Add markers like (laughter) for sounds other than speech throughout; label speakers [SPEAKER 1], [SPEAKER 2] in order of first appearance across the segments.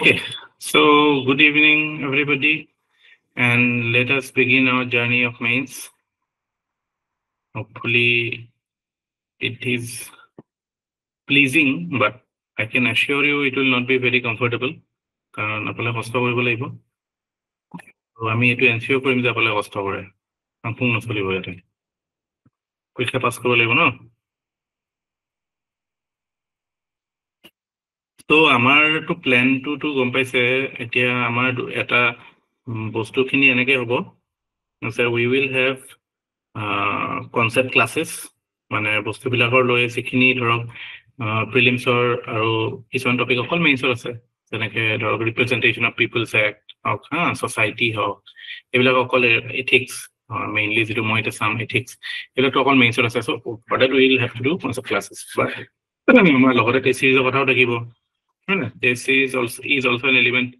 [SPEAKER 1] Okay, so good evening, everybody, and let us begin our journey of mains. Hopefully, it is pleasing, but I can assure you it will not be very comfortable. কাৰণ আপোনালোকে কষ্ট কৰিব লাগিব আৰু আমি এইটো এনচিঅ' কৰিম যে আপোনালোকে কষ্ট কৰে সম্পূৰ্ণ নচলিব ইয়াতে পৰীক্ষা পাছ কৰিব লাগিব ন ত' আমাৰতো প্লেনটোতো গম পাইছে। এতিয়া আমাৰ এটা বস্তুখিনি এনেকৈ হ'ব। যে we will have concept classes মানে বস্তুবিলাকৰ লৈ যিখিনি ধৰক প্ৰিলিমছৰ আৰু কিছুমান টপিক অকল মেইনছৰ আছে। যেনেকে ধৰক ৰিপ্ৰেজেণ্টেশ্যন অফ পিপলছ এক্ট হওক হা ছ'চাইটি হওক এইবিলাক অকল এথিক্স মেইনলি যিটো মই এতিয়া চাম এথিক্স এইবিলাকতো অকল মেইনছত আছে। So' for that will have to do concept classes আমাৰ লগতে টেষ্ট চিৰিজৰ কথাও থাকিব। Test series also is also an element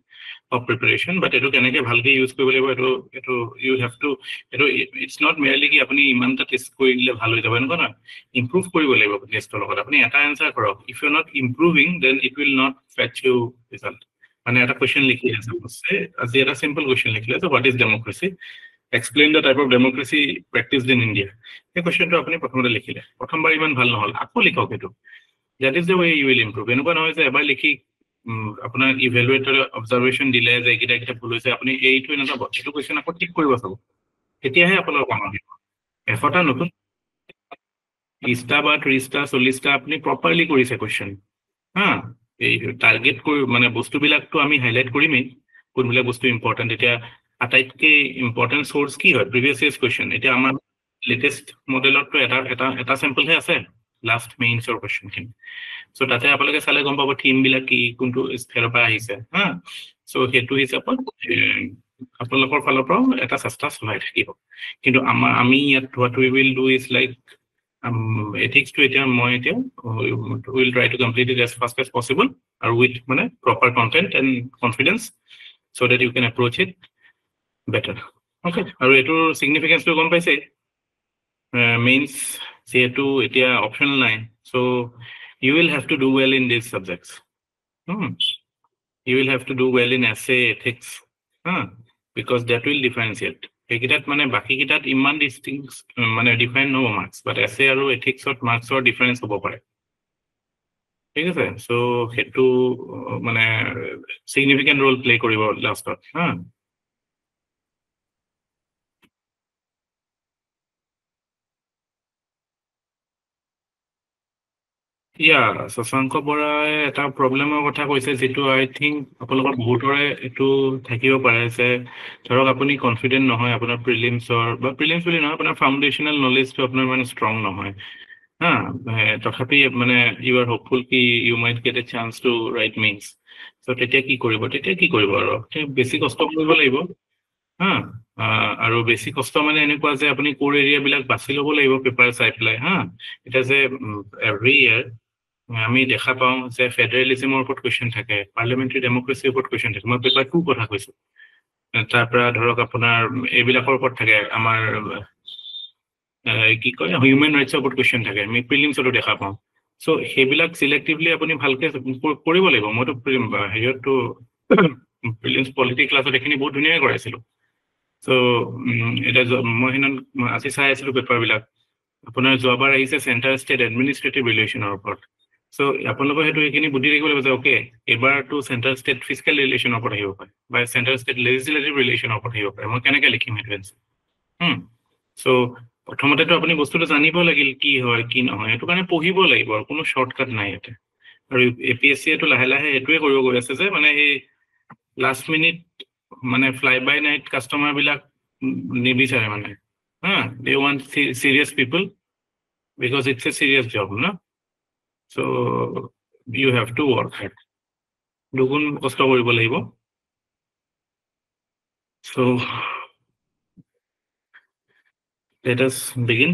[SPEAKER 1] of preparation but এইটো কেনেকে ভালকে ইউজ কৰিব লাগিব এইটো এইটো ইউ হেভ টু এইটো ইটছ নট মেয়াৰলি কি আপুনি ইমান এটা টেষ্ট কৰি দিলে ভাল হৈ যাব এনেকুৱা নহয় ইম্প্ৰুভ কৰিব লাগিব টেষ্টৰ লগত আপুনি এটা এনচাৰ কৰক if you not improving then it will not fetch you result মানে এটা কুৱেশ্যন লিখি আছে আজি এটা চিম্পল কুৱেশ্যন লিখিলে যে what is democracy explain the type of democracy practice in India সেই কুৱেশ্যনটো আপুনি প্ৰথমতে লিখিলে প্ৰথমবাৰ ইমান ভাল নহ'ল আকৌ লিখক সেইটো that is the way you will improve এনেকুৱা নহয় যে এবাৰ লিখি আপোনাৰ ইভেলুৱেটৰ অবজাৰ্ভেশ্যন দিলে যে এইকেইটা এইকেইটা ভুল হৈছে আপুনি এইটো এনেকুৱা এইটো কুৱেশ্যন আকৌ ঠিক কৰিব চাব তেতিয়াহে আপোনাৰ কাম আহিব এশটা নতুন ত্ৰিছটা বা ত্ৰিছটা চল্লিছটা আপুনি প্ৰপাৰলি কৰিছে কুৱেশ্যন হা এই টাৰ্গেট কৰি মানে বস্তুবিলাকতো আমি হাইলাইট কৰিমেই কোনবিলাক বস্তু ইম্পৰ্টেণ্ট এতিয়া আটাইতকৈ ইম্পৰ্টেণ্ট চ'ৰ্চ কি হয় প্ৰিভিয়াছ ইয়েৰ্ছ কুৱেশ্যন এতিয়া আমাৰ লেটেষ্ট মডেলততো এটা এটা এটা চেম্পলহে আছে লাষ্ট মেইনছৰ কুৱেশ্যনখিনি চ' তাতে আপোনালোকে চালে গম পাব থিমবিলাক কি কোনটো স্ফেৰৰ পৰা আহিছে হা? চ' সেইটো হিচাপত আপোনালোকৰ ফালৰ পৰাও এটা চেষ্টা চলাই থাকিব। কিন্তু আমাৰ আমি ইয়াত what we will do is like এথিক্সটো এতিয়া মই এতিয়া will try to complete it as fast as possible আৰু উইথ মানে proper content and confidence so' that you can approach it better okay আৰু এইটোৰ ছিগনিফিকেঞ্চটো গম পাইছে? মেইনছ যিহেতু এতিয়া অপশ্যনেল নাই চ' will have to do well in these subjects. Hmm. You will have to do well in essay ethics, huh? because that will differentiate. সেইকেইটাত মানে বাকীকেইটাত ইমান ডিষ্টিংছ মানে ডিফাইন নহ'ব মাৰ্কছ বাট এছে আৰু এথিক্সত মাৰ্কছৰ ডিফাৰেঞ্চ হ'ব পাৰে ঠিক আছে চ' সেইটো মানে ছিগনিফিকেণ্ট ৰোল প্লে কৰিব লাষ্টত হা ইয়া শশাংক বৰাই এটা প্ৰব্লেমৰ কথা কৈছে যিটো আই থিংক আপোনালোকৰ বহুতৰে এইটো থাকিব পাৰে যে ধৰক আপুনি কনফিডেণ্ট নহয় আপোনাৰ প্ৰিলিমছৰ বা প্ৰিলিমছ বুলি নহয় আপোনাৰ ফাউণ্ডেশ্যনেল নলেজটো আপোনাৰ মানে ষ্ট্ৰং নহয়। হা তথাপি মানে ইউ আৰ হোপফুল কি you might get a chance to write means so' তেতিয়া কি কৰিব? তেতিয়া কি কৰিব আৰু? বেছি কষ্ট কৰিব লাগিব। হা আৰু বেছি কষ্ট মানে এনেকুৱা যে আপুনি ক'ৰ এৰিয়াবিলাক বাছি ল'ব লাগিব পেপাৰ চাই পেলাই হা। এতিয়া যে এভৰি ইয়াৰ আমি দেখা পাওঁ যে ফেডাৰেলিজিমৰ ওপৰত কুৱেশ্যন থাকে পাৰ্লিয়ামেণ্টাৰী ডেমক্ৰেচিৰ ওপৰত কুৱেশ্যন থাকে। মই পেপাৰ টু কথা কৈছো। তাৰ পৰা ধৰক আপোনাৰ এইবিলাকৰ ওপৰত থাকে। আমাৰ কি কয় হিউমেন ৰাইটছৰ ওপৰত কুৱেশ্যন থাকে। আমি প্ৰিলিমছতো দেখা পাওঁ। চ' সেইবিলাক চিলেক্টিভলি আপুনি ভালকে কৰিব লাগিব। মইতো হেৰিয়ততো প্ৰিলিমছ পলিটিক ক্লাছত এইখিনি বহুত ধুনীয়াকৈ কৰাইছিলোঁ। চ' এতিয়া মই সেইদিনা আজি চাই আছিলোঁ পেপাৰবিলাক আপোনাৰ যোৱাবাৰ আহিছে চেণ্টাৰ ষ্টেট এডমিনিষ্ট্ৰেটিভ ৰিলেশ্যনৰ ওপৰত। চ' আপোনালোকৰ সেইটো সেইখিনি বুদ্ধি থাকিব লাগিব যে অ'কে এইবাৰটো চেণ্ট্ৰেল ষ্টেট ফিজিকেল ৰিলেশ্যনৰ ওপৰত আহিব পাৰে বা চেণ্ট্ৰেল ষ্টেট লেজিছলেটিভ ৰিলেশ্যনৰ ওপৰত আহিব পাৰে। মই কেনেকৈ লিখিম সেইটো এনচাৰ চ' প্ৰথমতেতো আপুনি বস্তুটো জানিব লাগিল কি হয় কি নহয় সেইটো কাৰণে পঢ়িব লাগিব আৰু কোনো শ্বৰ্টকাট নাই ইয়াতে। আৰু এ পি এছ চিয়েতো লাহে লাহে সেইটোৱে কৰিব গৈ আছে যে মানে এই লাষ্ট মিনিট মানে ফ্লাই বাই নাইট কাষ্টমাৰবিলাক নিবিচাৰে মানে। হা they want serious people because it's a serious job no? So you have to work hard. দুগুণ কষ্ট কৰিব লাগিব so let us begin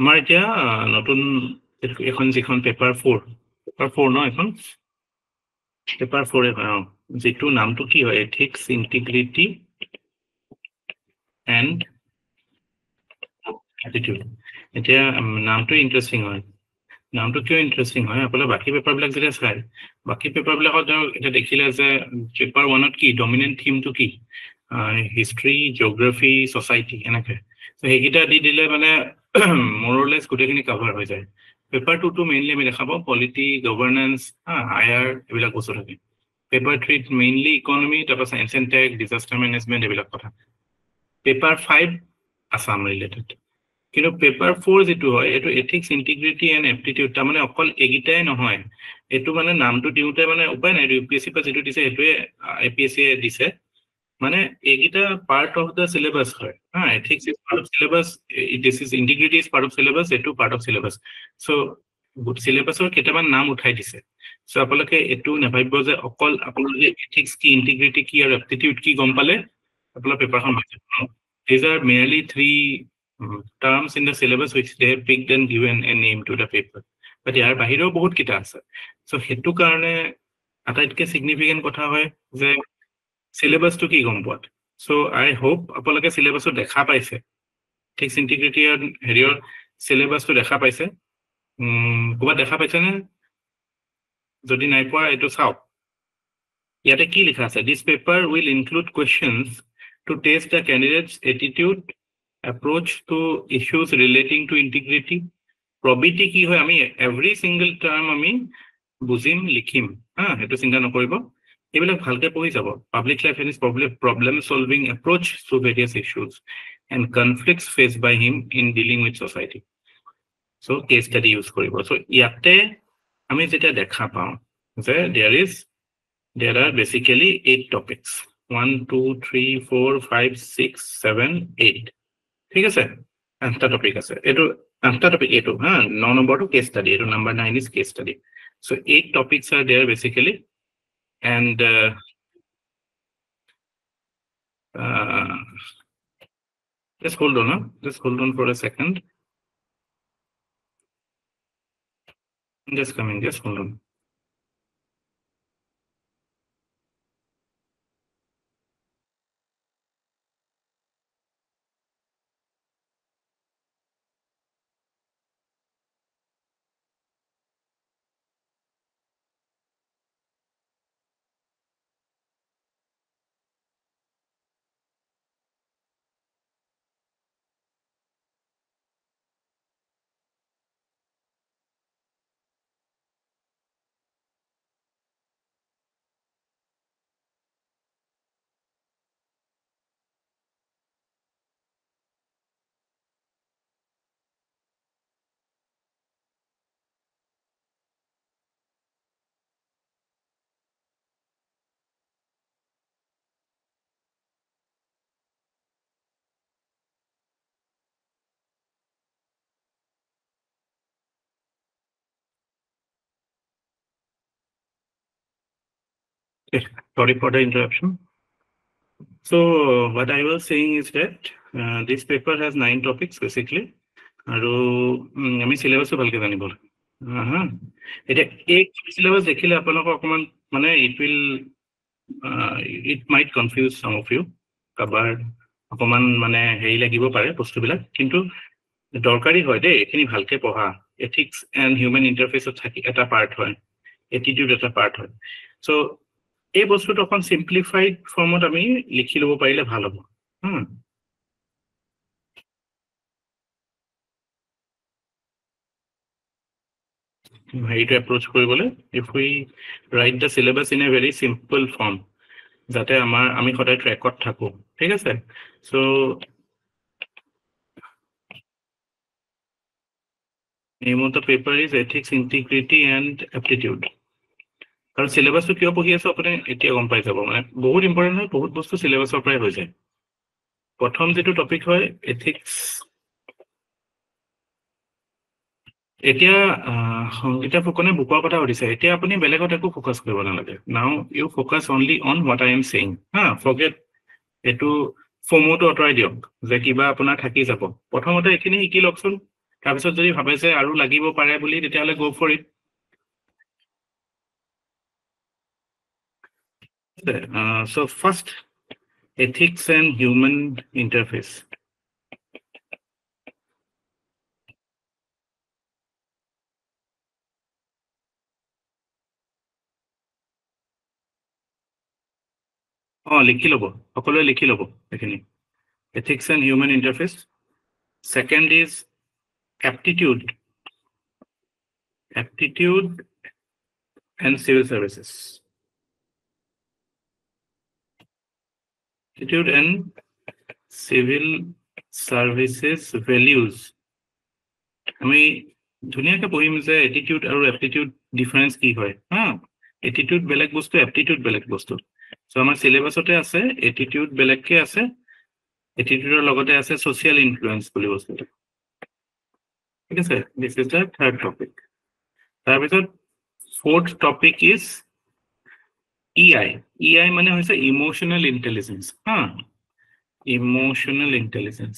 [SPEAKER 1] আমাৰ এতিয়া নতুন এখন যিখন পেপাৰ ফ'ৰ পেপাৰ ফ'ৰ ন এখন পেপাৰ ফ'ৰে হয় অঁ যিটো নামটো কি হয়? এথিক্স ইণ্টিগ্ৰিটি এণ্ড এতিয়া নামটো ইণ্টাৰেষ্টিং হয়। নামটো কিয় ইণ্টাৰেষ্টিং হয়? আপোনাৰ বাকী পেপাৰবিলাক যেতিয়া চায় বাকী পেপাৰবিলাকত ধৰক এতিয়া দেখিলে যে পেপাৰ ওৱানত কি ডমিনেণ্ট থিমটো কি? হিষ্ট্ৰী জিঅ'গ্ৰাফি ছ'চাইটি এনেকৈ। সেইকেইটা দি দিলে মানে (clears throat) মৰলেছ গোটেইখিনি কাভাৰ হৈ যায়। পেপাৰ টুটো মেইনলি আমি দেখাব পলিটি গভৰ্ণেন্স হা আয়াৰ এইবিলাক বস্তু থাকে। পেপাৰ থ্ৰীত মেইনলি ইকনমি তাৰপৰা science and tech disaster management এইবিলাক কথা। পেপাৰ ফাইভ আছাম ৰিলেটেড কিন্তু পেপাৰ ফ'ৰ যিটো হয় এইটো এথিক্স ইণ্টিগ্ৰিটি এণ্ড এপ্টিটিউড তাৰমানে অকল এইকেইটাই নহয়। এইটো মানে নামটো দিওঁতে মানে উপায় নাই। ইউ পি এছ চিৰ পৰা যিটো দিছে সেইটোৱে এ পি এছ চিয়ে দিছে। মানে এইকেইটা পাৰ্ট অফ দ্য চিলেবাছ হয়। হা ethics is part of syllabus this is integrity is part of syllabus এইটো পাৰ্ট অফ চিলেবাছ চ' চিলেবাছৰ কেইটামান নাম উঠাই দিছে। চ' আপোনালোকে এইটো নাভাবিব যে অকল আপোনালোকে এথিক্স কি ইণ্টিগ্ৰিটি কি আৰু এপ্টিটিউড কি গম পালে আপোনালোকৰ পেপাৰখন যাব these are merely three terms in the syllabus which they pick then given a name to the paper but ইয়াৰ বাহিৰেও বহুত কেইটা আছে। চ' সেইটো কাৰণে আটাইতকৈ ছিগনিফিকেণ্ট কথা হয় যে চিলেবাছটো কি গম পোৱাত? চ' আই হোপ আপোনালোকে চিলেবাছটো দেখা পাইছে। ঠিক ইণ্টিগ্ৰিটি হেৰিয়ৰ চিলেবাছটো দেখা পাইছে। ক'ৰবাত দেখা পাইছেনে? যদি নাই পোৱা, এইটো চাওক। ইয়াতে কি লিখা আছে? This paper will include questions to test the candidates attitude approach to issues relating to integrity probity কি হয়? আমি এভৰি ছিংগল টাৰ্ম আমি বুজিম, লিখিম। হা, সেইটো চিন্তা নকৰিব। এইবিলাক ভালকে পঢ়ি যাব public life and is problem problem solving approach to various issues and conflicts faced by him in dealing with society so' case study use কৰিব চ' ইয়াতে আমি যেতিয়া দেখা পাওঁ যে there is there are basically eight topics one two three four five six seven eight ঠিক আছে আঠটা টপিক আছে এইটো আঠটা টপিক এইটো হা ন নম্বৰটো কেছ ষ্টাডি এইটো number nine is case study so' eight topics are there basically and uh, uh, just hold on huh? just hold on for a second just coming just hold on Sorry for the interruption. So what I was saying is that uh, this paper has nine topics basically. আৰু আমি চিলেবাছটো ভালকে জানিব এতিয়া এই syllabus দেখিলে আপোনালোকৰ অকণমান মানে it will it might confuse some of you কাৰোবাৰ অকণমান মানে হেৰি লাগিব পাৰে বস্তুবিলাক কিন্তু দৰকাৰী হয় দেই এইখিনি ভালকে পঢ়া এথিক্স এণ্ড হিউমেন ইণ্টাৰফেচত থাকি এটা পাৰ্ট হয় এটিটিউড এটা পাৰ্ট হয় চ' এই বস্তুটো অকণ চিম্প্লিফাইড ফৰ্মত আমি লিখি ল'ব পাৰিলে ভালো হ'ব। হেৰিটো এপ্ৰ'চ কৰিবলৈ if we write the syllabus in a very simple form যাতে আমাৰ, আমি সদায় ট্ৰেকত থাকোঁ, ঠিক আছে? চ' name of the paper is ethics, integrity and aptitude আৰু চিলেবাছটো কিয় পঢ়ি আছো আপুনি এতিয়া গম পাই যাব। মানে বহুত ইম্পৰ্টেণ্ট হয় বহুত বস্তু চিলেবাছৰ পৰাই হৈ যায়। প্ৰথম যিটো টপিক হয় এথিক্স এতিয়া সংগীতা ফুকনে বুকৰ কথা সুধিছে। এতিয়া আপুনি বেলেগত একো ফ'কাছ কৰিব নালাগে। Now you focus only on what I am saying হা? ফৰগেট এইটো ফমোটো আঁতৰাই দিয়ক যে কিবা আপোনাৰ থাকি যাব। প্ৰথমতে এইখিনি শিকি লওকচোন। তাৰপিছত যদি ভাবে যে আৰু লাগিব পাৰে বুলি তেতিয়াহ'লে go' for it So' first ethics and human interface. Oh, লিখি ল'ব সকলোৱে লিখি ল'ব এইখিনি ethics and human interface. Second is aptitude. Aptitude and civil services. Aptitude and civil services values. আমি ধুনীয়াকৈ পঢ়িম যে এটিটিউড আৰু এপ্টিটিউড ডিফাৰেঞ্চ কি হয়। হা এটিটিউড বেলেগ বস্তু এপ্টিটিউড বেলেগ বস্তু। চ' আমাৰ চিলেবাছতে আছে এটিটিউড বেলেগকে আছে এটিটিউডৰ লগতে আছে ছ'চিয়েল ইনফ্লুৱেঞ্চ বুলি বস্তুটো। ঠিক আছে this is the third topic তাৰপিছত fourth topic is ইআই ইআই মানে হৈছে ইম'চনেল ইণ্টেলিজেঞ্চ হা emotional intelligence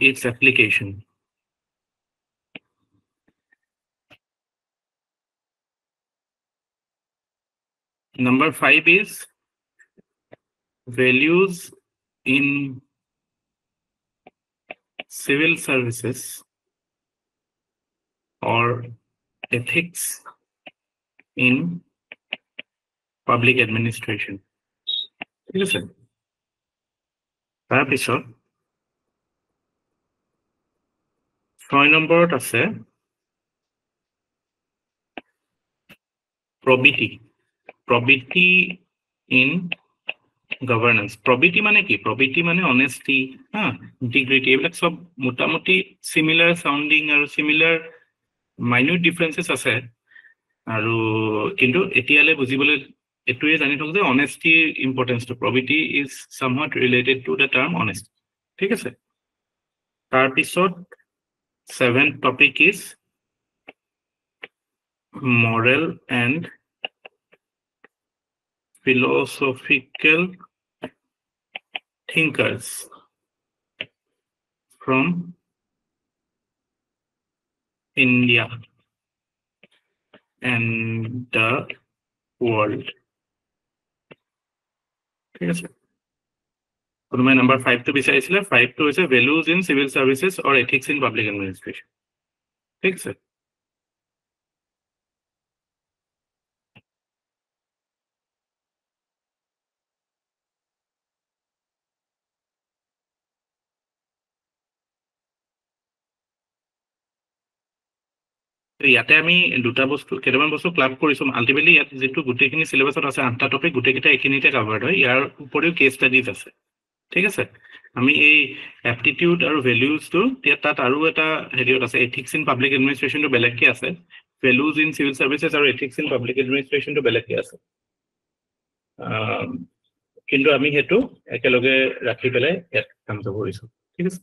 [SPEAKER 1] its application Number five is values in civil services or ethics in public administration. ঠিক আছে তাৰপিছত ছয় নম্বৰত আছে প্ৰবৃতি প্ৰবৃতি ইন গভৰ্ণেন্স প্ৰবৃতি মানে কি? প্ৰবৃতি মানে অনেষ্টি হা ইণ্টিগ্ৰিটি এইবিলাক চব মোটামুটি চিমিলাৰ চাউণ্ডিং আৰু চিমিলাৰ minute differences আছে আৰু কিন্তু এতিয়ালৈ বুজিবলৈ এইটোৱে জানি থাকক যে honesty importance to probity is somewhat related to the term honesty ঠিক আছে তাৰপিছত seventh topic is moral and philosophical thinkers from India and the world. ঠিক আছে কোনোবাই নাম্বাৰ ফাইভটো বিচাৰিছিলে ফাইভটো হৈছে values in civil services or ethics in public administration ঠিক আছে ইয়াতে আমি দুটা বস্তু কেইটামান বস্তু ক্লাব কৰিছোঁ। আল্টিমেটলি ইয়াত যিটো গোটেইখিনি চিলেবাছত আছে আঠটা টপিক গোটেইকেইটা এইখিনিতে কাভাৰ্ড হয়। ইয়াৰ উপৰিও কেছ ষ্টাডিজ আছে। ঠিক আছে? আমি এই এপ্টিটিউড আৰু ভেলিউজটো তাত আৰু এটা হেৰিয়ত আছে এথিক্স ইন পাব্লিক এডমিনিষ্ট্ৰেশ্যনটো বেলেগকৈ আছে। ভেলুজ ইন চিভিল চাৰ্ভিচেছ আৰু এথিক্স ইন পাব্লিক এডমিনিষ্ট্ৰেশ্যনটো বেলেগকৈ আছে। কিন্তু আমি সেইটো একেলগে ৰাখি পেলাই ইয়াত কামটো কৰিছোঁ। ঠিক আছে?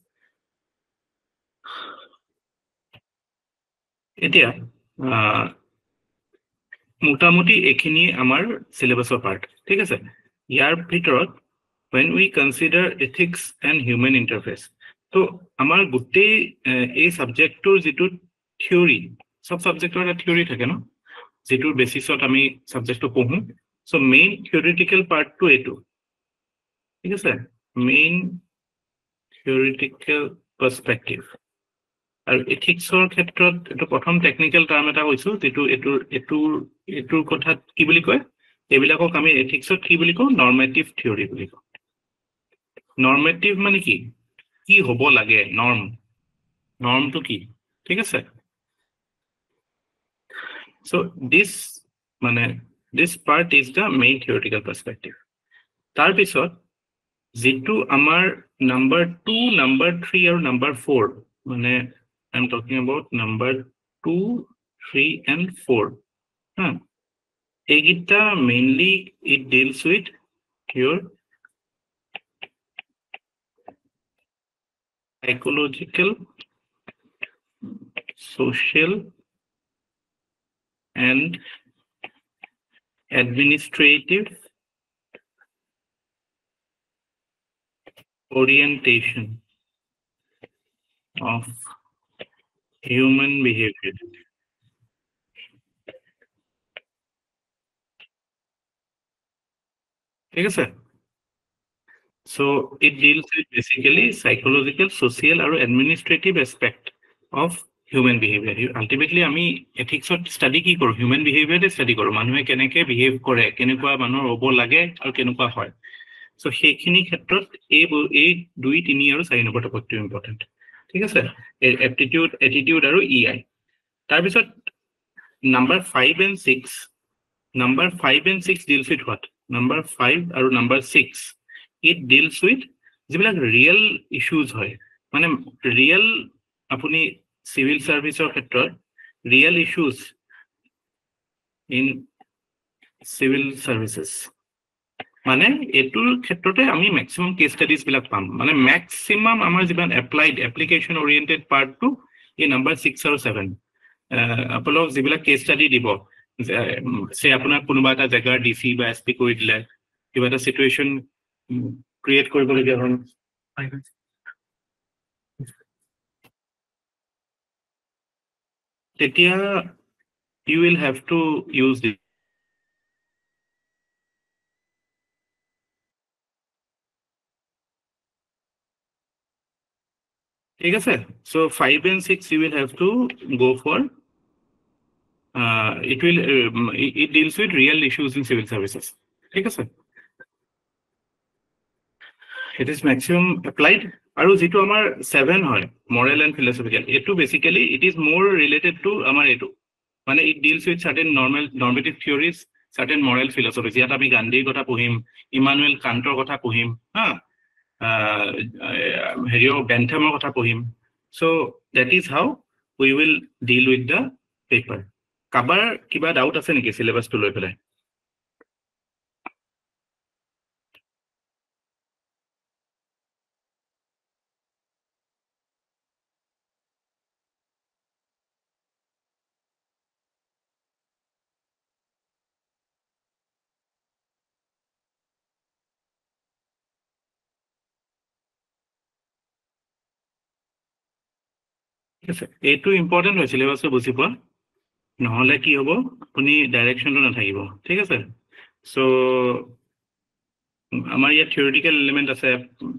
[SPEAKER 1] এতিয়া মোটামুটি এইখিনি আমাৰ চিলেবাছৰ পাৰ্ট ঠিক আছে? ইয়াৰ ভিতৰত when we consider ethics and human interface তো আমাৰ গোটেই এই ছাবজেক্টটোৰ যিটো থিয়ৰী চব ছাবজেক্টৰ এটা থিয়ৰী থাকে ন? যিটোৰ বেচিছত আমি ছাবজেক্টটো পঢ়োঁ। চ' মেইন থিয়ৰিটিকেল পাৰ্টটো এইটো। ঠিক আছে? মেইন থিয়ৰিটিকেল পাৰ্চপেক্টিভ আৰু এথিক্সৰ ক্ষেত্ৰত এইটো প্ৰথম টেকনিকেল টাৰ্ম এটা কৈছোঁ যিটো এইটোৰ এইটোৰ এইটোৰ কথাত কি বুলি কয়? এইবিলাকক আমি এথিক্সত কি বুলি কওঁ? নৰ্মেটিভ থিয়ৰী বুলি কওঁ। নৰ্মেটিভ মানে কি? কি হ'ব লাগে? নৰ্ম নৰ্মটো কি? ঠিক আছে? চ' দিছ মানে this part is the main theoretical perspective তাৰপিছত যিটো আমাৰ নাম্বাৰ টু নাম্বাৰ থ্ৰী আৰু নাম্বাৰ ফ'ৰ মানে I'm talking about number 2, 3 and 4. Huh. Egita mainly it deals with your psychological, social and administrative orientation of human behavior. ঠিক আছে so it deals with basically psychological social আৰু administrative aspect of human behavior ultimately আমি ethicsত study কি কৰোঁ human behavior study কৰোঁ মানুহে কেনেকে behave কৰে কেনেকুৱা মানুহৰ হ'ব লাগে আৰু কেনেকুৱা হয় so সেইখিনি ক্ষেত্ৰত এই এই দুই তিনি আৰু চাৰি নম্বৰ টপিকটো ইম্পৰ্টেণ্ট ঠিক আছে? এপটিটিউড এটিটিউড আৰু ই আই তাৰপিছত number five and six number five and six deals with what number five আৰু number six it deals with যিবিলাক ৰিয়েল ইছ্যুজ হয়। মানে ৰিয়েল আপুনি চিভিল ছাৰ্ভিচৰ ক্ষেত্ৰত real issues in civil services মানে এইটোৰ ক্ষেত্ৰতে আমি মেক্সিমাম কেছ ষ্টাডিজবিলাক পাম। মানে মেক্সিমাম আমাৰ যিমান এপ্লাইড এপ্লিকেশ্যন অৰিয়েণ্টেড পাৰ্টটো এই নাম্বাৰ ছিক্স আৰু ছেভেন আপোনালোক যিবিলাক কেছ ষ্টাডি দিব চে আপোনাক কোনোবা এটা জেগাৰ ডি চি বা এছ পি কৰি দিলে কিবা এটা চিটুৱেশ্যন ক্ৰিয়েট কৰিবলগীয়া হ'ল। তেতিয়া you will have to use the ঠিক আছে? So' five and six you will have to go' for it will it deals with real issues in civil services ঠিক আছে? ইট ইজ মেক্সিমাম এপ্লাইড আৰু যিটো আমাৰ ছেভেন হয় moral and philosophical এইটো basically it is more related to আমাৰ এইটো। মানে it deals with certain normal normative theories certain moral philosophies ইয়াত আমি গান্ধীৰ কথা পঢ়িম ইমানুৱেল কাণ্টৰ কথা পঢ়িম হা? হেৰিও বেণ্থামৰ কথা পঢ়িম। So' that is how we will deal with the paper কাৰোবাৰ কিবা ডাউট আছে নেকি চিলেবাছটো লৈ পেলাই? এইটো ইম্পৰ্টেণ্ট হয় চিলেবাছটো বুজি পোৱা। নহ'লে কি হ'ব? আপুনি ডাইৰেকশ্যনটো নাথাকিব। ঠিক আছে? চ' আমাৰ ইয়াত থিয়ৰিটিকেল এলিমেণ্ট আছে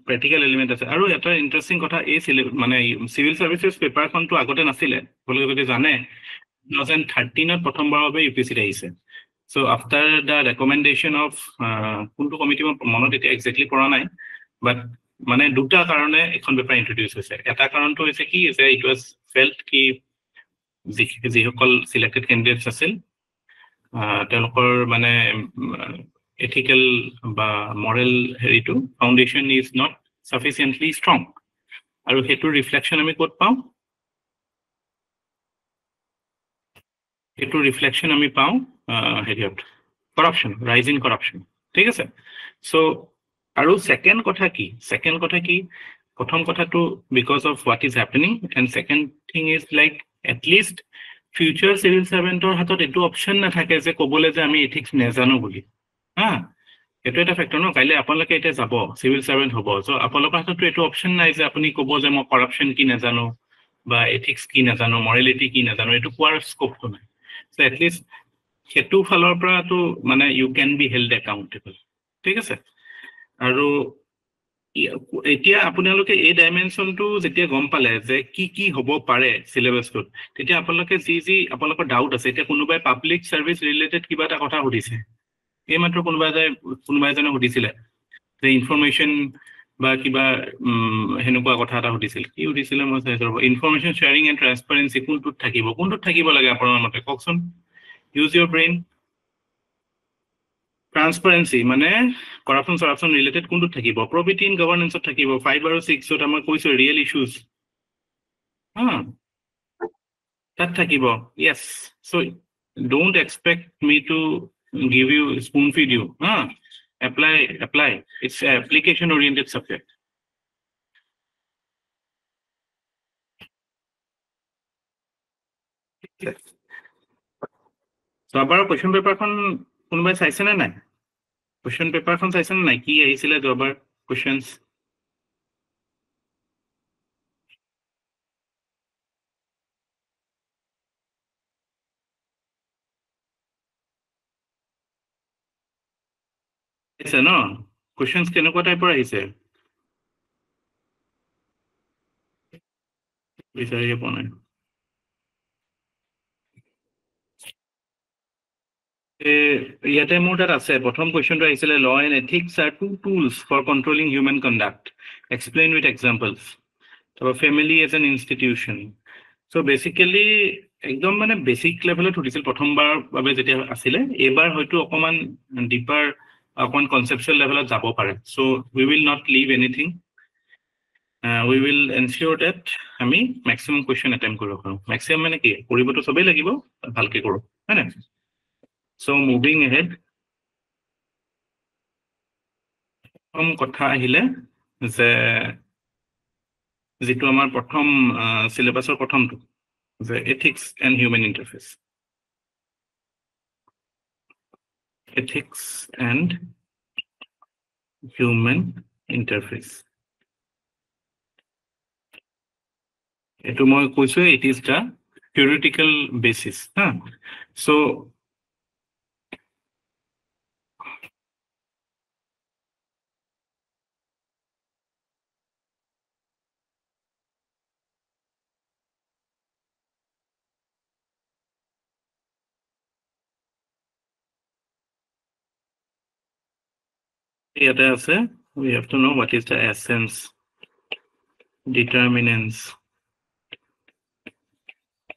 [SPEAKER 1] প্ৰেক্টিকেল এলিমেণ্ট আছে। আৰু এটা ইণ্টাৰেষ্টিং কথা এই মানে চিভিল ছাৰ্ভিচেছ পেপাৰখনটো আগতে নাছিলে আপোনালোকে যদি জানে টু থাউজেণ্ড থাৰ্টিনত প্ৰথমবাৰৰ বাবে ইউ পি চিত আহিছে। So' after the recommendation of কোনটো কমিটি মই মনত এতিয়া একজেক্টলি পৰা নাই বাট মানে দুটা কাৰণে এখন পেপাৰ ইণ্ট্ৰডিউচ হৈছে। এটা কাৰণটো হৈছে কি যে ইট ৱাজ ফেল্ট কি যিসকল চিলেক্টেড কেণ্ডিডেটছ আছিল তেওঁলোকৰ মানে এথিকেল বা মৰেল হেৰিটো foundation is not sufficiently strong আৰু সেইটোৰ ৰিফ্লেকশ্যন আমি ক'ত পাওঁ? সেইটোৰ ৰিফ্লেকশ্যন আমি পাওঁ হেৰিয়ত কৰাপশ্যন ৰাইজিং কৰাপশ্যন ঠিক আছে? চ' আৰু ছেকেণ্ড কথা কি? ছেকেণ্ড কথা কি? প্ৰথম কথাটো because of what is happening and second thing is like at least future civil ছাৰ্ভেণ্টৰ হাতত এইটো অপশ্যন নাথাকে যে ক'বলৈ যে আমি এথিক্স নেজানো বুলি। হা? এইটো এটা ফেক্টৰ ন? কাইলৈ আপোনালোকে এতিয়া যাব চিভিল ছাৰ্ভেণ্ট হ'ব। চ' আপোনালোকৰ হাততো এইটো অপশ্যন নাই যে আপুনি ক'ব যে মই কৰাপশ্যন কি নাজানো বা এথিক্স কি নাজানো মৰেলিটি কি নাজানো এইটো কোৱাৰ স্ক'পটো নাই। চ' এটলিষ্ট সেইটো ফালৰ পৰাতো মানে you can be held accountable ঠিক আছে? আৰু এতিয়া আপোনালোকে এই ডাইমেনশ্যনটো যেতিয়া গম পালে যে কি কি হ'ব পাৰে চিলেবাছটোত তেতিয়া আপোনালোকে যি যি আপোনালোকৰ ডাউট আছে এতিয়া কোনোবাই পাব্লিক ছাৰ্ভিচ ৰিলেটেড কিবা এটা কথা সুধিছে এইমাত্ৰ কোনোবা এটাই কোনোবা এজনে সুধিছিলে যে ইনফৰ্মেশ্যন বা কিবা সেনেকুৱা কথা এটা সুধিছিল কি সুধিছিলে মই চাইছোঁ ৰ'ব ইনফৰ্মেশ্যন শ্বেয়াৰিং এণ্ড ট্ৰেন্সপাৰেঞ্চি কোনটোত থাকিব কোনটোত থাকিব লাগে আপোনাৰ মতে কওকচোন ইউজ ইয়ৰ ব্ৰেইন ট্ৰান্সপাৰেঞ্চি মানে কৰাপশ্যন চৰাপশ্যন ৰিলেটেড কোনটোত থাকিব প্ৰভিটি ইন গভৰ্ণেন্সত থাকিব ফাইভ আৰু ছিক্সত আমাৰ কৈছোঁ ৰিয়েল ইছ্যুজ হা তাত থাকিব yes so' don't expect me to give you spoon feed you হা apply apply it's application oriented subject যোৱাবাৰৰ কুৱেশ্যন পেপাৰখন কোনোবাই চাইছেনে নাই কুৱেশ্যন পেপাৰখন চাইছেনে নাই কি আহিছিলে যোৱাবাৰ কুৱেশ্যনছ আহিছে ন কুৱেশ্যনছ কেনেকুৱা টাইপৰ আহিছে বিচাৰি পোৱা নাই ইয়াতে মোৰ তাত আছে। প্ৰথম কুৱেশ্যনটো আহিছিলে law and ethics are two tools for controlling human conduct explain with examples তাৰপৰা family as an institution so' basically একদম মানে বেচিক লেভেলত সুধিছিল প্ৰথমবাৰৰ বাবে যেতিয়া আছিলে এইবাৰ হয়তো অকণমান ডিপাৰ অকণমান কনচেপচুৱেল লেভেলত যাব পাৰে। So' we will not leave anything we will ensure that আমি মেক্সিমাম কুৱেশ্যন এটেম্প কৰিব পাৰোঁ। মেক্সিমাম মানে কি? কৰিবতো চবেই লাগিব ভালকৈ কৰোঁ। হয় নাই চ' মুভিং এহেড প্ৰথম কথা আহিলে যে যিটো আমাৰ প্ৰথম চিলেবাছৰ প্ৰথমটো যে ethics and human interface ethics and human interface এইটো মই কৈছোঁ it is the theoretical basis হা? চ' ইয়াতে আছে we have to know what is the essence determinants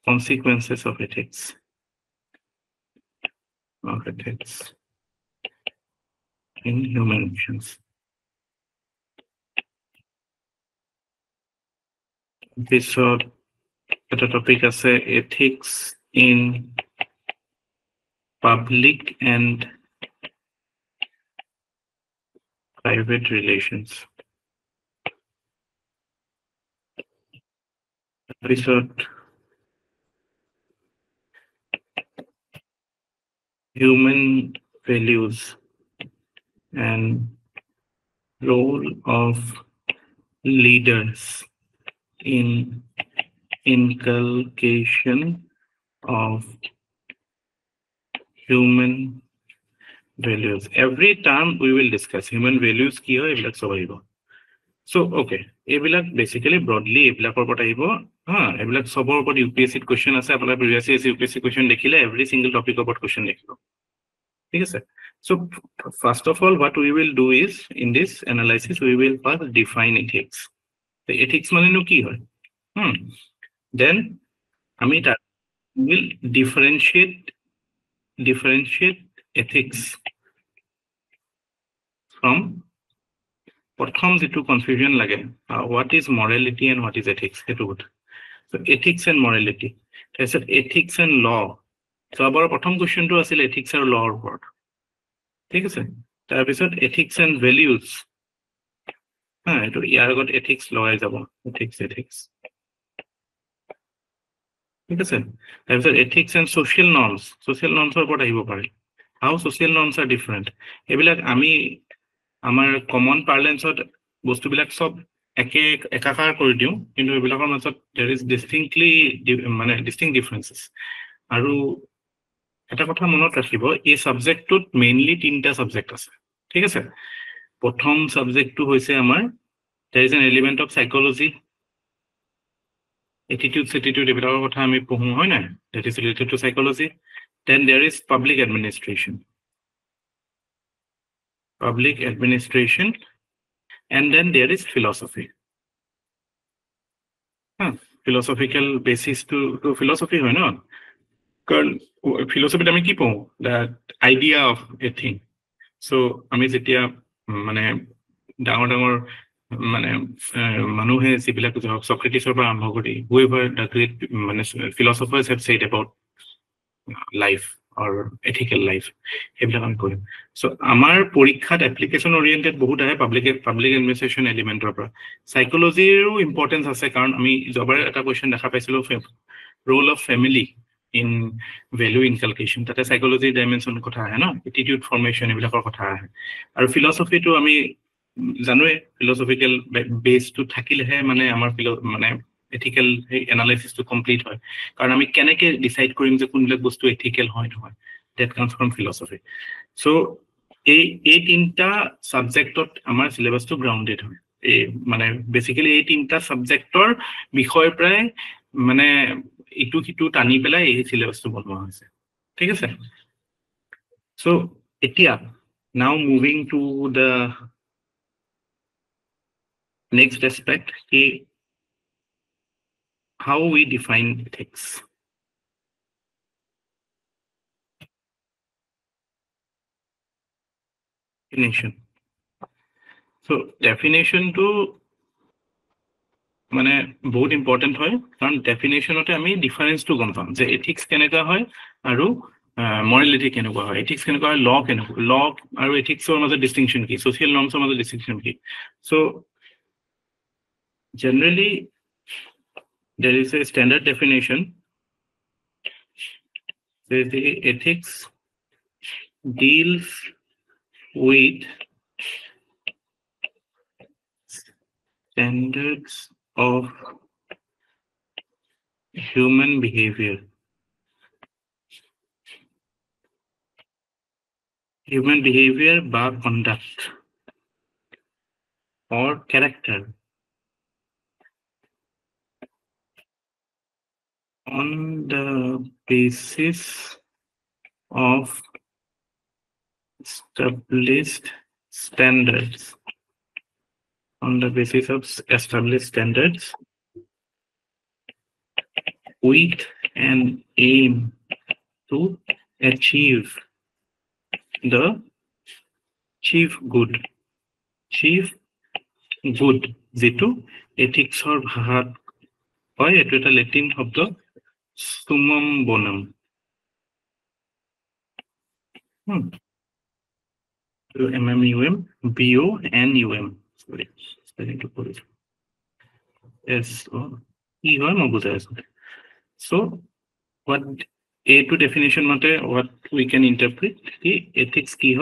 [SPEAKER 1] consequences of ethics of ethics in human actions পিছত এটা টপিক আছে ethics in public and private relations. Episode Human values and role of leaders in inculcation of human values. Every term we will discuss human values কি হয় এইবিলাক চব আহিব চ' okay এইবিলাক basically broadly এইবিলাকৰ ওপৰত আহিব হা এইবিলাক চবৰ ওপৰত ইউ পি এছ চিত কুৱেশ্যন আছে আপোনাৰ previous years U P S C question দেখিলে এভৰি ছিংগল টপিকৰ ওপৰত কুৱেশ্যন দেখিব ঠিক আছে so' first of all what we will do is in this analysis we will first define ethics ethics মানেনো কি হয় দেন আমি তাত will differentiate differentiate ethics from প্ৰথম যিটো কনফিউজন লাগে what is morality and what is ethics সেইটো কথা চ' ethics and morality তাৰপিছত এথিক্স এণ্ড ল চ' আমাৰ প্ৰথম কুৱেশ্যনটো আছিল এথিক্স আৰু লৰ ওপৰত ঠিক আছে তাৰপিছত এথিক্স এণ্ড ভেলিউজ হা এইটো ইয়াৰ আগত এথিক্স লগাই যাব এথিক্স এথিক্স ঠিক আছে তাৰপিছত ethics and social norms social নৰ্মছৰ ওপৰত আহিব পাৰে how social norms are different এইবিলাক আমি আমাৰ কমন পাৰ্লেঞ্চত বস্তুবিলাক চব একে একাকাৰ কৰি দিওঁ কিন্তু এইবিলাকৰ মাজত দেৰ ইজ ডিষ্টিংক্টলি মানে ডিষ্টিং ডিফাৰেঞ্চেছ আৰু এটা কথা মনত ৰাখিব এই ছাবজেক্টটোত মেইনলি তিনিটা ছাবজেক্ট আছে ঠিক আছে প্ৰথম ছাবজেক্টটো হৈছে আমাৰ there is an element of psychology attitude চেটিটিউড এইবিলাকৰ কথা আমি পঢ়োঁ হয় নাই that is related to psychology then there is public administration public administration and then there is philosophy huh. philosophical basis to, to philosophy হয় ন কাৰণ ফিলচফিত আমি কি পঢ়োঁ that idea of a thing so' আমি যেতিয়া মানে ডাঙৰ ডাঙৰ মানে মানুহে যিবিলাক চক্ৰেটিছৰ পৰা আৰম্ভ কৰি হুৱেভাৰ দ্য গ্ৰেট মানে ফিলচফাৰ্ছ have said about Life or ethical life সেইবিলাক আমি কৰিম। চ' আমাৰ পৰীক্ষাত এপ্লিকেশ্যন অৰিয়েণ্টেড বহুত আহে পাব্লিক পাব্লিক এডমিনিষ্ট্ৰেশ্যন এলিমেণ্টৰ পৰা। চাইকলজিৰো ইম্পৰ্টেঞ্চ আছে কাৰণ আমি যোৱাবাৰ এটা কুৱেশ্যন দেখা পাইছিলোঁ role of family in value inculcation তাতে চাইকলজিৰ ডাইমেনশ্যন কথা আহে ন এটিটিউড ফৰ্মেশ্যন এইবিলাকৰ কথা আহে। আৰু ফিলচফিটো আমি জানোৱে ফিলচফিকেল বেছটো থাকিলেহে মানে আমাৰ মানে এথিকেল এনালাইচিছটো কমপ্লিট হয়। কাৰণ আমি কেনেকৈ ডিচাইড কৰিম যে কোনবিলাক বস্তু এথিকেল হয় নহয়? That comes from philosophy so' এই এই তিনিটা ছাবজেক্টত আমাৰ চিলেবাছটো গ্ৰাউণ্ডেড হয়। এই মানে বেচিকেলি এই তিনিটা ছাবজেক্টৰ বিষয়ৰ পৰাই মানে ইটো সিটো টানি পেলাই এই চিলেবাছটো বনোৱা হৈছে। ঠিক আছে? চ' এতিয়া now moving to the next aspect কি How we define ethics definition. So definition to মানে বহুত ইম্পৰ্টেণ্ট হয় কাৰণ ডেফিনেশ্যনতে আমি ডিফাৰেঞ্চটো গম পাম যে এথিক্স কেনেকুৱা হয় আৰু মৰেলিটি কেনেকুৱা হয় এথিক্স কেনেকুৱা হয় ল কেনেকুৱা ল আৰু এথিক্সৰ মাজত ডিষ্টিংশ্যন কি ছ'চিয়েল নৰ্মছৰ মাজত ডিষ্টিংশ্যন কি so generally there is a standard definition that the ethics deals with standards of human behavior. Human behavior by conduct or character on the basis of established standards on the basis of established standards with an aim to achieve the chief good chief good যিটো এথিক্সৰ ভাষাত হয় এইটো এটা Latin শব্দ sumam bonum. Hmm. So MMUM, Sorry, I need to put it. Yes, so EOM So, what A to definition mate, what we can interpret, the ethics key.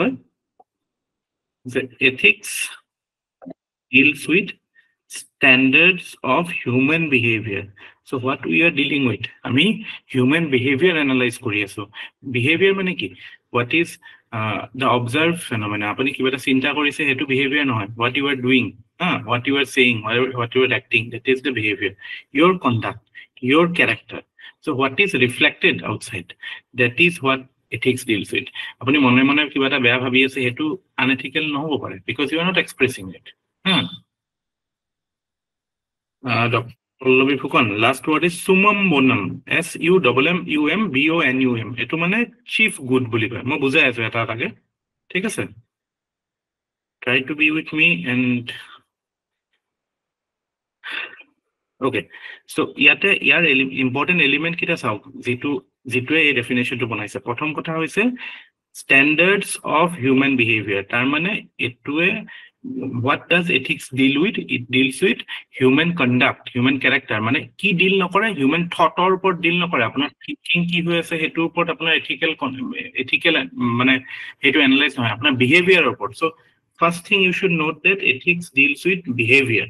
[SPEAKER 1] The ethics deals with standards of human behavior. So what we are dealing with আমি human behavior analyze কৰি আছো behavior মানে কি is uh, the observed phenomena আপুনি কিবা এটা চিন্তা কৰিছে সেইটো behavior নহয় you are doing uh, what you are saying what, what you are acting that is the behavior your conduct your character so what is reflected outside that is what ethics deals with আপুনি মনে মনে কিবা এটা বেয়া ভাবি আছে সেইটো unethical নহ'ব পাৰে are not expressing it huh? uh, Dr. Pallavi Phukan last word is summum bonum S U double M U M B O' N U M এইটো মানে চিফ গুড বুলি কয়। মই বুজাই আছো এটা এটাকে। ঠিক আছে? Try to be with me and okay so' ইয়াতে ইয়াৰ ইম্পৰ্টেণ্ট এলিমেণ্ট কেইটা চাওক। যিটো যিটোৱে এই ডেফিনেশ্যনটো বনাইছে। প্ৰথম কথা হৈছে ষ্টেণ্ডাৰ্ডছ অফ হিউমেন বিহেভিয়াৰ তাৰমানে এইটোৱে what does ethics deal with? It deals with human conduct human character. মানে কি ডিল নকৰে? হিউমেন থটৰ ওপৰত ডিল নকৰে। আপোনাৰ থিংকিং কি হৈ আছে সেইটোৰ ওপৰত আপোনাৰ এথিকেল এথিকেল মানে সেইটো এনালাইজ নহয় আপোনাৰ বিহেভিয়াৰৰ ওপৰত। So' first thing you should note that ethics deals with behaviour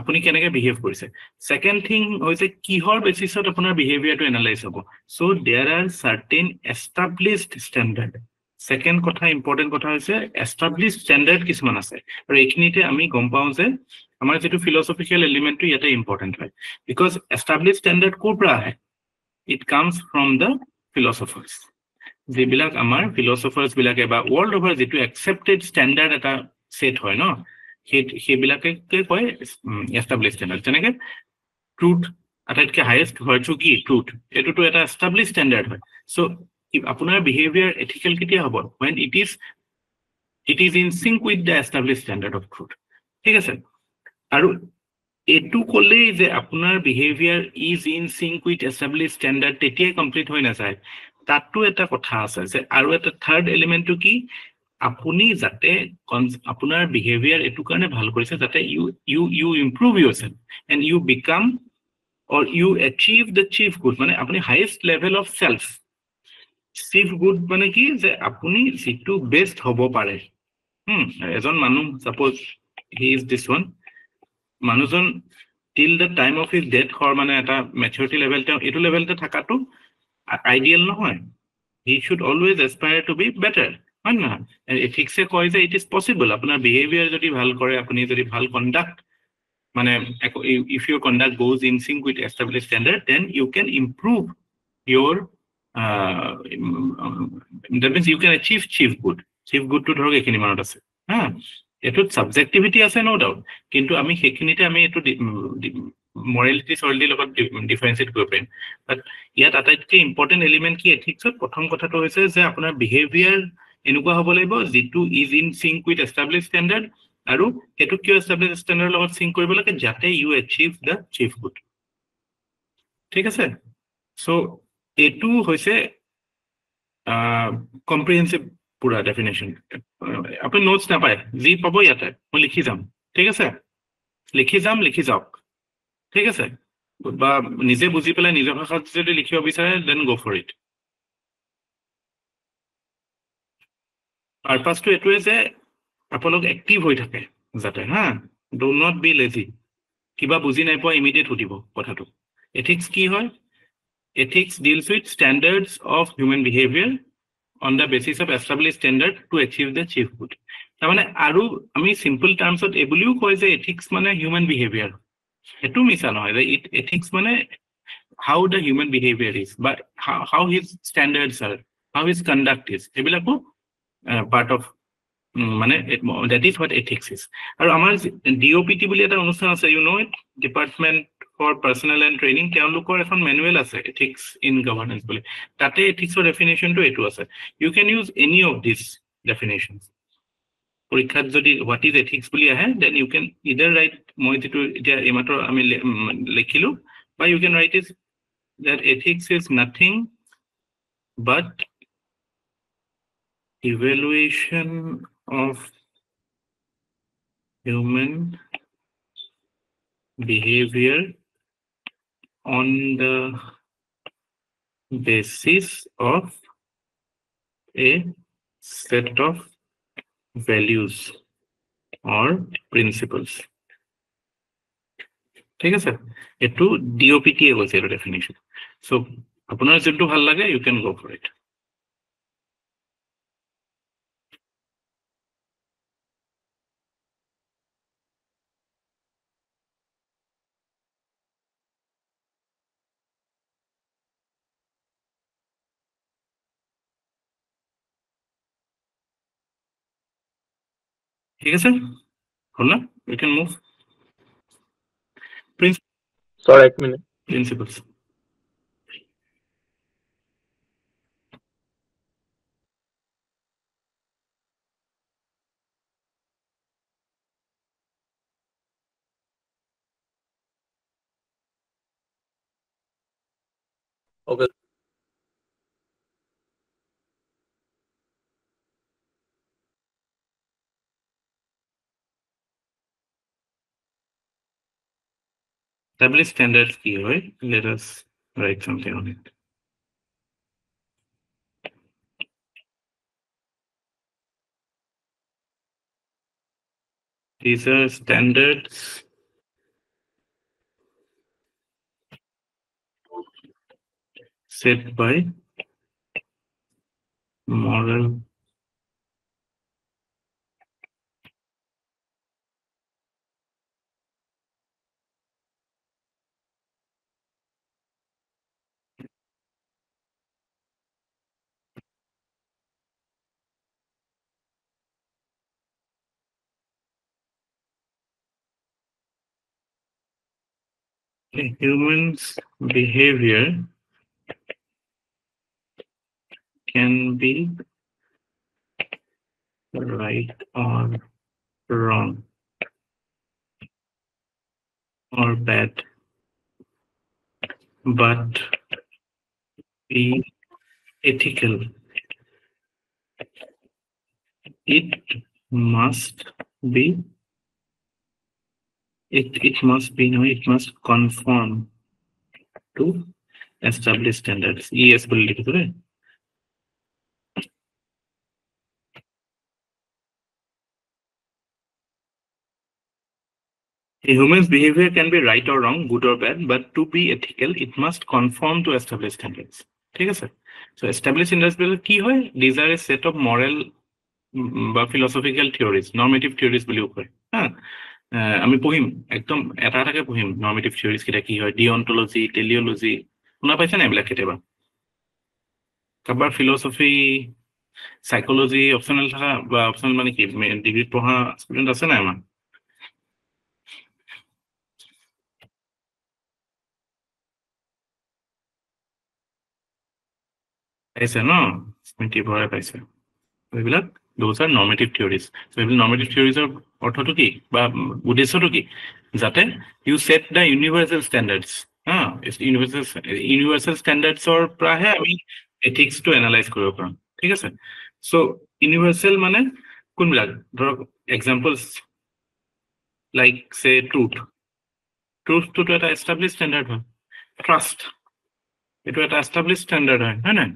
[SPEAKER 1] আপুনি কেনেকে বিহেভ কৰিছে? ছেকেণ্ড থিং হৈছে কিহৰ বেচিছত আপোনাৰ বিহেভিয়াৰটো এনালাইজ হ'ব? So' there are certain established standard second কথা ইম্পৰ্টেণ্ট কথা হৈছে এষ্টাব্লিছ ষ্টেণ্ডাৰ্ড কিছুমান আছে। আৰু এইখিনিতে আমি গম পাওঁ যে আমাৰ যিটো ফিলচফিকেল এলিমেণ্টটো ইয়াতে ইম্পৰ্টেণ্ট হয়। বিকজ এষ্টাব্লিছ ষ্টেণ্ডাৰ্ড ক'ৰ পৰা আহে? It comes from the philosophers যিবিলাক আমাৰ ফিলচফাৰ্ছ বিলাকে বা ৱৰ্ল্ড অভাৰ যিটো একচেপ্টেড ষ্টেণ্ডাৰ্ড এটা ছেট হয় ন সেই সেইবিলাকে কয় এষ্টাব্লিছ ষ্টেণ্ডাৰ্ড যেনেকে ট্ৰুথ আটাইতকৈ হায়েষ্ট ভাৰ্চু কি? ট্ৰুথ এইটোতো এটা এষ্টাব্লিছ ষ্টেণ্ডাৰ্ড হয়। চ' আপোনাৰ বিহেভিয়াৰ এথিকেল কেতিয়া হ'ব? When it is it is in sync with the establish standard of truth ঠিক আছে? আৰু এইটো ক'লেই যে আপোনাৰ behaviour is in sync with establish standard তেতিয়াই কমপ্লিট হৈ নাযায়। তাতো এটা কথা আছে যে আৰু এটা থাৰ্ড এলিমেণ্টটো কি? আপুনি যাতে আপোনাৰ বিহেভিয়াৰ এইটো কাৰণে ভাল কৰিছে যাতে you you you improve yourself and you become or you achieve the chief good মানে আপুনি highest level of self chief good মানে কি যে আপুনি যিটো বেষ্ট হ'ব পাৰে। এজন মানুহ suppose he is this one মানুহজন till the time of his death Har মানে এটা মেচিউৰিটি লেভেল তেওঁ এইটো লেভেলতে থকাটো আইডিয়েল নহয়। He should always aspire to be better হয় নে নহয়? এথিক্সে কয় যে ইট ইজ পচিবল আপোনাৰ বিহেভিয়াৰ যদি ভাল কৰে আপুনি যদি ভাল কণ্ডাক্ট মানে if your conduct goes in sync with establish standard then you can improve your that means you can achieve chief good chief গুডটো ধৰক এইখিনি মানত আছে। হা? এইটোত ছাবজেক্টিভিটি আছে ন' ডাউট কিন্তু আমি সেইখিনিতে আমি এইটো মৰেলিটি চৰেলিটিৰ লগত ডিফাৰেঞ্চিয়েট কৰিব পাৰিম। বাট ইয়াত আটাইতকৈ ইম্পৰ্টেণ্ট এলিমেণ্ট কি এথিক্সত প্ৰথম কথাটো হৈছে যে আপোনাৰ বিহেভিয়াৰ এনেকুৱা হ'ব লাগিব যিটো is in sync with establish standard আৰু সেইটো কিয় এষ্টাব্লিছ ষ্টেণ্ডাৰ্ডৰ লগত চিংক কৰিব লাগে যাতে you achieve the chief good ঠিক আছে? চ' এইটো হৈছে কম্প্ৰিহেনচিভ পুৰা ডেফিনেশ্যন আপুনি নোটছ নাপায় যি পাব ইয়াতে মই লিখি যাম ঠিক আছে? লিখি যাম লিখি যাওক ঠিক আছে? বা নিজে বুজি পেলাই নিজৰ ভাষাত যদি লিখিব বিচাৰে দেন গ' ফৰ ইট পাৰ্পাছটো এইটোৱে যে আপোনালোক এক্টিভ হৈ থাকে যাতে হা? ডো নট বি লেজি কিবা বুজি নাই পোৱা ইমিডিয়েট সুধিব কথাটো। এথিক্স কি হয়? ethics deals with standards of human behaviour on the basis of establish standard to achieve the chief good তাৰমানে আৰু আমি চিম্পল টাৰ্মছত এই বুলিও কয় যে এথিক্স মানে হিউমেন বিহেভিয়াৰ সেইটো মিছা নহয় যে ইট এথিক্স মানে how the human behaviour is বা how his standards are how his conduct is সেইবিলাকো পাৰ্ট অফ মানে that is what ethics is আৰু আমাৰ ডি অ' পি টি বুলি এটা অনুষ্ঠান আছে you know it department for personal and training তেওঁলোকৰ এখন মেনুৱেল আছে এথিক্স ইন গভৰ্নেন্স বুলি তাতে এথিক্সৰ ডেফিনেশ্যনটো এইটো আছে you can use any of this definition পৰীক্ষাত যদি হোৱাট ইজ এথিক্স বুলি আহে then you can either write মই যিটো এতিয়া এইমাত্ৰ আমি লিখিলোঁ বা you can write is that ethics is nothing but evaluation of human behavior on the basis of a set of values or principles. ঠিক আছে এইটো ডি অ' পি টিয়ে কৈছে এইটো ডেফিনেশ্যন চ' আপোনাৰ যোনটো ভাল লাগে ইউ কেন গ' ফৰ ইট ঠিক আছে হ'ল না ইউ কেন মুভ
[SPEAKER 2] Sorry, এক minute.
[SPEAKER 1] Principles
[SPEAKER 2] Okay.
[SPEAKER 1] doubly standard key, right? Let us write something on it. These are standards. set by model human's behavior can be right or wrong or bad, but be ethical. It must be it, it must be no it must conform to established standards es বলে লিখে রে A human's behavior can be right or wrong, good or bad, but to be ethical, it must conform to established standards. ঠিক আছে? So established standards কি হয়? These are a set of moral বা philosophical theories normative theories বুলিও কয় হা আমি পঢ়িম। একদম এটা এটাকে পঢ়িম। নৰ্মেটিভ থিয়ৰিজ কেইটা কি হয় ডিঅন্টলজি টেলিঅলজি শুনা পাইছে নাই এইবিলাক কেতিয়াবা? কাৰোবাৰ ফিলচফি চাইকলজি অপচনেল থকা বা অপচনেল মানে কি? ডিগ্ৰীত পঢ়া ষ্টুডেণ্ট আছে নাই আমাৰ? পাইছে ন? স্মৃতি ভৰাই পাইছে। এইবিলাক দোজ আৰ নৰ্মেটিভ থিয়ৰিজ এইবিলাক নৰ্মেটিভ থিয়ৰিজৰ অৰ্থটো কি বা উদ্দেশ্যটো কি যাতে you set the universal standards হা ইউনিভাৰ্চেল ইউনিভাৰ্চেল ষ্টেণ্ডাৰ্ডছৰ পৰাহে আমি এথিক্সটো এনালাইজ কৰিব পাৰোঁ ঠিক আছে চ' ইউনিভাৰ্চেল মানে কোনবিলাক ধৰক এক্সাম্পলছ লাইক চে ট্ৰুথ ট্ৰুথটোতো এটা এষ্টাব্লিছ ষ্টেণ্ডাৰ্ড হয় ট্ৰাষ্ট এইটো এটা এষ্টাব্লিছ ষ্টেণ্ডাৰ্ড হয় হয় নহয়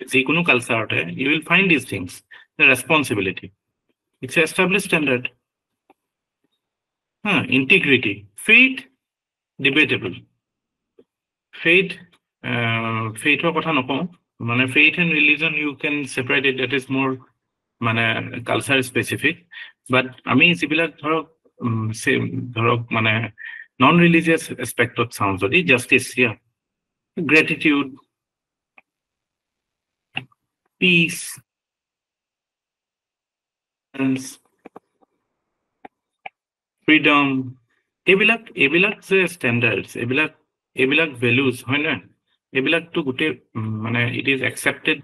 [SPEAKER 1] যিকোনো কালচাৰতে you will find these things responsibility it's establish standard হা ইণ্টিগ্ৰিটি ফেইথ ডিবেটেবল ফেইথ ফেইথৰ কথা নকওঁ মানে faith and religion you can separate it that is মোৰ মানে কালচাৰ স্পেচিফিক বাট আমি যিবিলাক ধৰক ধৰক মানে নন ৰিলিজিয়াছ এছপেক্টত চাওঁ যদি জাষ্টিছ ইয়া গ্ৰেটিটিউড peace, freedom, এইবিলাক এইবিলাক যে ষ্টেণ্ডাৰ্ডছ এইবিলাক এইবিলাক ভেলুজ হয় নহয় এইবিলাকতো গোটেই মানে ইট ইজ একচেপ্টেড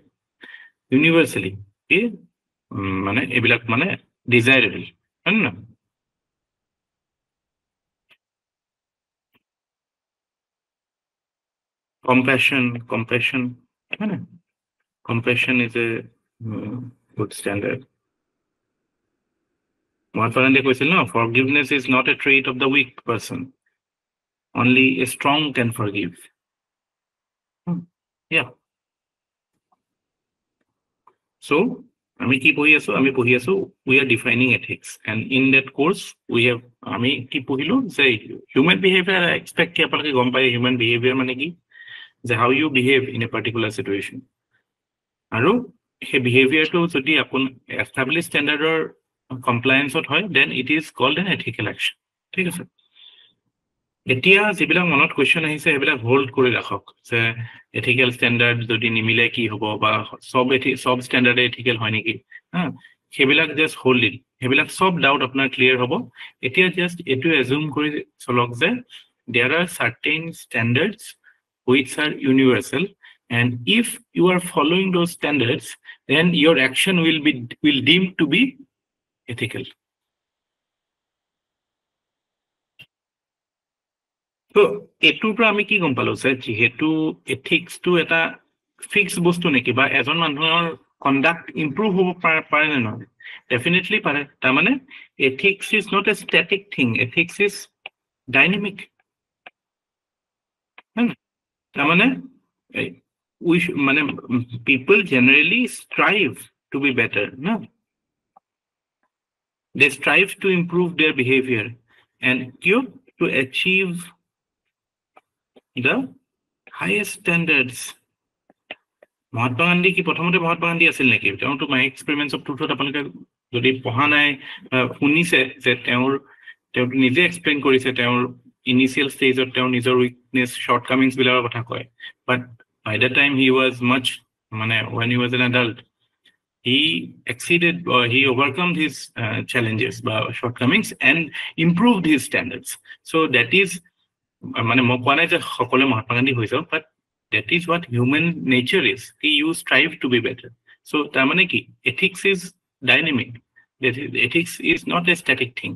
[SPEAKER 1] ইউনিভাৰ্চেলি কি মানে এইবিলাক মানে ডিজাইৰেবল হয় নহয় কম্পেশ্যন কম্পেশ্যন হয় নহয় compassion is a uh, good standard. Mahatma Gandhi কৈছিল no forgiveness is not a trait of the weak person only a strong can forgive hmm. yeah so আমি কি পঢ়ি আছো আমি পঢ়ি আছো we are defining ethics and in that course we have আমি কি পঢ়িলো যে human behavior expect কি আপোনালোকে গম পায় human behavior মানে কি যে how you behave in a particular situation আৰু সেই বিহেভিয়াৰটো যদি আপোন এষ্টাব্লিছ ষ্টেণ্ডাৰ্ডৰ হয় then it is called an ethical action ঠিক আছে? এতিয়া যিবিলাক মনত কুৱেশ্যন আহিছে সেইবিলাক হোল্ড কৰি ৰাখক যে এথিকেল ষ্টেণ্ডাৰ্ড যদি নিমিলে কি হ'ব বা চব এথি চব ষ্টেণ্ডাৰ্ডে এথিকেল হয় নেকি? হা? সেইবিলাক জাষ্ট হোল্ড ইট সেইবিলাক চব ডাউট আপোনাৰ ক্লিয়াৰ হ'ব। এতিয়া জাষ্ট এইটো এজুম কৰি চলক যে there are certain standards which are universal And if you are following those standards, then your action will be will deemed to be ethical. তো এইটোৰ পৰা আমি কি গম পালো যে যিহেতু এথিক্সটো এটা ফিক্স বস্তু নেকি বা এজন মানুহৰ কণ্ডাক্ট ইম্প্ৰুভ হ'ব পাৰে পাৰে নে নহয় ডেফিনেটলি পাৰে তাৰমানে ethics is not a static thing ethics is dynamic তাৰমানে we should, people generally strive to be better. No, they strive to improve their behavior and you to achieve the highest standards. Mahatma Gandhi কি প্ৰথমতে মহাত্মা গান্ধী আছিল নেকি তেওঁতো মাই experiments of ট্ৰুথত আপোনালোকে যদি পঢ়া নাই শুনিছে যে তেওঁৰ তেওঁ নিজে এক্সপ্লেইন কৰিছে তেওঁৰ ইনিচিয়েল ষ্টেজত তেওঁৰ নিজৰ উইকনেছ শ্বৰ্ট কামিংছবিলাকৰ কথা কয় বাট by the time he was much when he was an adult he exceeded or he overcome his uh, challenges by shortcomings and improved his standards so that is but that is what human nature is you strive to be better so ethics is dynamic ethics is not a static thing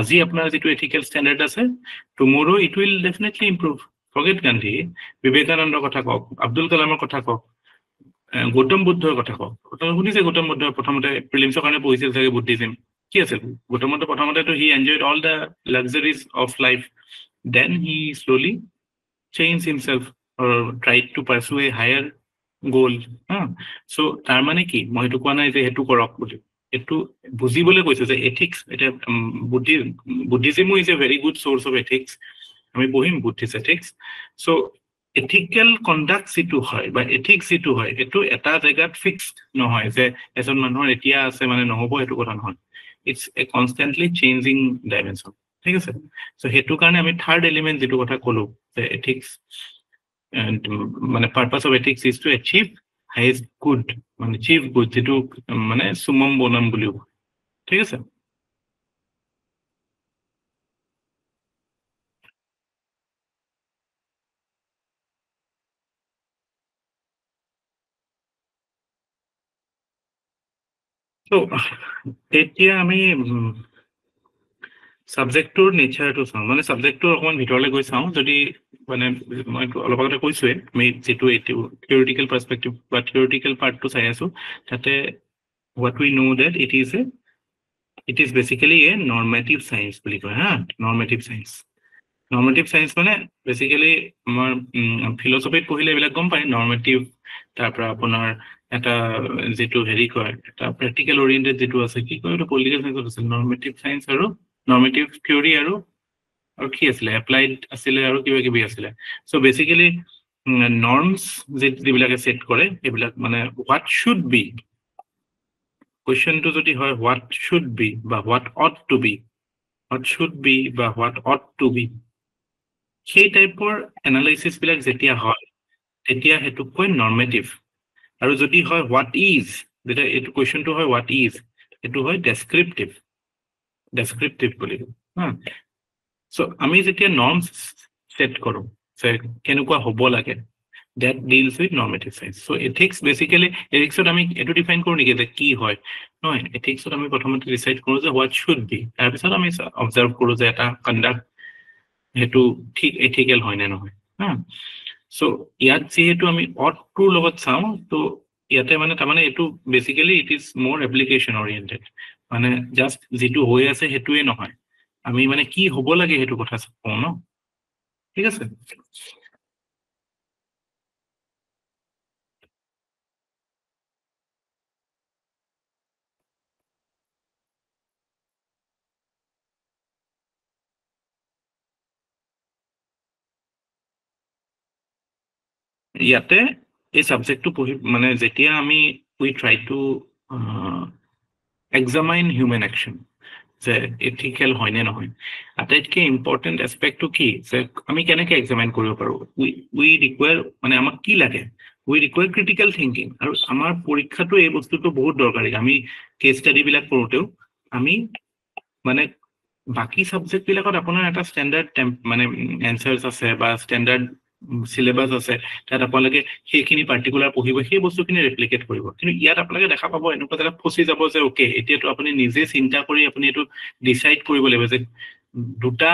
[SPEAKER 1] আজি আপোনাৰ যিটো ethical standard আছে tomorrow it will definitely improve forget Gandhi বিবেকানন্দৰ কথা কওক আব্দুল কালামৰ কথা কওক Gautam বুদ্ধৰ কথা কওক। শুনিছে গৌতম বুদ্ধ প্ৰথমতে প্ৰিলিমছৰ কাৰণে পঢ়িছিল চাগে বুদ্ধিজিম কি আছিল? গৌতম বুদ্ধ প্ৰথমতেতো he enjoyed all the luxuries of life then he slowly change himself tried to pursue a higher goal হা? চ' তাৰ মানে কি? মই সেইটো কোৱা নাই যে সেইটো কৰক বুলি। এইটো বুজিবলৈ কৈছো যে এথিক্স এতিয়া বুদ্ধি বুদ্ধিজিমো is a very good source of ethics আমি পঢ়িম Buddhist ethics so' ethical conduct যিটো হয় বা এথিক্স যিটো হয় এইটো এটা জেগাত ফিক্সড নহয় যে এজন মানুহৰ এতিয়া আছে মানে নহ'ব সেইটো কথা নহয়। It's a constantly changing dimension ঠিক আছে? চ' সেইটো কাৰণে আমি থাৰ্ড এলিমেণ্ট যিটো কথা ক'লো যে এথিক্স মানে purpose of ethics is to achieve highest good মানে চিভ গুড যিটো মানে চুমম বনাম বুলিও ঠিক আছে? এতিয়া আমি ছাবজেক্টটোৰ নেচাৰটো চাওঁ। মানে ছাবজেক্টটোৰ অকণমান ভিতৰলৈ গৈ চাওঁ। যদি মানে মই অলপ আগতে কৈছোৱে আমি যিটো এইটো থিয়ৰিটিকেল পাৰ্চপেক্টিভ বা থিয়ৰিটিকেল পাৰ্টটো চাই আছোঁ তাতে what we know that it is a it is basically a normative science বুলি কয় হা? নৰ্মেটিভ চায়েন্স নৰ্মেটিভ চায়েন্স মানে বেচিকেলি আমাৰ ফিলচফিত পঢ়িলে এইবিলাক গম পায়। নৰ্মেটিভ তাৰপৰা আপোনাৰ এটা যিটো হেৰি কয় এটা প্ৰেক্টিকেল অৰিয়েণ্টেড যিটো আছে কি কয় পলিটিকেল চায়েন্সত আছিল নৰ্মেটিভ চায়েন্স আৰু নৰ্মেটিভ থিয়ৰী আৰু আৰু কি আছিলে এপ্লাইড আছিলে আৰু কিবা কিবি আছিলে। চ' বেচিকেলি নৰ্মছ যিবিলাকে ছেট কৰে সেইবিলাক মানে হোৱাট শ্বুড বি কুৱেশ্যনটো যদি হয় হোৱাট শ্বুড বি বা what ought to be what should be বা হোৱাট অট টু বি সেই টাইপৰ এনালাইচিছবিলাক যেতিয়া হয় তেতিয়া সেইটোক কয় নৰ্মেটিভ আৰু যদি হয় হোৱাট ইজ যেতিয়া এইটো কুৱেশ্যনটো হয় হোৱাট ইজ এইটো হয় ডেছক্ৰিপটিভ ডেছক্ৰিপটিভ বুলি। চ' আমি যেতিয়া নৰ্মছ ছেট কৰোঁ কেনেকুৱা হ'ব লাগে that deals with normative science so' ethics basically এথিক্সত আমি এইটো ডিফাইন কৰোঁ নেকি যে কি হয়। নহয় এথিক্সত আমি প্ৰথমতে ডিচাইড কৰোঁ যে হোৱাট শ্বুড বি তাৰপিছত আমি অবজাৰ্ভ কৰোঁ যে এটা কণ্ডাক্ট সেইটো ঠিক এথিকেল হয় নে নহয়। হা। চ' ইয়াত যিহেতু আমি অটটোৰ লগত চাওঁ ত' ইয়াতে মানে তাৰমানে এইটো basically it is more application oriented মানে জাষ্ট যিটো হৈ আছে সেইটোৱে নহয়। আমি মানে কি হ'ব লাগে সেইটো কথা কওঁ ন? ঠিক আছে? ইয়াতে এই ছাবজেক্টটো পঢ়ি মানে যেতিয়া আমি we try to examine human action যে এথিকেল হয়নে নহয়। আটাইতকৈ ইম্পৰ্টেণ্ট এছপেক্টটো কি যে আমি কেনেকৈ এক্সামাইন কৰিব পাৰোঁ। উই ৰিকুৱায়াৰ মানে আমাক কি লাগে? উই ৰিকুৱায়াৰ ক্ৰিটিকেল থিংকিং আৰু আমাৰ পৰীক্ষাটো এই বস্তুটো বহুত দৰকাৰী। আমি কেছ ষ্টাডিবিলাক কৰোঁতেও আমি মানে বাকী ছাবজেক্টবিলাকত আপোনাৰ এটা ষ্টেণ্ডাৰ্ড মানে এনচাৰ্ছ আছে বা ষ্টেণ্ডাৰ্ড চিলেবাছ আছে তাত আপোনালোকে সেইখিনি পাৰ্টিকুলাৰ পঢ়িব সেই বস্তুখিনি ৰেপ্লিকেট কৰিব। কিন্তু ইয়াত আপোনালোকে দেখা পাব এনেকুৱা জেগাত ফচি যাব যে অ'কে এতিয়াতো আপুনি নিজে চিন্তা কৰি আপুনি এইটো ডিচাইড কৰিব লাগিব যে দুটা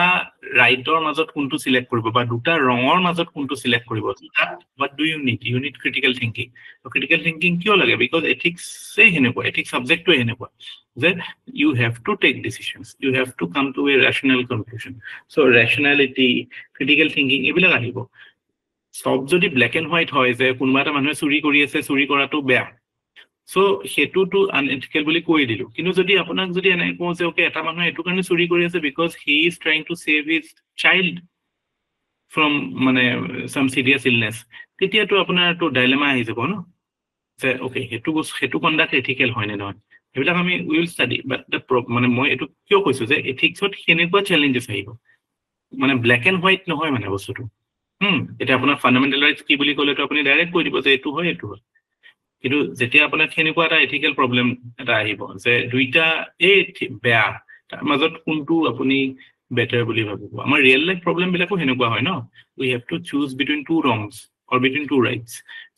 [SPEAKER 1] ৰাইটৰ মাজত কোনটো চিলেক্ট কৰিব বা দুটা ৰঙৰ মাজত কোনটো চিলেক্ট কৰিব। তাত what do you need you need critical thinking critical thinking কিয় লাগে? বিকজ এথিক্সে সেনেকুৱা এথিক্স ছাবজেক্টটোৱে সেনেকুৱা যে you have to take decisions you have to come to a rational conclusion so' rationality critical thinking এইবিলাক আহিব। চব যদি ব্লেক এণ্ড হোৱাইট হয় যে কোনোবা এটা মানুহে চুৰি কৰি আছে চুৰি কৰাটো বেয়া। চ' সেইটোতো আনএথিকেল বুলি কৈ দিলোঁ। কিন্তু যদি আপোনাক যদি এনেকৈ কওঁ যে অ'কে এটা মানুহে এইটো কাৰণে চুৰি কৰি আছে because he is trying to save his child from মানে চাম চিৰিয়াছ ইলনেছ তেতিয়াতো আপোনাৰতো ডাইলেমা আহি যাব ন? যে অ'কে সেইটো বস্তু সেইটো কণ্ডাক্ট এথিকেল হয়নে নহয়? সেইবিলাক আমি উইল ষ্টাডি বাট দ্য মানে মই এইটো কিয় কৈছোঁ যে এথিক্সত সেনেকুৱা চেলেঞ্জেছ আহিব। মানে ব্লেক এণ্ড হোৱাইট নহয় মানে বস্তুটো। এতিয়া আপোনাৰ ফাণ্ডামেণ্টেল ৰাইটছ কি বুলি ক'লেতো আপুনি ডাইৰেক্ট কৈ দিব যে এইটো হয় এইটো হয়। কিন্তু যেতিয়া আপোনাৰ সেনেকুৱা এটা এথিকেল প্ৰব্লেম এটা আহিব যে দুইটা এই বেয়া তাৰ মাজত কোনটো আপুনি বেটাৰ বুলি ভাবিব? আমাৰ ৰিয়েল লাইফ প্ৰব্লেমবিলাকো সেনেকুৱা হয় ন? We have to choose between two wrongs or between two rights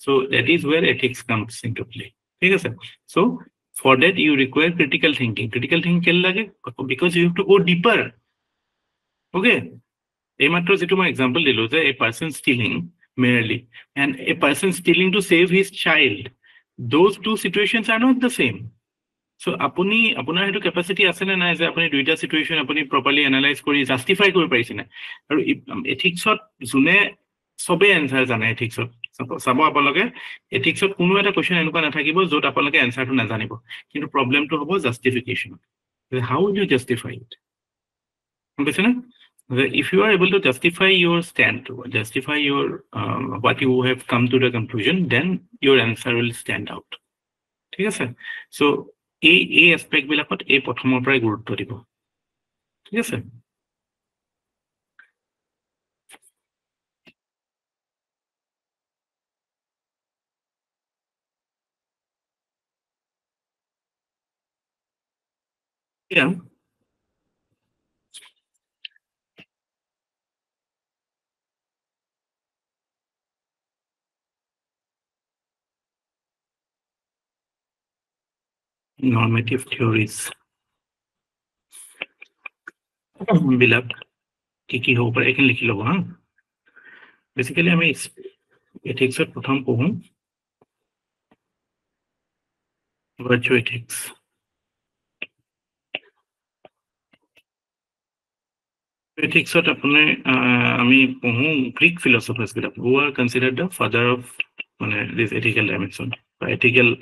[SPEAKER 1] so' that is where ethics comes into play ঠিক আছে? So' for that you require critical thinking critical thinking কেলে লাগে? Because you have to go' deeper okay এইমাত্ৰ যিটো মই example দিলোঁ যে a person stealing merely and a person stealing to save his child those two situations are not the same so' আপুনি আপোনাৰ সেইটো কেপাচিটি আছেনে নাই যে আপুনি দুইটা চিটুৱেশ্যন আপুনি প্ৰপাৰলি এনালাইজ কৰি জাষ্টিফাই কৰিব পাৰিছে নাই আৰু এথিক্সত যোনে চবেই এনচাৰ জানে এথিক্সত চাব আপোনালোকে এথিক্সত কোনো এটা কুৱেশ্যন এনেকুৱা নাথাকিব য'ত আপোনালোকে এনচাৰটো নাজানিব। কিন্তু প্ৰব্লেমটো হ'ব justification how you justify it গম পাইছেনে if you are able to justify your stand, justify your um, what you have come to the conclusion, then your answer will stand out. ঠিক আছে চ' এই এই এছপেক্টবিলাকত এই প্ৰথমৰ পৰাই গুৰুত্ব দিব ঠিক আছে Yeah. normative theories বিলাক কি কি হ'ব পাৰে এইখিনি লিখি ল'ব হা বেচিকেলি আমি এথিক্সত প্ৰথম পঢ়োঁ ভাৰ্চু এথিক্স এথিক্সত আপোনাৰ আমি পঢ়োঁ গ্ৰীক ফিলচফাৰ্ছ বিলাক who are consider the father of মানে দিছ এথিকেল ডাইমেনশ্যন বা ethical uh,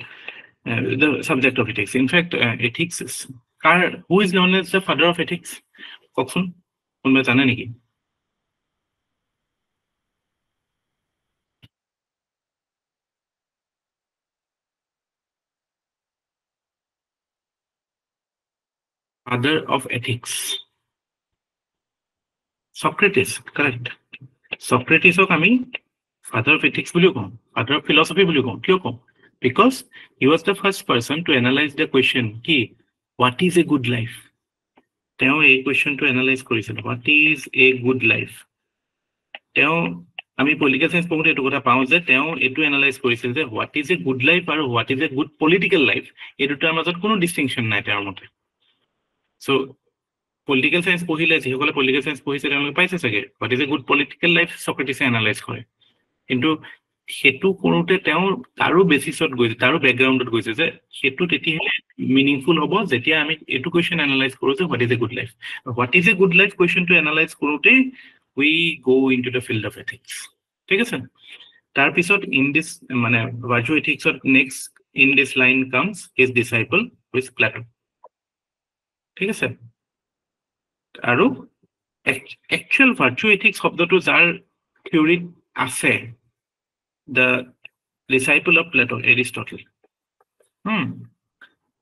[SPEAKER 1] the subject of ethics. In fact, uh, ethics is car, who is known as the father of ethics? কওকচোন কোনোবাই জানে নেকি father of ethics Socrates correct Socratesক আমি father of ethics বুলিও কওঁ father of philosophy বুলিও কওঁ কিয় কওঁ Because he was the first person to analyze the question কি what is a good life? তেওঁ এই কুৱেশ্যনটো এনালাইজ কৰিছিল what is a good life তেওঁ আমি পলিটিকেল চাইন্স পঢ়োঁতে এইটো কথা পাওঁ যে তেওঁ এইটো এনালাইজ কৰিছিল যে what is a good life আৰু what is a good political life এই দুটাৰ মাজত কোনো ডিষ্টিংশ্যন নাই তেওঁৰ মতে। চ' পলিটিকেল চাইন্স পঢ়িলে যিসকলে পলিটিকেল চাইন্স পঢ়িছে তেওঁলোকে পাইছে চাগে what is a good political life চক্ৰেটিছে analyse কৰে। কিন্তু সেইটো কৰোঁতে তেওঁ তাৰো বেচিছত গৈছে তাৰো বেকগ্ৰাউণ্ডত গৈছে যে সেইটো তেতিয়াহে মিনিংফুল হ'ব যেতিয়া আমি এইটো কুৱেশ্যন এনালাইজ কৰোঁ যে what is a good life what is a good life কুৱেশ্যনটো analyse কৰোঁতেই we go' into the field of ethics ঠিক আছে? তাৰপিছত ইন দিছ মানে virtue এথিক্সত next in this line comes his disciple with Plato ঠিক আছে? আৰু একচুৱেল ভাৰ্চু এথিক্স শব্দটো যাৰ থিয়ৰিত আছে the disciple of Plato, Aristotle. Hmm.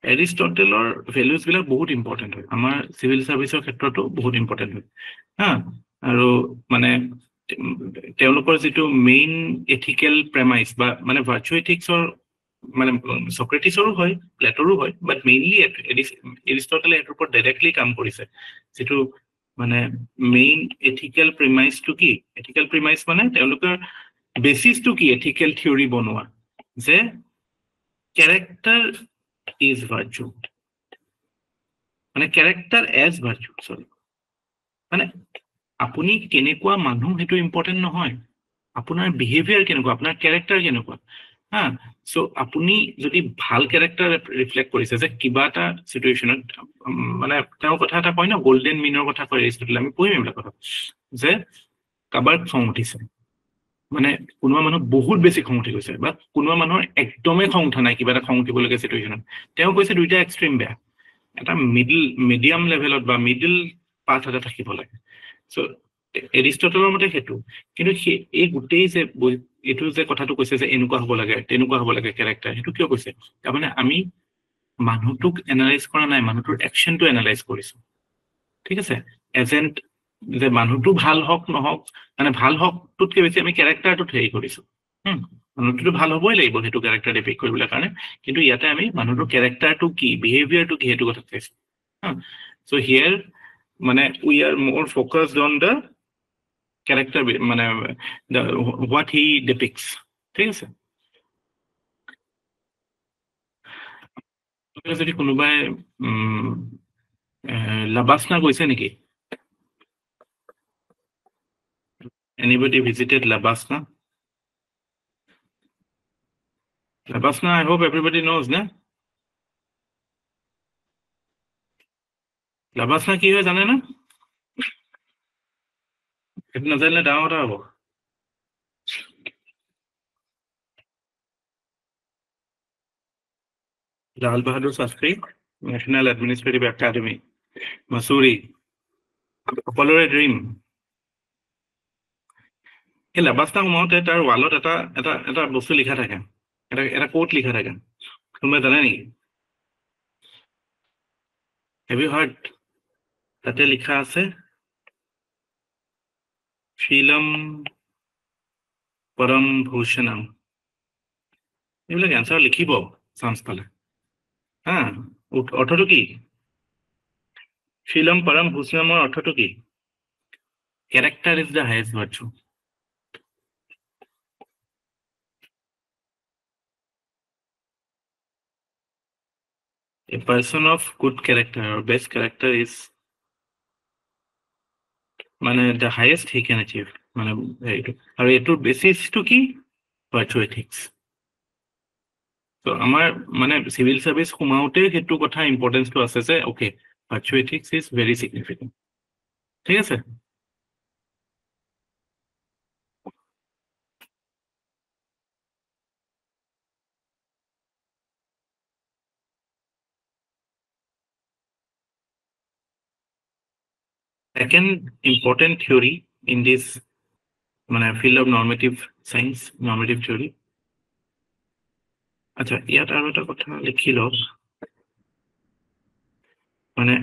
[SPEAKER 1] এৰিষ্টটেলৰ ভেলুজবিলাক বহুত ইম্পৰ্টেণ্ট হয় আমাৰ চিভিল ছাৰ্ভিচৰ ক্ষেত্ৰতো বহুত ইম্পৰ্টেণ্ট হয় হা আৰু মানে তেওঁলোকৰ যিটো মেইন এথিকেল প্ৰেমাইজ বা মানে ভাৰ্চু এথিক্সৰ মানে চক্ৰেটিছৰো হয় প্লেটৰো হয় বাট মেইনলি এৰিষ্টটেলে এইটোৰ ওপৰত ডাইৰেক্টলি কাম কৰিছে যিটো মানে মেইন এথিকেল প্ৰিমাইজটো কি এথিকেল প্ৰিমাইজ মানে তেওঁলোকৰ বেচিছটো কি? এথিকেল থিয়ৰি বনোৱা। যে কেৰেক্টাৰ ইজ ভাৰ্চু মানে কেৰেক্টাৰ এজ ভাৰ্চু চৰি মানে আপুনি কেনেকুৱা মানুহ সেইটো ইম্পৰ্টেণ্ট নহয়। আপোনাৰ বিহেভিয়াৰ কেনেকুৱা? আপোনাৰ কেৰেক্টাৰ কেনেকুৱা? হা? চ' আপুনি যদি ভাল কেৰেক্টাৰ ৰিফ্লেক্ট কৰিছে যে কিবা এটা চিটুৱেশ্যনত মানে তেওঁ কথা এটা কয় ন গল্ডেন মিনৰ কথা কয় আমি পঢ়িম এইবিলাক কথা। যে কাৰোবাৰ খং উঠিছে। মানে কোনোবা মানুহ বহুত বেছি খং উঠি গৈছে বা কোনোবা মানুহৰ একদমেই খং উঠা নাই কিবা এটা খং উঠিবলগীয়া চিটুৱেশ্যনত তেওঁ কৈছে দুইটা এক্সট্ৰিম বেয়া। এটা মিডিল মিডিয়াম লেভেলত বা মিডিল পাথ এটা থাকিব লাগে। চ' এৰিষ্টটলৰ মতে সেইটো। কিন্তু সেই এই গোটেই যে এইটো যে কথাটো কৈছে যে এনেকুৱা হ'ব লাগে তেনেকুৱা হ'ব লাগে কেৰেক্টাৰ সেইটো কিয় কৈছে? তাৰমানে আমি মানুহটোক এনালাইজ কৰা নাই মানুহটোৰ একশ্যনটো এনালাইজ কৰিছো। ঠিক আছে? এজেণ্ট যে মানুহটো ভাল হওক নহওক মানে ভাল হওকটোতকে বেছি আমি কেৰেক্টাৰটোত হেৰি কৰিছো। মানুহটোতো ভাল হ'বই লাগিব সেইটো কেৰেক্টাৰ ডিপেক্ট কৰিবলৈ কাৰণে। কিন্তু ইয়াতে আমি মানুহটোৰ কেৰেক্টাৰটো কি বিহেভিয়াৰটো কি সেইটো কথা চাইছো। চ' হিয়াৰ মানে we are more focused on the character মানে হোৱাট হি ডিপিক্স ঠিক আছে? যদি কোনোবাই লাবাচনা গৈছে নেকি? Anybody visited Labasna? Labasna, I hope everybody knows, ne? Labasna কি হয় জানে না সেইটো নাজানিলে ডাঙৰ কথা হ'ব Lal Bahadur Shastri National Administrative Academy Mussoorie সকলোৰে ড্ৰিম সেই লেবাছটা সোমাওতে তাৰ ৱালত এটা এটা এটা বস্তু লিখা থাকে। এটা এটা কোড লিখা থাকে। কোনোবাই জানে নেকি? হেভ হাৰ্ড তাতে লিখা আছে শ্ৰীলম পৰম ভূষণম এইবিলাক এনচাৰ লিখিব চান্স পালে। হা অৰ্থটো কি? শ্ৰীলম পৰম ভূষণমৰ অৰ্থটো কি? Character is the highest virtue a person of good character or best character is মানে the highest he can achieve. মানে হেৰিটো আৰু এইটোৰ বেচিছটো কি? ভাৰ্চু এথিক্স ত' আমাৰ মানে চিভিল চাৰ্ভিচ সোমাওতে সেইটো কথা ইম্পৰ্টেঞ্চটো আছে যে okay virtue ethics is very significant ঠিক আছে? second important theory in this মানে field of normative science, normative theory. আচ্ছা ইয়াত আৰু এটা কথা লিখি লওক মানে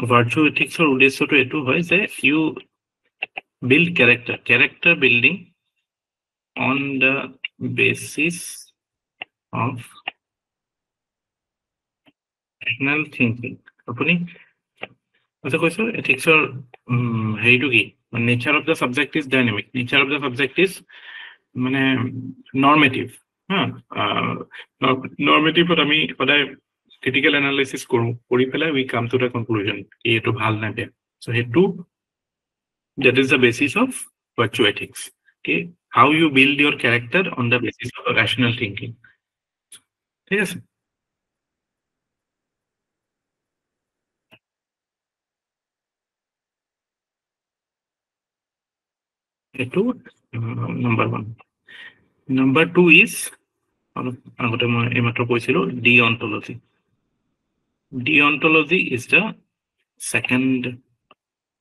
[SPEAKER 1] ভাৰ্চু এথিক্সৰ উদ্দেশ্যটো এইটো হয় যে you build character character building on the basis of rational thinking আপুনি আচ্ছা কৈছো এথিক্সৰ হেৰিটো কি nature of the subject is dynamic nature of the subject is মানে নৰ্মেটিভ হা নৰ্মেটিভত আমি সদায় ক্ৰিটিকেল এনালাইচিছ কৰোঁ কৰি পেলাই we come to the conclusion কি এইটো ভাল নে বেয়া চ' সেইটো that is the basis of virtue ethics কি how you build your character on the basis of rational thinking ঠিক এইটো number one number two is আগতে মই এইমাত্ৰ কৈছিলোঁ deontology deontology is the second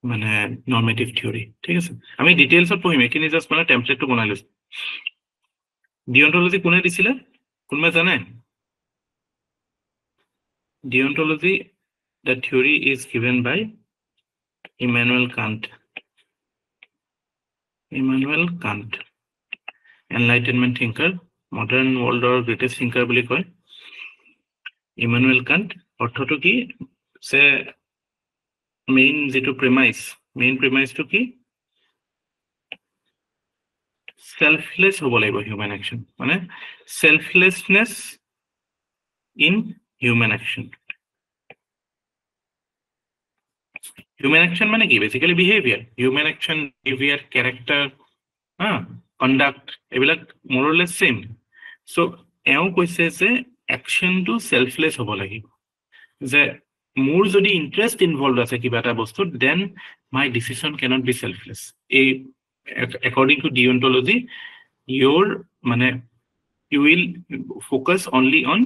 [SPEAKER 1] মানে নৰ্মেটিভ থিয়ৰী ঠিক আছে? আমি ডিটেইলছত পঢ়িম এইখিনি জাষ্ট মানে টেমপ্লেটটো বনাই লৈছোঁ ডি অন্টলজি কোনে দিছিলে? কোনোবাই জানে? Deontology the theory is given by Immanuel Kant Immanuel Kant. Enlightenment thinker modern ৱৰ্ল্ডৰ greatest thinker বুলি কয়। ইমানুৱেল কাণ্ট অৰ্থটো কি? যে মেইন যিটো প্ৰেমাইজ মেইন প্ৰেমাইজটো কি? চেল্ফলেছ হ'ব লাগিব হিউমেন একশ্যন মানে selflessness in human action human action মানে কি? Basically behaviour human action behaviour character হা কণ্ডাক্ট এইবিলাক মোৰলেছ ছেইম চ' এওঁ কৈছে যে একশ্যনটো চেল্ফলেছ হ'ব লাগিব। যে মোৰ যদি ইণ্টাৰেষ্ট ইনভলভ আছে কিবা এটা বস্তুত then my decision cannot be selfless এই একৰ্ডিং টু ডিঅন্টলজি ইয়'ৰ মানে you will focus only on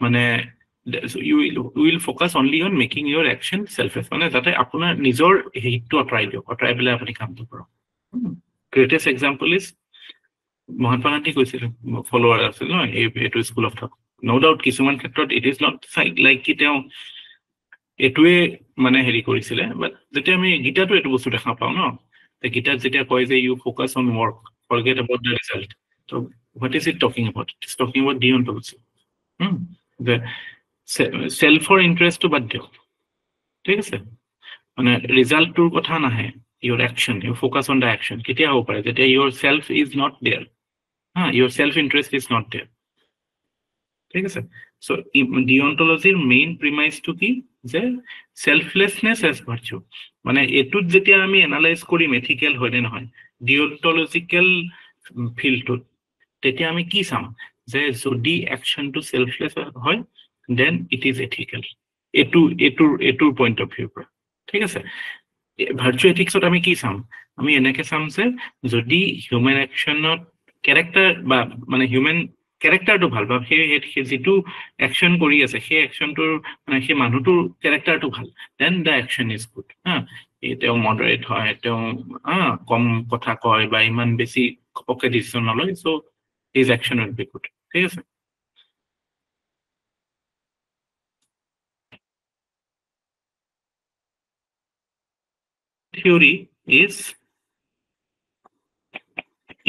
[SPEAKER 1] মানে will focus only on making your action selfless মানে যাতে আপোনাৰ নিজৰ হিটটো আঁতৰাই দিয়ক আঁতৰাই পেলাই আপুনি কামটো কৰক। Greatest example is Mahatma Gandhi কৈছিল ফলোৱাৰ আছিল ন এই এইটো স্কুল অফ থক ন' ডাউট কিছুমান ক্ষেত্ৰত ইট ইজ নট লাইক কি তেওঁ এইটোৱে মানে হেৰি কৰিছিলে বাট যেতিয়া আমি গীতাটো এইটো বস্তু দেখা পাওঁ ন গীতাত যেতিয়া কয় যে you focus on work forget about the result to what is it talking about it is talking about deontology যে চেল্ফৰ ইণ্টাৰেষ্টটো বাদ দিয়ক। ঠিক আছে? মানে ৰিজাল্টটোৰ কথা নাহে your action you focus on the action কেতিয়া হ'ব পাৰে? যেতিয়া your self is not there হা your self interest is not there ঠিক আছে? চ' ডিঅন্টলজিৰ মেইন প্ৰিমাইজটো কি? যে চেল্ফলেছনেছ এজ ভাৰ্চু মানে এইটোত যেতিয়া আমি এনালাইজ কৰিম এথিকেল হয়নে নহয় ডিঅন্টলজিকেল ফিল্ডটোত তেতিয়া আমি কি চাম? যে যদি একশ্যনটো চেল্ফলেছ হয় দেন ইট ইজ এথিকেল এইটো এইটোৰ এইটোৰ পইণ্ট অফ ভিউৰ পৰা। ঠিক আছে? ভাৰ্চু এথিক্সত আমি কি চাম? আমি এনেকে চাম যে যদি হিউমেন একশ্যনত কেৰেক্টাৰ বা মানে হিউমেন কেৰেক্টাৰটো ভাল বা সেই যিটো একশ্যন কৰি আছে সেই একশ্যনটোৰ মানে সেই মানুহটোৰ কেৰেক্টাৰটো ভাল then the action is good হা? তেওঁ মডাৰেট হয় তেওঁ হা কম কথা কয় বা ইমান বেছি ঘপককে ডিচিশ্যন নলয় so' his action will be good ঠিক আছে? theory is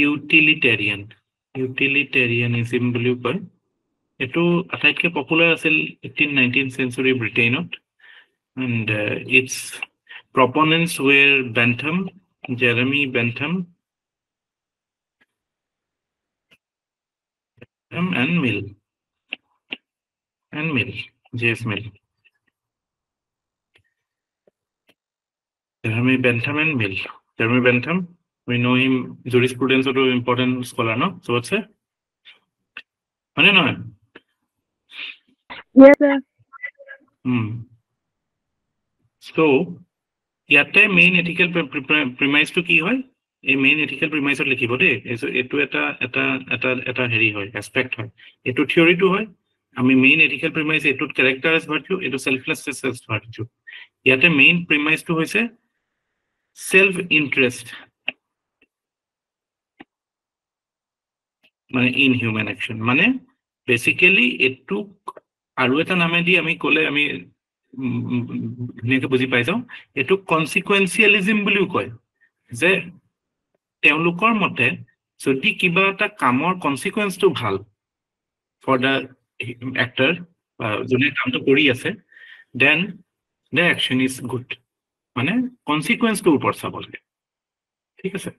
[SPEAKER 1] utilitarian utilitarianism বুলিও কয় এইটো আটাইতকৈ পপুলাৰ আছিল এইটিন নাইনটিন চেঞ্চুৰী ব্ৰিটেইনত and its proponents were Bentham Jeremy Bentham and Mill and Mill J S Jeremy Bentham and Mill. Jeremy Bentham, we know him jurisprudence of important scholar, no? So what's it? I don't know.
[SPEAKER 3] Yes, sir.
[SPEAKER 1] Hmm. So, ইয়াতে main ethical প্ৰিমাইজটো কি হয় এই main ethical প্ৰিমাইজত লিখিব দেই এইটো এটা এটা এটা এটা হেৰি হয় এছপেক্ট হয় এইটো থিয়ৰিটো হয় আমি মেইন এথিকেল প্ৰিমাইজ এইটোত কেৰেক্টাৰাইজ ভাৰ্চু এইটো চেল্ফলেছ ভাৰ্চু ইয়াতে মেইন প্ৰিমাইজটো হৈছে self interest মানে ইন হিউমেন একশ্যন মানে বেচিকেলি এইটোক আৰু এটা নামেদি আমি ক'লে আমি ধুনীয়াকৈ বুজি পাই যাওঁ এইটোক কনচিকুৱেঞ্চিয়েলিজিম বুলিও কয়, যে তেওঁলোকৰ মতে যদি কিবা এটা কামৰ কনচিকুৱেঞ্চটো ভালো ফৰ দ্য এক্টাৰ বা যোনে কামটো কৰি আছে then the action is good মানে কনচিকুৱেঞ্চটোৰ ওপৰত চাব লাগে। ঠিক আছে?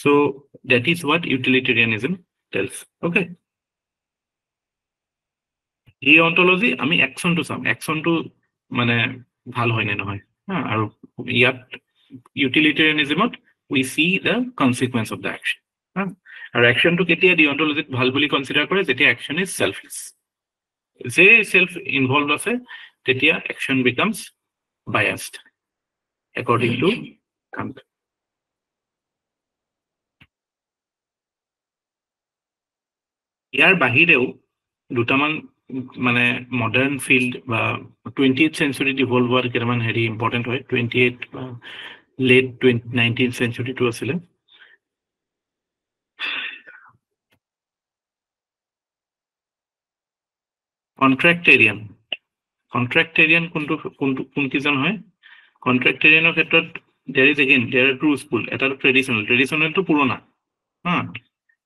[SPEAKER 1] So' that is what utilitarianism tells okay এই অন্তলজি আমি একশ্যনটো চাম। একশ্যনটো মানে ভাল হয় নে নহয়? হা আৰু ইয়াত ইউটিলিটেৰিয়ানিজমত we see the consequence of the action আৰু একশ্যনটো কেতিয়া ডিঅন্টলজিত ভাল বুলি কনচিডাৰ কৰে যেতিয়া একশ্যন ইজ চেল্ফলেছ যে চেল্ফ ইনভলভ আছে তেতিয়া action becomes biased according to Kant. ইয়াৰ বাহিৰেও দুটামান মানে মডাৰ্ণ ফিল্ড বা টুৱেণ্টি এইট চেঞ্চুৰীত ইভল্ভ হোৱাৰ কেইটামান হেৰি ইম্পৰ্টেণ্ট হয়। টুৱেণ্টি এইট বা লেট টুৱেণ্টি নাইনটিন চেঞ্চুৰীটো আছিলে। কণ্ট্ৰেক্টেৰিয়ান কণ্ট্ৰেক্টেৰিয়ান কোনটো কোনটো কোনকেইজন হয়? কণ্ট্ৰেক্টেৰিয়ানৰ ক্ষেত্ৰত there is again there two school এটা ট্ৰেডিশ্যনেল ট্ৰেডিশ্যনেলটো পুৰণা হা?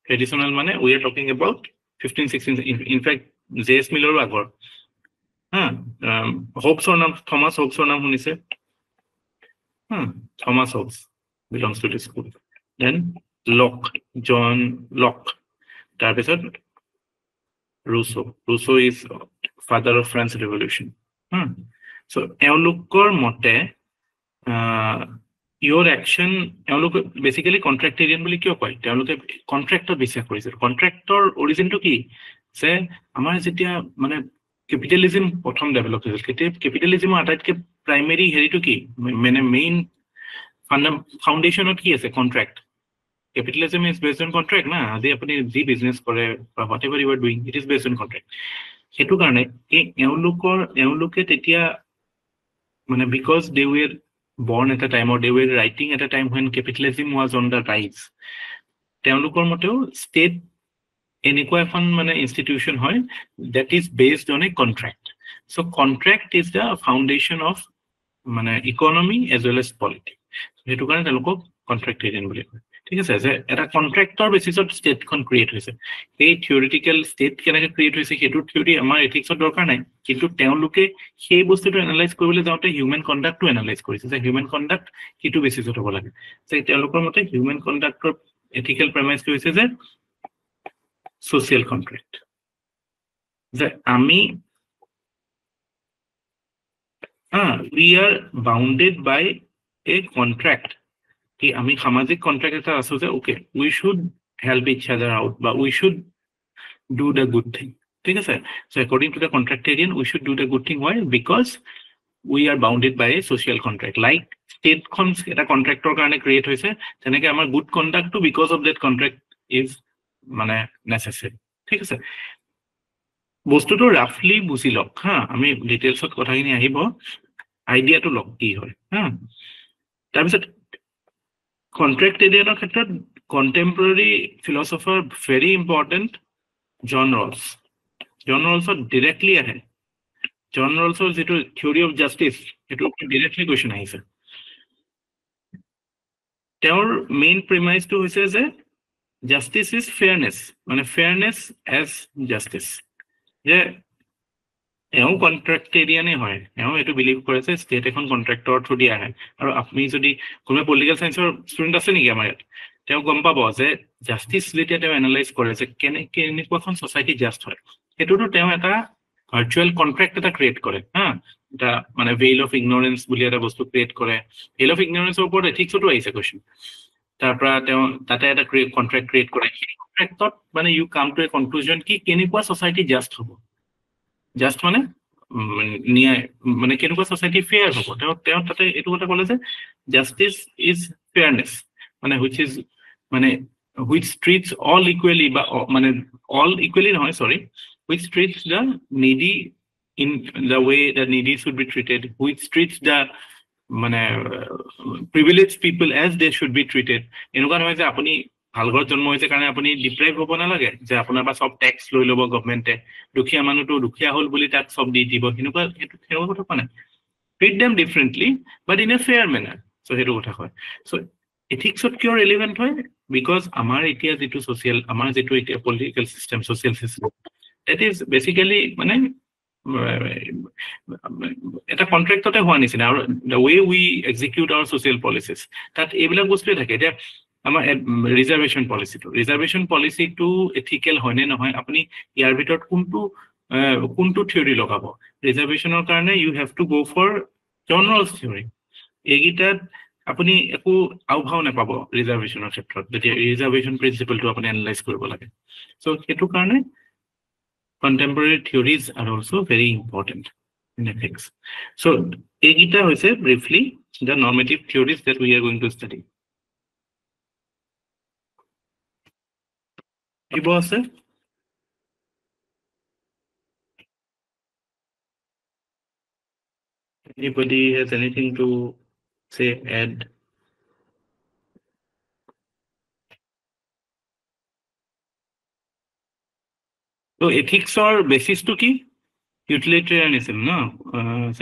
[SPEAKER 1] ট্ৰেডিশ্যনেল মানে we are talking about fifteen sixteen in fact J S মিলৰো আগৰ হা? হোপছৰ নাম থমাছ হোপছৰ নাম শুনিছে? Thomas Hobbes belongs to this school then Locke John Locke তাৰপিছত Rousseau Rousseau is father of French Revolution হা? চ' এওঁলোকৰ মতে ইয়ৰ একশ্যন এওঁলোকে বেচিকেলি কণ্ট্ৰেক্টেৰিয়ান বুলি কিয় কয়? তেওঁলোকে কণ্ট্ৰেক্টত বিশ্বাস কৰিছিল। কণ্ট্ৰেক্টৰ অৰিজিনটো কি? যে আমাৰ যেতিয়া মানে কেপিটেলিজিম প্ৰথম ডেভেলপ হৈছিল কেপিটেলিজিমৰ আটাইতকৈ প্ৰাইমেৰী হেৰিটো কি? মানে মেইন ফাউণ্ডেশ্যনত কি আছে? Contract capitalism is based on contract না? আজি আপুনি যি বিজনেছ কৰে বা whatever you are doing it is based on contract সেইটো কাৰণে এই এওঁলোকৰ এওঁলোকে তেতিয়া মানে because they were born at a time or they were writing at a time when capitalism was on the rise তেওঁলোকৰ মতেও ষ্টেট এনেকুৱা এখন মানে ইনষ্টিটিউশ্যন হয় that is based on a contract so' contract is the foundation of মানে economy as well as politics সেইটো কাৰণে তেওঁলোকক কণ্ট্ৰেক্টেৰিয়ান বুলি কয় ঠিক আছে যে এটা কণ্ট্ৰেক্টৰ বেচিছত ষ্টেটখন ক্ৰিয়েট হৈছে। সেই থিয়ৰিটিকেল ষ্টেট কেনেকৈ ক্ৰিয়েট হৈছে সেইটো থিয়ৰি আমাৰ এথিক্সত দৰকাৰ নাই। কিন্তু তেওঁলোকে সেই বস্তুটো এনালাইজ কৰিবলৈ যাওঁতে হিউমেন কণ্ডাক্টটো এনালাইজ কৰিছে যে হিউমেন কণ্ডাক্ট কিটো বেচিছত হ'ব লাগে। যে তেওঁলোকৰ মতে হিউমেন কণ্ডাক্টৰ এথিকেল প্ৰেমাইজটো হৈছে যে ছ'চিয়েল কণ্ট্ৰেক্ট যে আমি we are bounded by a contract কি আমি সামাজিক কণ্ট্ৰেক্ট এটা আছো যে okay we should help each other out বা we should do the good thing ঠিক আছে so' according to the contractarian we should do the good thing why because we are bounded by a social contract like ষ্টেটখন এটা কণ্ট্ৰেক্টৰ কাৰণে create হৈছে তেনেকৈ আমাৰ good কণ্ডাক্টটো because of that contract is মানে necessary ঠিক আছে? বস্তুটো ৰাফলি বুজি লওক, হা? আমি ডিটেইলছত কথাখিনি আহিব। আইডিয়াটো লওক কি হয়, হা? তাৰপিছত কণ্ট্ৰেক্টেৰিয়ানৰ ক্ষেত্ৰত contemporary philosopher very important John Rawls John ৰলছত directly আহে জন ৰলছৰ যিটো থিয়ৰী অফ জাষ্টিচ সেইটো ডিৰেক্টলি কুৱেশ্যন আহিছে তেওঁৰ মেইন প্ৰিমাইজটো হৈছে যে জাষ্টিচ ইজ ফেয়াৰনেছ মানে ফেয়াৰনেছ এজ জাষ্টিচ যে এওঁ কণ্ট্ৰেক্টেৰিয়ানেই হয়? এওঁ এইটো বিলিভ কৰে যে ষ্টেট এখন কণ্ট্ৰেক্টৰ থ্ৰু দি আহে আৰু আপুনি যদি কোনোবা পলিটিকেল চায়েন্সৰ ষ্টুডেণ্ট আছে নেকি আমাৰ ইয়াত? তেওঁ গম পাব যে জাষ্টিচ যেতিয়া তেওঁ এনালাইজ কৰে যে কেনে কেনেকুৱাখন ছ'চাইটি জাষ্ট হয় সেইটোতো তেওঁ এটা ভাৰ্চুৱেল কণ্ট্ৰেক্ট এটা ক্ৰিয়েট কৰে হা? এটা মানে ভেইল অফ ইগনৰেঞ্চ বুলি এটা বস্তু ক্ৰিয়েট কৰে। ভেইল অফ ইগনৰেঞ্চৰ ওপৰত এথিক্সতো আহিছে কুৱেশ্যন তাৰ পৰা তেওঁ তাতে এটা কণ্ট্ৰেক্ট ক্ৰিয়েট কৰে। সেই কণ্ট্ৰেক্টত মানে you come to A conclusion কি কেনেকুৱা ছ'চাইটি জাষ্ট হ'ব? জাষ্ট মানে ন্যায় মানে কেনেকুৱা ছ'চাইটি ফেয়াৰ হ'ব? তেওঁ তেওঁ তাতে এইটো কথা ক'লে যে জাষ্টিচ ইজ ফেয়াৰনেছ মানে হুইচ ইজ মানে হুইচ ট্ৰিটছ অল ইকুৱেলি বা মানে অল ইকুৱেলি নহয় sorry which treats the needy in the way the needy should be treated which treats the মানে privilege people as they should be treated এনেকুৱা নহয় যে আপুনি ভাল ঘৰত জন্ম হৈছে কাৰণে আপুনি ডিপ্ৰাইভ হ'ব নালাগে যে আপোনাৰ পৰা চব টেক্স লৈ ল'ব গভমেণ্টে দুখীয়া মানুহটো দুখীয়া হ'ল বুলি তাক চব দি দিব সেনেকুৱা সেইটো সেনেকুৱা কথা কোৱা নাই। Treat them differently but in a fair manner so' সেইটো কথা হয় চ' এথিক্সত কিয় ৰেলিভেণ্ট হয়? বিকজ আমাৰ এতিয়া যিটো ছ'চিয়েল আমাৰ যিটো এতিয়া political system social system that is basically মানে এটা কণ্ট্ৰেক্টতে হোৱা নিচিনা। আৰু the way we execute our social policies তাত এইবিলাক বস্তুৱে থাকে। এতিয়া আমাৰ ৰিজাৰ্ভেশ্যন পলিচিটো ৰিজাৰ্ভেশ্যন পলিচিটো এথিকেল হয়নে নহয় আপুনি ইয়াৰ ভিতৰত কোনটো কোনটো থিয়ৰী লগাব? ৰিজাৰ্ভেশ্যনৰ কাৰণে you have to go' for general theory এইকেইটাত আপুনি একো আওভাও নাপাব ৰিজাৰ্ভেশ্যনৰ ক্ষেত্ৰত যেতিয়া ৰিজাৰ্ভেশ্যন প্ৰিন্সিপলটো আপুনি এনালাইজ কৰিব লাগে। চ' সেইটো কাৰণে contemporary theories are also' very important in ethics so' এইকেইটা হৈছে briefly the normative theories that we are going to study আহিব আছে Anybody has anything to say, add? So ethics or basis to key? Utilitarianism, no? Uh,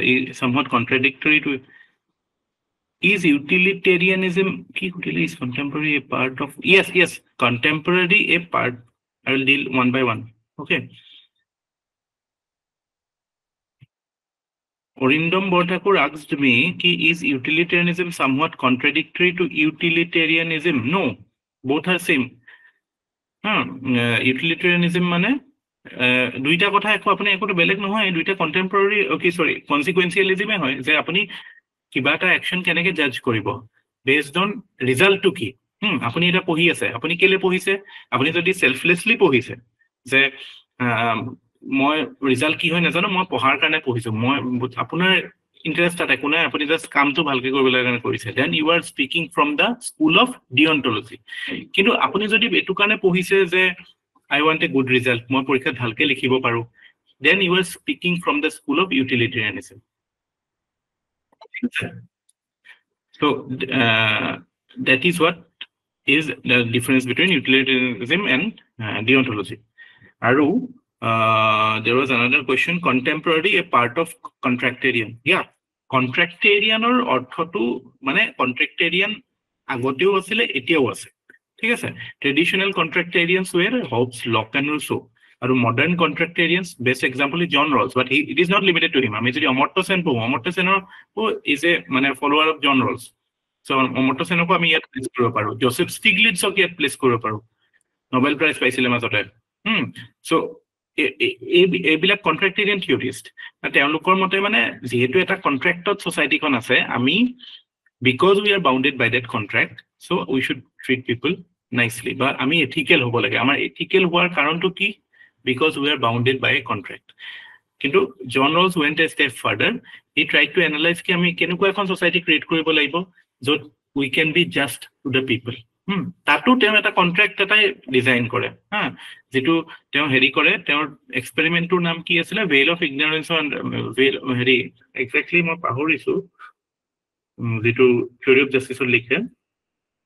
[SPEAKER 1] Is utilitarianism is contemporary a part of yes yes contemporary a part i will deal one by one okay Orindam Botakur asked me, is utilitarianism somewhat contradictory to utilitarianism? No, both are same. Huh? Uh, utilitarianism একোটো বেলেগ নহয় দুইটা কণ্টেম্পৰৰী okay চৰি কনচিকুৱেঞ্চিয়েলিজিমে হয় যে আপুনি কিবা এটা একশ্যন কেনেকে জাজ কৰিব? বেছড অন ৰিজাল্টটো কি? আপুনি এতিয়া পঢ়ি আছে। আপুনি কেলে পঢ়িছে? আপুনি যদি চেল্ফলেছলি পঢ়িছে যে মই ৰিজাল্ট কি হয় নাজানো মই পঢ়াৰ কাৰণে পঢ়িছো। মই আপোনাৰ ইণ্টাৰেষ্ট তাত একো নাই আপুনি জাষ্ট কামটো ভালকে কৰিবলৈ কাৰণে কৰিছে। Then you are speaking from the school of deontology কিন্তু আপুনি যদি এইটো কাৰণে পঢ়িছে যে I want a good result মই পৰীক্ষাত ভালকে লিখিব পাৰোঁ then you are speaking from the school of utilitarianism So uh, that is what is the difference between utilitarianism and uh, deontology. Aru, uh, there was another question, contemporary, a part of contractarian. Yeah, contractarian or অৰ্থটো মানে contractarian আগতেও আছিলে এতিয়াও আছে ঠিক আছে traditional contractarians were Hobbes Locke and Rousseau আৰু modern contractarians best example is John Rawls but it is not limited to him আমি যদি অমৰ্ত্য সেন পঢ়োঁ অমৰ্ত্য সেনৰ ইজ এ মানে follower of John Rawls so' Amartya Senco আমি ইয়াত প্লেচ কৰিব পাৰোঁ। জোচেফ ষ্টিগলিটছক ইয়াত প্লেচ কৰিব পাৰোঁ। নবেল প্ৰাইজ পাইছিলে মাজতে। চ' এইবিলাক কণ্ট্ৰেক্টেৰিয়ান থিয়ৰিষ্ট তেওঁলোকৰ মতে মানে যিহেতু এটা কণ্ট্ৰেক্টত ছ'চাইটিখন আছে আমি because we are bounded by that contract so' we should treat people nicely বা আমি এথিকেল হ'ব লাগে। আমাৰ এথিকেল হোৱাৰ কাৰণটো কি? Because we are bounded by a contract কিন্তু John Rawls went a step further he try to analyse কি আমি কেনেকুৱা এখন ছ'চাইটি ক্ৰিয়েট কৰিব লাগিব য'ত we can be just to the people তাতো তেওঁ এটা কণ্ট্ৰেক্ট এটাই ডিজাইন কৰে হা। যিটো তেওঁ হেৰি কৰে তেওঁৰ এক্সপেৰিমেণ্টটোৰ নাম কি আছিলে? ভেইল অফ ইগনৰেঞ্চৰ ভেইল হেৰি একজেক্টলি মই পাহৰিছো। যিটো থিয়ৰি অফ জাষ্টিছত লিখে।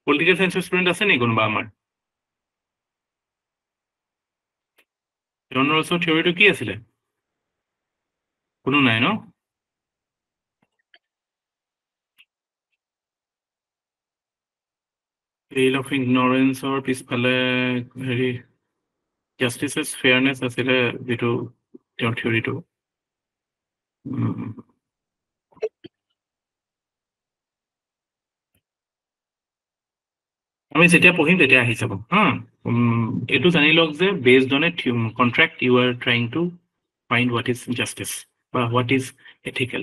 [SPEAKER 1] পলিটিকেল চায়েন্সৰ ষ্টুডেণ্ট আছে নেকি কোনোবা আমাৰ? জন ৰলছৰ থিয়ৰিটো কি আছিলে? কোনো নাই ন? ভেইল অফ ইগনৰেঞ্চৰ পিছফালে হেৰি জাষ্টিচেছ ফেয়াৰনেছ আছিলে যিটো তেওঁৰ থিয়ৰিটো আমি যেতিয়া পঢ়িম তেতিয়া আহি যাব হা? এইটো জানি লওক যে based on a contract you are trying to find what is justice বা হোৱাট ইজ এথিকেল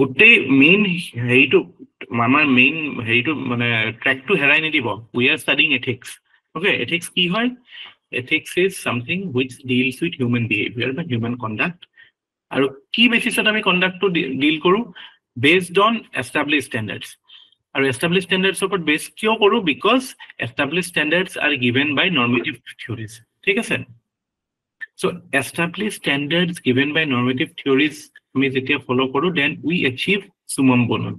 [SPEAKER 1] গোটেই মেইন হেৰিটো আমাৰ মেইন হেৰিটো মানে ট্ৰেকটো হেৰাই নিদিব। We are studying ethics okay ethics কি হয়? Ethics is something which deals with human behaviour বা হিউমেন কণ্ডাক্ট আৰু কি বেচিছত আমি কণ্ডাক্টটো ডিল কৰোঁ? বেজড অন এষ্টাব্লিছ ষ্টেণ্ডাৰ্ডছ আৰু এষ্টাব্লিছ ষ্টেণ্ডাৰ্ডছৰ ওপৰত বেছ কিয় কৰোঁ? Because establish standards are given by normative theories ঠিক আছে? So' establish standards given by normative theories আমি যেতিয়া ফ'ল' কৰোঁ দেন উই এচিভ সুমম বনন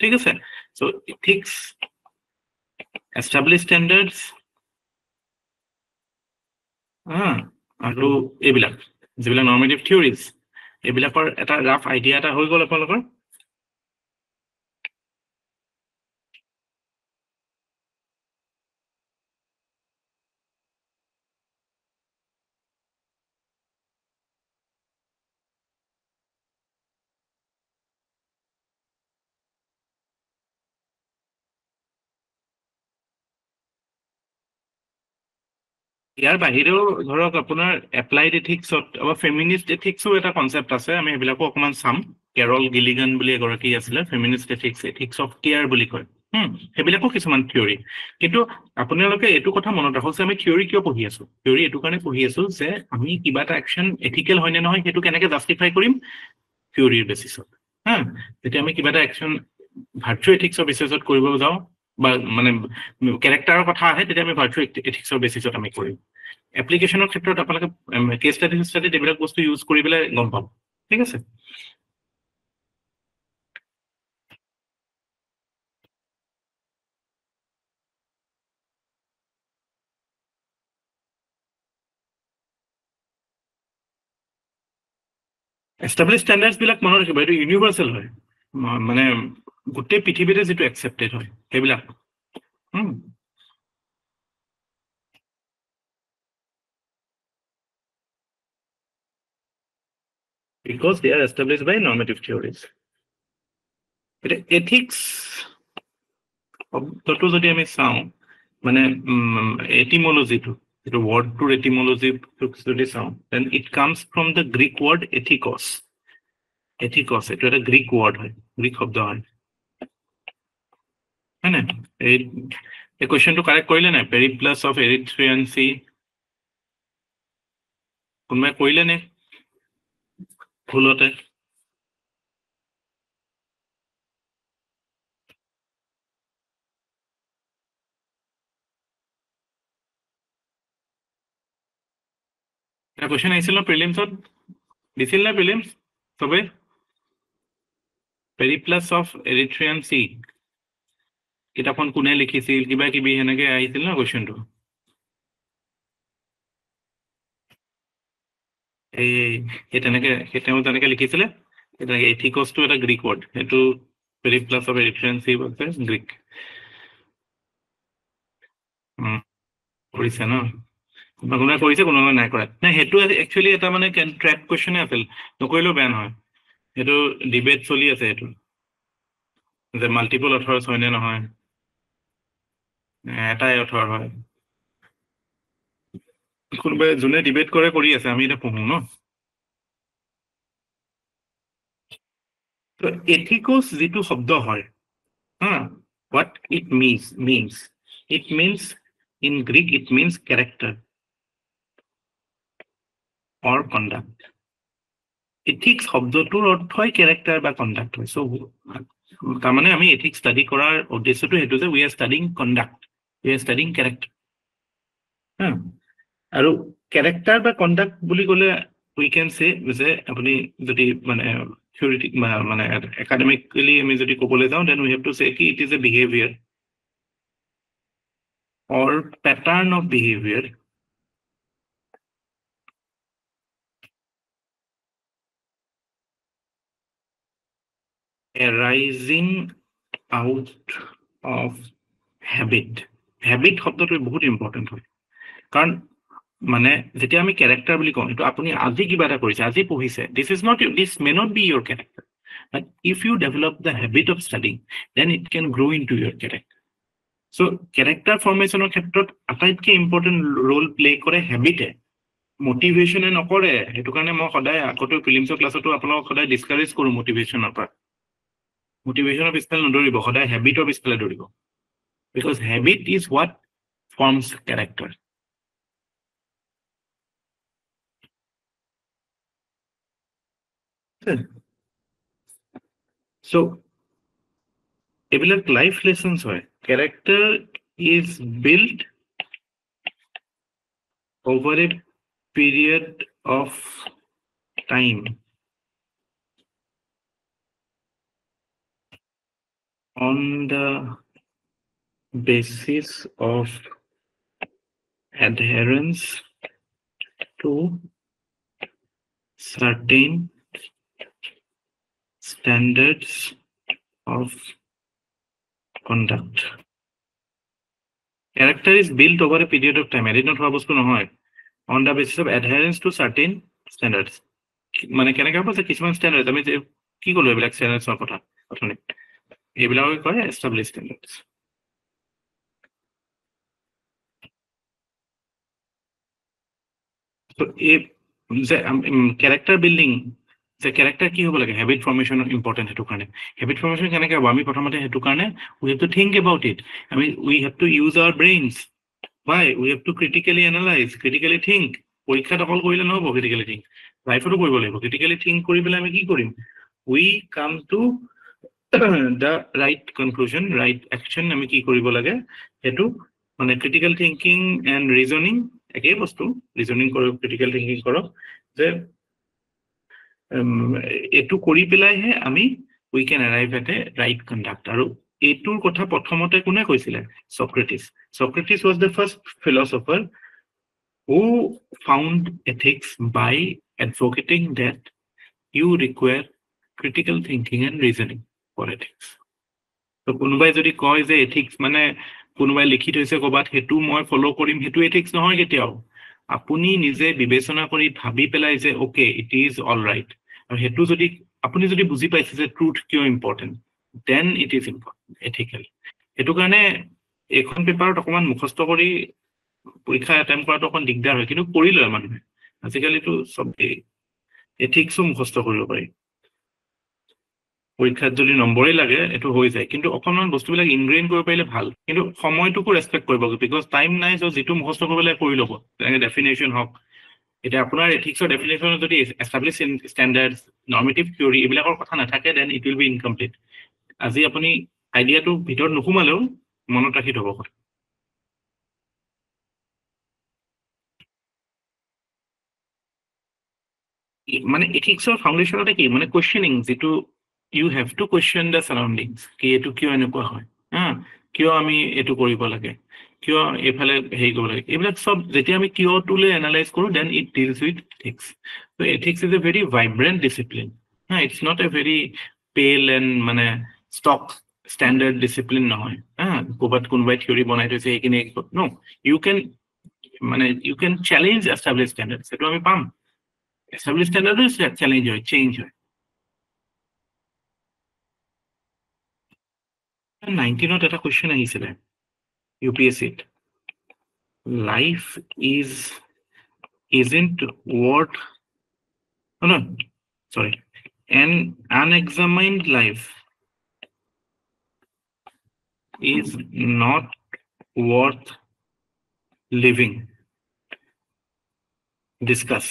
[SPEAKER 1] ঠিক আছে? চ' ইথিক্স এষ্টাব্লিছ ষ্টেণ্ডাৰ্ডছ আৰু এইবিলাক যিবিলাক নৰ্মেটিভ থিয়ৰিজ এইবিলাকৰ এটা ৰাফ আইডিয়া এটা হৈ গ'ল আপোনালোকৰ? ইয়াৰ বাহিৰেও ধৰক আপোনাৰ এপ্লাইড এথিক্সত ফেমিনিষ্ট এথিক্সো এটা কনচেপ্ট আছে আমি সেইবিলাকো অকণমান চাম। কেৰল গিলিগান বুলি এগৰাকী আছিলে feminist ethics ethics of care বুলি কয়। সেইবিলাকো কিছুমান থিয়ৰি কিন্তু আপোনালোকে এইটো কথা মনত ৰাখক যে আমি থিয়ৰি কিয় পঢ়ি আছো? থিয়ৰি এইটো কাৰণে পঢ়ি আছো যে আমি কিবা এটা একশ্যন এথিকেল হয় নে নহয় সেইটো কেনেকে জাষ্টিফাই কৰিম? থিয়ৰিৰ বেচিছত হা যেতিয়া আমি কিবা এটা একশ্যন ভাৰ্চুৱেল এথিক্সৰ বেচিছত কৰিব যাওঁ বা মানে কেৰেক্টাৰৰ কথা আহে, তেতিয়া আমি ভাৰ্চুৱেল এথিক্সৰ বেচিছত আমি কৰিম। এপ্লিকেশ্যনৰ ক্ষেত্ৰত আপোনালোকে কেছ ষ্টাডি ষ্টাডিত এইবিলাক বস্তু ইউজ কৰি পেলাই গম পাব ঠিক আছে? এষ্টাব্লিছ ষ্টেণ্ডাৰ্ডছবিলাক মনত ৰাখিব এইটো ইউনিভাৰ্চেল হয়। মানে গোটেই পৃথিৱীতে যিটো একচেপ্টেড হয় সেইবিলাক হুম। because they are established by normative theories. এতিয়া ethics শব্দটো যদি আমি চাওঁ মানে এটিমলজিটো যিটো ৱৰ্ডটোৰ এটিমলজিটোক যদি চাওঁ then it comes from the Greek word ethics ethics এইটো এটা গ্ৰীক ৱৰ্ড হয় গ্ৰীক শব্দ হয় হয়নে এই এই কুৱেশ্যনটো কাৰেক্ট কৰিলে নাই পেৰিপ্লাছ অফ এৰিথ্ৰিয়ানচি কোনোবাই কৰিলে নে ভুলতে এটা কুৱেশ্যন আহিছিল ন প্ৰিলিমছত দিছিল নে প্ৰিলিমছ চবেই পেৰিপ্লাছ অফ এৰিথ্ৰিয়ান চি কিতাপখন কোনে লিখিছিল কিবা কিবি সেনেকে আহিছিল ন কুৱেশ্যনটো এই তেনেকে সেই তেওঁ তেনেকে লিখিছিলে। তেনেকে এথিকছটো এটা গ্ৰীক ৱৰ্ড সেইটো পেৰিপ্লাছ অফ এৰিথ্ৰিয়ান চি আছে গ্ৰীক কৰিছে ন? কোনোবা কোনোবাই কৰিছে কোনোবাই নাই কৰা নাই সেইটো একচুৱেলি এটা মানে ট্ৰেক কুৱেশ্যনে আছিল। নকৰিলেও বেয়া নহয়। সেইটো ডিবেট চলি আছে সেইটো যে মাল্টিপল অথৰ্ছ হয় নে নহয়? এটাই অথৰ হয়। কোনোবাই যোনে ডিবেট কৰে কৰি আছে। আমি এতিয়া পঢ়ো ন? এথিকছ যিটো শব্দ হয় হা what it means means it means in Greek it means character or conduct ethics শব্দটোৰ অৰ্থই কেৰেক্টাৰ বা কণ্ডাক্ট হয়। চ' তাৰমানে আমি এথিক্স ষ্টাডি কৰাৰ উদ্দেশ্যটো সেইটো যে we are studying conduct you are studying character আৰু কেৰেক্টাৰ বা কণ্ডাক্ট বুলি ক'লে উই কেন চে যে আপুনি যদি মানে থিয়ৰিটিক মানে একাডেমিকেলি আমি যদি ক'বলৈ যাওঁ then we have to say কি it is a behaviour or pattern of behaviour arising out of habit. Habit শব্দটো বহুত ইম্পৰ্টেণ্ট হয়। কাৰণ মানে যেতিয়া আমি কেৰেক্টাৰ বুলি কওঁ এইটো আপুনি আজি কিবা এটা কৰিছে আজি পঢ়িছে this is not this may not be your character but if you develop the habit of studying then it can grow' into your character so' character ফৰ্মেশ্যনৰ ক্ষেত্ৰত আটাইতকৈ ইম্পৰ্টেণ্ট ৰোল প্লে কৰে হেবিটে মটিভেশ্যনে নকৰে। সেইটো কাৰণে মই সদায় আগতে ফিলিমছৰ ক্লাছতো আপোনালোকক সদায় ডিছকাৰেজ কৰোঁ মটিভেশ্যনৰ পৰা। মটিভেশ্যনৰ পিছফালে নদৌৰিব সদায় হেবিটৰ পিছফালে দৌৰিব because habit is what forms character so' এইবিলাক লাইফ লেচনছ হয় character is build over a period of time on the basis of adherence to certain standards of conduct. Character is built over a period of time. I did not have নহয় on the basis of adherence to certain standards. মানে কেনেকৈ হ'ব যে কিছুমান standard আমি কি ক'লো এইবিলাক ষ্টেণ্ডাৰ্ডছৰ কথা অথনি এইবিলাকে কয় এষ্টাব্লিছ ষ্টেণ্ডাৰ্ডছ এই যে কেৰেক্টাৰ বিল্ডিং যে কেৰেক্টাৰ কি হ'ব লাগে? হেবিট ফৰ্মেশ্যন ইম্পৰ্টেণ্ট সেইটো কাৰণে। হেবিট ফৰ্মেশ্যন কেনেকৈ হ'ব? আমি প্ৰথমতে সেইটো কাৰণে we have to think about it আমি we have to use our brains why we have to critically analyse critically think পৰীক্ষাত অকল কৰিলে নহ'ব ক্ৰিটিকেলি থিংক লাইফতো কৰিব লাগিব। ক্ৰিটিকেলি থিংক কৰি পেলাই আমি কি কৰিম? We come to the right conclusion right action আমি কি কৰিব লাগে? সেইটো মানে ক্ৰিটিকেল থিংকিং এণ্ড ৰিজনিং একেই বস্তু। ৰিজনিং কৰক ক্ৰিটিকেল থিংকিং কৰক যে এইটো কৰি পেলাইহে আমি we can arrive at a right conduct আৰু এইটোৰ কথা প্ৰথমতে কোনে কৈছিলে? Socrates Socrates was the first philosopher who found ethics by advocating that you require critical thinking and reasoning ethics ত' কোনোবাই যদি কয় যে এথিক্স মানে কোনোবাই লিখি থৈছে ক'ৰবাত সেইটো মই ফ'ল' কৰিম সেইটো এথিক্স নহয় কেতিয়াও। আপুনি নিজে বিবেচনা কৰি ভাবি পেলাই যে okay it is all right আৰু সেইটো যদি আপুনি যদি বুজি পাইছে যে ট্ৰুথ কিয় important then it is important ethical সেইটো কাৰণে এইখন পেপাৰত অকণমান মুখস্থ কৰি পৰীক্ষা এটেম্প কৰাটো অকণ দিগদাৰ হয় কিন্তু কৰি লয় মানুহে। আজিকালিতো চব এথিক্সো মুখস্থ কৰিব পাৰি। পৰীক্ষাত যদি নম্বৰেই লাগে, এইটো হৈ যায়। কিন্তু অকণমান বস্তুবিলাক ইনগ্ৰেইন কৰিব পাৰিলে ভালো। কিন্তু সময়টোকো ৰেচপেক্ট কৰিব বিকজ টাইম নাই চ' যিটো মুখস্থ কৰিব লাগে, কৰি ল'ব। যেনেকৈ ডেফিনেশ্যন হওক। এতিয়া আপোনাৰ এথিক্সৰ ডেফিনেশ্যন যদি এষ্টাব্লিছ ষ্টেণ্ডাৰ্ড নৰ্মেটিভ থিয়ৰী এইবিলাকৰ কথা নাথাকে then it will be incomplete আজি আপুনি আইডিয়াটো ভিতৰত নোসোমালেও মনত ৰাখি থ'ব কথা। মানে এথিক্সৰ ফাউণ্ডেশ্যনতে কি? মানে কুৱেশ্যনিং যিটো you have to question the surroundings কি এইটো কিয় এনেকুৱা হয় হা কিয় আমি এইটো কৰিব লাগে কিয় এইফালে হেৰি কৰিব লাগে এইবিলাক চব যেতিয়া আমি কিয়টোলৈ এনালাইজ কৰোঁ then it deals with ethics to ethics is a very vibrant discipline হা it's not a very pale and মানে ষ্টক ষ্টেণ্ডাৰ্ড ডিচিপ্লিন নহয় হা ক'ৰবাত কোনোবাই থিয়ৰী বনাই থৈছে সেইখিনি ন ইউ কেন মানে you can challenge establish standard সেইটো আমি পাম এষ্টাব্লিছ ষ্টেণ্ডাৰ্ডো চেলেঞ্জ হয় চেঞ্জ হয় নাইনটিনত এটা কুৱেশ্যন আহিছিলে ইউ পি এছ চিত life is isn't worth no sorry an unexamined life is not worth living discuss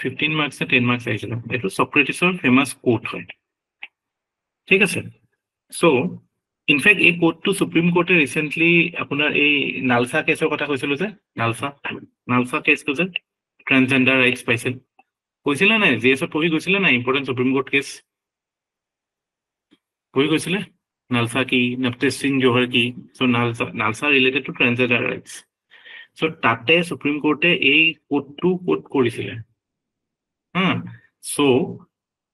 [SPEAKER 1] fifteen marks নে টেন মাৰ্কছ আহিছিলে এইটো চক্ৰেটিছৰ ফেমাছ কোট হয় ঠিক আছে। চ' ইনফেক্ট এই কোৰ্টটো সুপ্ৰিম কোৰ্টে ৰিচেণ্টলি আপোনাৰ এই নালচা কেছৰ কথা কৈছিলো যে নালচা নালচা কেছটো যে ট্ৰেন্সজেণ্ডাৰ ৰাইটছ পাইছিল। কৈছিলে নাই? জি এছত পঢ়ি গৈছিলে নাই? ইম্পৰ্টেণ্ট সুপ্ৰিম কোৰ্ট কেছ পঢ়ি গৈছিলে? নালচা কি? নৱতেজ সিং জোহৰ কি? So' NALSA NALSA related to transgender rights so' তাতে সুপ্ৰিম কোৰ্টে এই কোৰ্টটো কোৰ্ট কৰিছিলে। হা? চ'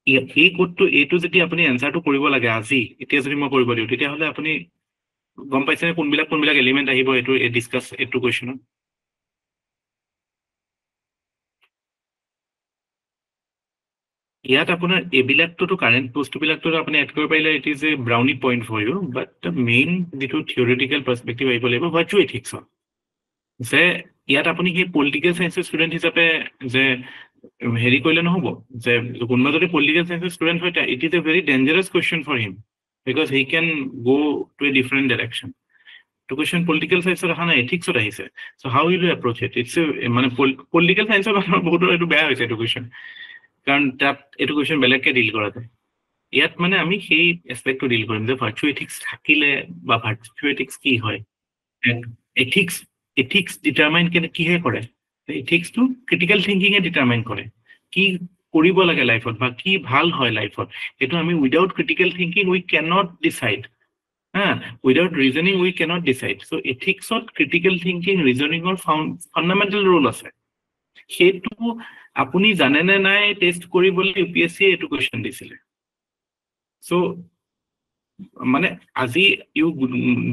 [SPEAKER 1] এই কোডটো এইটো যদি আপুনি এনচাৰটো কৰিব লাগে আজি এতিয়া যদি মই কৰিব দিওঁ তেতিয়াহ'লে আপুনি গম পাইছেনে কোনবিলাক কোনবিলাক এলিমেণ্ট আহিব এইটো ডিছকাছ এইটো কুৱেশ্যনত ইয়াত আপোনাৰ এইবিলাকটোতো কাৰেণ্ট বস্তুবিলাকতো আপুনি এড কৰিব পাৰিলে it is a brownie point for you but main যিটো থিয়ৰিটিকেল পাৰ্চপেক্টিভ আহিব লাগিব ইউ এথিক্সত যে ইয়াত আপুনি সেই পলিটিকেল চায়েন্সৰ ষ্টুডেণ্ট হিচাপে যে হেৰি কৰিলে নহ'ব যে কোনোবা যদি পলিটিকেল চায়েন্সৰ ষ্টুডেণ্ট হয় it is a very dangerous question for him because he can go' to a different direction to question political চায়েন্সত অহা নাই এথিক্সত আহিছে। So' how you approach it it's মানে পলিটিকেল চায়েন্সৰ মানুহৰ বহুতো এইটো বেয়া হৈছে এইটো কুৱেশ্যন কাৰণ তাত এইটো কুৱেশ্যন বেলেগকৈ ডিল কৰা যায়। ইয়াত মানে আমি সেই এছপেক্টটো ডিল কৰিম যে ভাৰ্চুৱেল এথিক্স থাকিলে বা ভাৰ্চুৱেল এথিক্স কি হয়। এথিক্স এথিক্স ডিটাৰমাইন কেনে কিহে কৰে। এথিক্সটো ক্ৰিটিকেল থিংকিঙে ডিটাৰমাইন কৰে। কি কৰিব লাগে লাইফত বা কি ভাল হয় লাইফত সেইটো আমি without critical thinking we cannot decide হা without reasoning we cannot decide so' এথিক্সত critical thinking ৰিজনিঙৰ ফাণ্ডামেণ্টেল ৰোল আছে। সেইটো আপুনি জানেনে নাই টেষ্ট কৰিবলৈ ইউ পি এছ চিয়ে এইটো কুৱেশ্যন দিছিলে। চ' মানে আজি you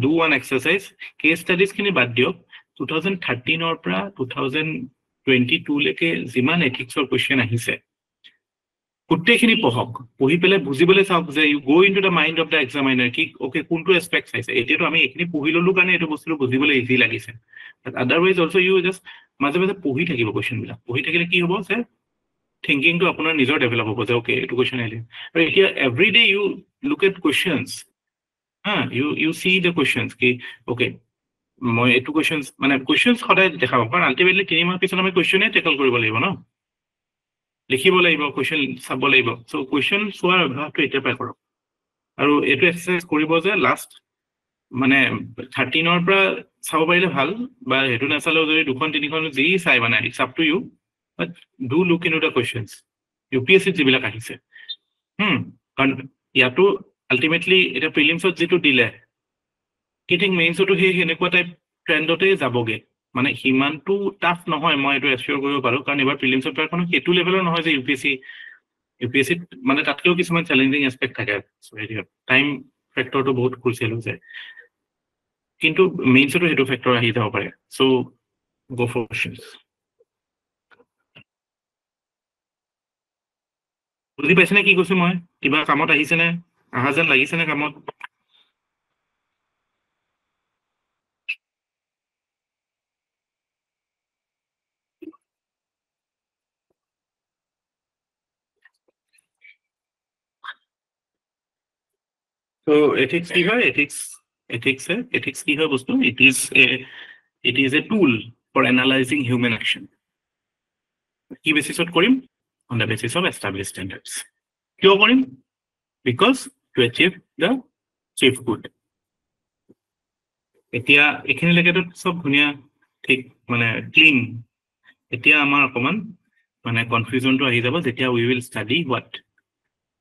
[SPEAKER 1] do one exercise case ষ্টাডিজখিনি বাদ দিয়ক। টু থাউজেণ্ড থাৰ্টিনৰ পৰা টু থাউজেণ্ড টুৱেণ্টি টুলৈকে যিমান এথিক্সৰ কুৱেশ্যন আহিছে গোটেইখিনি পঢ়ক পঢ়ি পেলাই বুজিবলৈ চাওক যে you go' into the mind of the examiner কি অ'কে কোনটো এছপেক্ট চাইছে? এতিয়াতো আমি এইখিনি পঢ়ি ল'লো কাৰণে এইটো বস্তুটো বুজিবলৈ ইজি লাগিছে। আদাৰৱাইজ অলছ' ইউ জাষ্ট মাজে মাজে পঢ়ি থাকিব কুৱেশ্যনবিলাক পঢ়ি থাকিলে কি হ'ব যে থিংকিংটো আপোনাৰ নিজৰ ডেভেলপ হ'ব যে অ'কে এইটো কুৱেশ্যন আহিলে। আৰু এতিয়া every day you look at questions হা you you see the questions কি অ'কে মই এইটো কুৱেশ্যন মানে কুৱেশ্যন সদায় দেখাব কাৰণ আল্টিমেটলি তিনি মাহ পিছত আমি কুৱেশ্যনে টেকল কৰিব লাগিব ন? লিখিব লাগিব কুৱেশ্যন চাব লাগিব। চ' কুৱেশ্যন চোৱাৰ অভ্যাসটো এতিয়াৰ পৰাই কৰক। আৰু এইটো এক্সাৰচাইজ কৰিব যে লাষ্ট মানে থাৰ্টিনৰ পৰা চাব পাৰিলে ভাল বা সেইটো নাচালেও যদি দুখন তিনিখন যি চাই মানে it's up to you but do look into the questions U P S চিত যিবিলাক আহিছে। কাৰণ ইয়াতো আল্টিমেটলি এতিয়া প্ৰিলিমছত যিটো দিলে কি থিং মেইনছতো সেই সেনেকুৱা টাইপ ট্ৰেণ্ডতেই যাবগে। মানে সিমানটো টাফ নহয় মই এইটো এচিয়ৰ কৰিব পাৰোঁ। কাৰণ এইবাৰ প্ৰিলিমছৰ পেপাৰখনো সেইটো লেভেলৰ নহয় যে U P S C U P S চিত মানে তাতকৈও কিছুমান চেলেঞ্জিং এছপেক্ট থাকে। টাইম ফেক্টৰটো বহুত ক্ৰুচিয়েল হৈ যায়। কিন্তু মেইনছতো সেইটো ফেক্টৰ আহি যাব পাৰে। চ' গ' ফৰ কুৱেশ্যনছ বুজি পাইছেনে কি কৈছোঁ মই? কিবা কামত আহিছেনে? অহা যেন লাগিছেনে কামত? So ethics কি হয় ethics ethics এ ethics কি হয় বস্তু it is a it is a tool for analyzing human action কি বেচিছত কৰিম on the basis of established standards কিয় কৰিম because to achieve the chief good এতিয়া এইখিনিলৈকেতো চব ধুনীয়া ঠিক মানে ক্লিন এতিয়া আমাৰ অকণমান মানে কনফিউজনটো আহি যাব যেতিয়া we will study what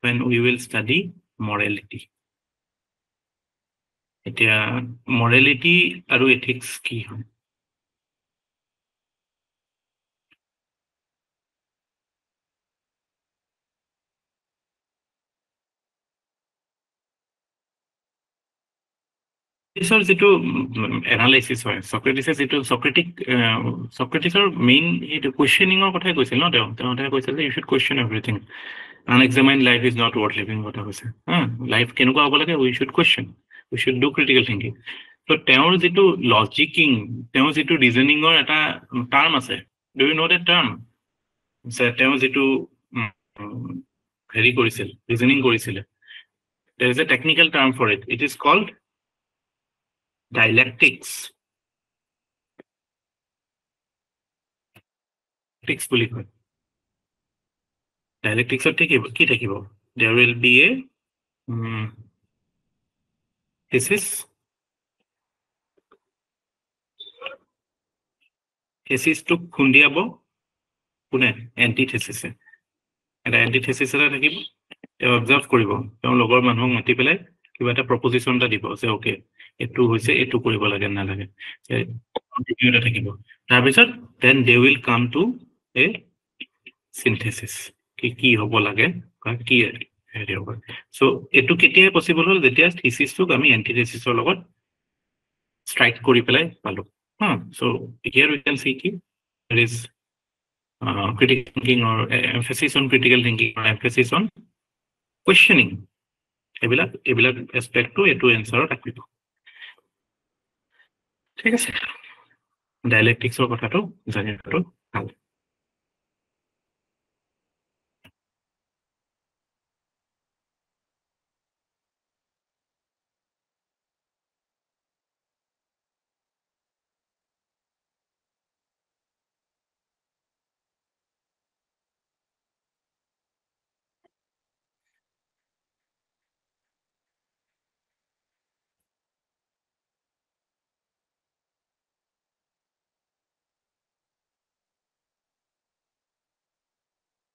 [SPEAKER 1] when we will study morality এতিয়া মৰেলিটি আৰু এথিক্স কি হয়? যিটো এনালাইচিছ হয় চক্ৰেটিছে যিটো চক্ৰেটিক চক্ৰেটিছৰ মেইন এইটো কুৱেশ্যনিঙৰ কথাই কৈছিল ন তেওঁ? তেওঁ কৈছিল যে you should question everything unexamined life is not worth living কথা কৈছে হা? লাইফ কেনেকুৱা হ'ব লাগে? We should question we should do critical thinking ত' তেওঁৰ যিটো লজিকিং তেওঁৰ যিটো ৰিজনিঙৰ এটা টাৰ্ম আছে do you know' that term যে তেওঁ যিটো হেৰি কৰিছিল ৰিজনিং কৰিছিলে there is a technical term for it it is called dialectics বুলি কয় ডাইলেক্টিক্সত থাকিব কি থাকিব দেৰ উইল বি এ thesis থেচিছটোক খুন্দিয়াব কোনে এণ্টিথেচিছে এটা এণ্টিথেচিছ এটা থাকিব তেওঁ অবজাৰ্ভ কৰিব। তেওঁ লগৰ মানুহক মাতি পেলাই কিবা এটা প্ৰপজিশ্যন এটা দিব যে অ'কে এইটো হৈছে এইটো কৰিব লাগে নালাগে। এটা থাকিব। তাৰপিছত then they will come to a synthesis কি কি হ'ব লাগে বা কি হেৰি হ'ব। চ' এইটো কেতিয়াই পচিবল হ'ল? যেতিয়া থিচিছটোক আমি এণ্টিথেচিছৰ লগত ষ্ট্ৰাইক কৰি পেলাই পালোঁ। হা চ' here we can see কি thinking or uh, emphasis on critical thinking or emphasis on questioning এইবিলাক এইবিলাক এছপেক্টটো এইটো এনচাৰত ৰাখিব ঠিক আছে। ডাইলেক্টিক্সৰ কথাটো জানি লোৱাটো ভাল।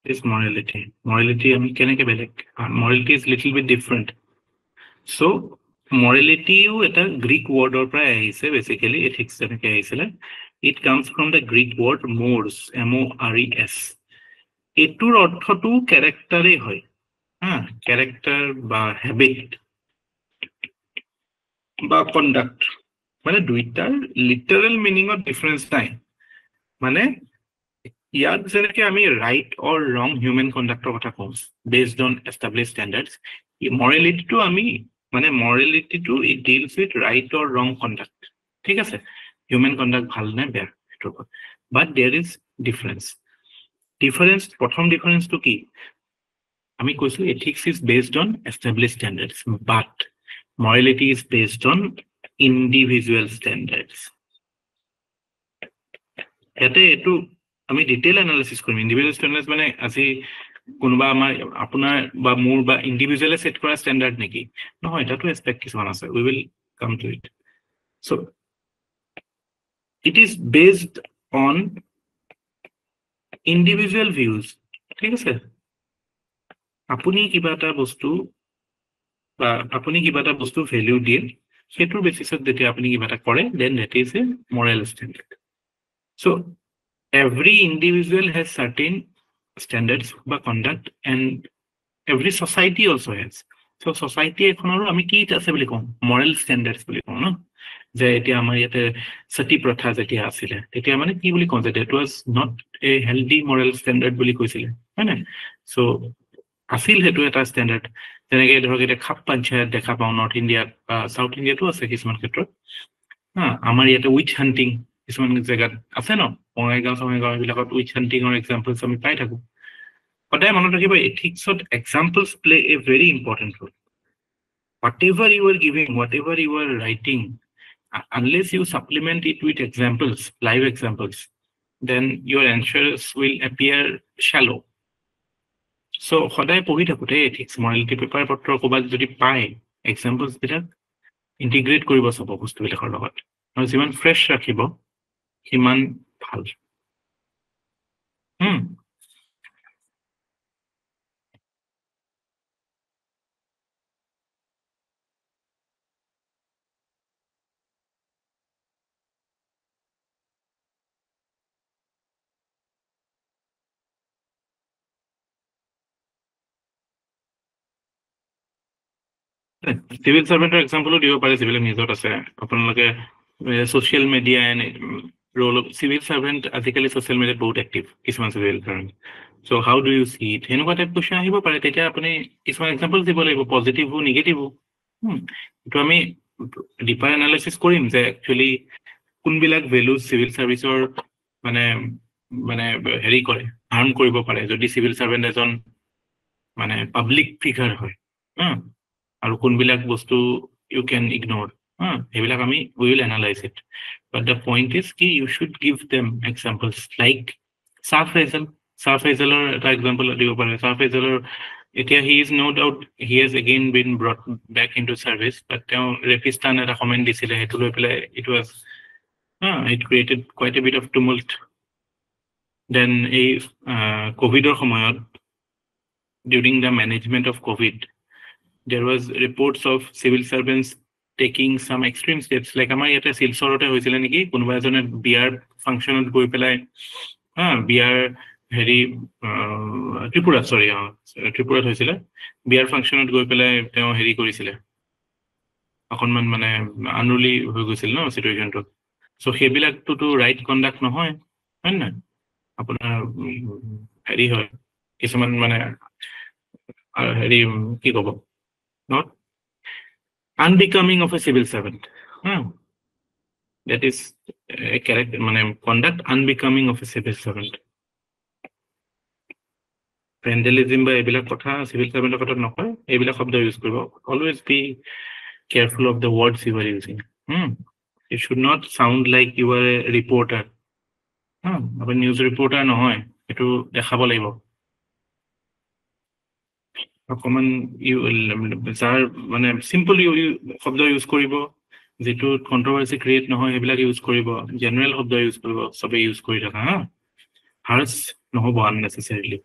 [SPEAKER 1] is morality. Morality, I mean, can I get Morality is little bit different. So, moralityও এটা গ্ৰীক ৱৰ্ডৰ পৰাই আহিছে বেচিকেলি এথিক্স যেনেকৈ আহিছিলে। It comes from the Greek word mores M O' R E S এইটোৰ অৰ্থটো কেৰেক্টাৰেই হয়। হা কেৰেক্টাৰ বা হেবিট বা কণ্ডাক্ট মানে দুইটাৰ লিটাৰেল মিনিঙত ডিফাৰেঞ্চ নাই। মানে ইয়াত যেনেকে আমি ৰাইট অৰ ৰং হিউমেন কণ্ডাক্টৰ কথা কওঁ বেছড অন এষ্টাব্লিছ ষ্টেণ্ডাৰ্ডছ মৰেলিটিটো আমি মানে মৰেলিটিটো it deals with right or wrong conduct ঠিক আছে? হিউমেন কণ্ডাক্ট ভাল নে বেয়া সেইটোৰ ওপৰত। বাট দেৰ ইজ ডিফাৰেঞ্চ ডিফাৰেঞ্চ প্ৰথম ডিফাৰেঞ্চটো কি? আমি কৈছো ethics is based on establish standards but morality is based on individual standards ইয়াতে এইটো আমি ডিটেইল এনালিচিছ কৰিম। ইণ্ডিভিজুৱেল ষ্টেণ্ডাৰ্ড মানে আজি কোনোবা আমাৰ আপোনাৰ বা মোৰ বা ইণ্ডিভিজুৱেলে ছেট কৰা ষ্টেণ্ডাৰ্ড নেকি? নহয় তাতো এছপেক্ট কিছুমান আছে। We will come to it so' it is based on individual views ঠিক আছে? আপুনি কিবা এটা বস্তু বা আপুনি কিবা এটা বস্তু ভেলিউ দিয়ে সেইটোৰ বেচিছত যেতিয়া আপুনি কিবা এটা কৰে then that is a moral standard so' every individual has certain standards বা conduct and every society also has. So society আমি কি আছে বুলি কওঁ moral standards বুলি কওঁ ন? যে এতিয়া আমাৰ ইয়াতে সতী প্ৰথা যেতিয়া আছিলে তেতিয়া মানে কি বুলি কওঁ যে that was not a healthy moral standard বুলি কৈছিলে হয় নাই? চ' আছিল সেইটো এটা ষ্টেণ্ডাৰ্ড যেনেকে ধৰক এতিয়া খাপ পঞ্চায়ত দেখা পাওঁ নৰ্থ ইণ্ডিয়াত বা চাউথ ইণ্ডিয়াতো আছে কিছুমান ক্ষেত্ৰত। হা আমাৰ ইয়াতে উইথ হাণ্টিং কিছুমান জেগাত আছে ন বঙাইগাঁও চঙাইগাঁও এইবিলাকত উইথ হাণ্টিঙৰ এক্সাম্পলছ আমি পাই থাকোঁ সদায় মনত ৰাখিব এথিক্সত examples play a very important role whatever you are giving whatever you are writing unless you supplement it with examples live examples then your answers will appear shell' চ' সদায় পঢ়ি থাকোঁতে এথিক্স মৰেলিটি পেপাৰ পত্ৰ ক'ৰবাত যদি পায় এক্সাম্পলছবিলাক integrate কৰিব চাব বস্তুবিলাকৰ লগত আৰু যিমান ফ্ৰেছ ৰাখিব সিমান ভাল চিভিল চাৰ্ভেণ্টৰ এক্সাম্পলো দিব পাৰে যিবিলাক নিউজত আছে আপোনালোকে social media role of civil servant আজিকালি ছ'চিয়েল মিডিয়াত বহুত এক্টিভ কিছুমান civil servant so' how do you see it সেনেকুৱা টাইপ কুৱেশ্যন আহিব পাৰে। তেতিয়া আপুনি কিছুমান এক্সাম্পল দিব লাগিব পজিটিভো নিগেটিভো এইটো আমি ডিপাৰ এনালাইচিছ কৰিম যে একচুৱেলি কোনবিলাক ভেলুজ চিভিল ছাৰ্ভিচৰ মানে মানে হেৰি কৰে হাৰ্ম কৰিব পাৰে। যদি চিভিল চাৰ্ভেণ্ট এজন মানে পাব্লিক ফিগাৰ হয় আৰু কোনবিলাক বস্তু ইউ কেন ইগন'ৰ সেইবিলাক আমি will analyze it but the point is কি you should give them examples like Shah Faesal Shah ফেজেলৰ এটা এক্সাম্পল দিব পাৰে চাহ ফেজেলৰ এতিয়া he is no' doubt he has again been brought back in to service but তেওঁ ৰেপিস্তান এটা comment দিছিলে সেইটো লৈ পেলাই it was it created quite a bit of tumult then এই ক'ভিডৰ সময়ত during the management of covid there was reports of civil servants taking some extreme steps like আমাৰ ইয়াতে শিলচৰতে হৈছিলে নেকি? কোনোবা এজনে বিয়াৰ ফাংচনত গৈ পেলাই হা বিয়াৰ হেৰি ত্ৰিপুৰা চৰি অঁ ত্ৰিপুৰাত হৈছিলে। বিয়াৰ ফাংচনত গৈ পেলাই তেওঁ হেৰি কৰিছিলে। অকণমান মানে আনৰুলি হৈ গৈছিল ন চিটুৱেশ্যনটো চ' সেইবিলাকটোতো ৰাইট কণ্ডাক্ট নহয় হয় নহয়? আপোনাৰ হেৰি হয়। কিছুমান মানে হেৰি কি ক'ব? Not unbecoming of a civil servant that is a character মানে conduct unbecoming of a civil servant vandalism বা এইবিলাক কথা চিভিল চাৰ্ভেণ্টৰ ক্ষেত্ৰত নকয় এইবিলাক শব্দ ইউজ কৰিব always be careful of the words you are using it should not sound like you are a reporter আপুনি নিউজ ৰিপৰ্টাৰ নহয় সেইটো দেখাব লাগিব অকণমান যাৰ মানে চিম্পল শব্দ ইউজ কৰিব যিটো কণ্ট্ৰভাৰ্চি ক্ৰিয়েট নহয় সেইবিলাক ইউজ কৰিব জেনেৰেল শব্দ ইউজ কৰিব চবেই ইউজ কৰি থকা হা? হাৰ্চ নহ'ব আননেচেচাৰিলি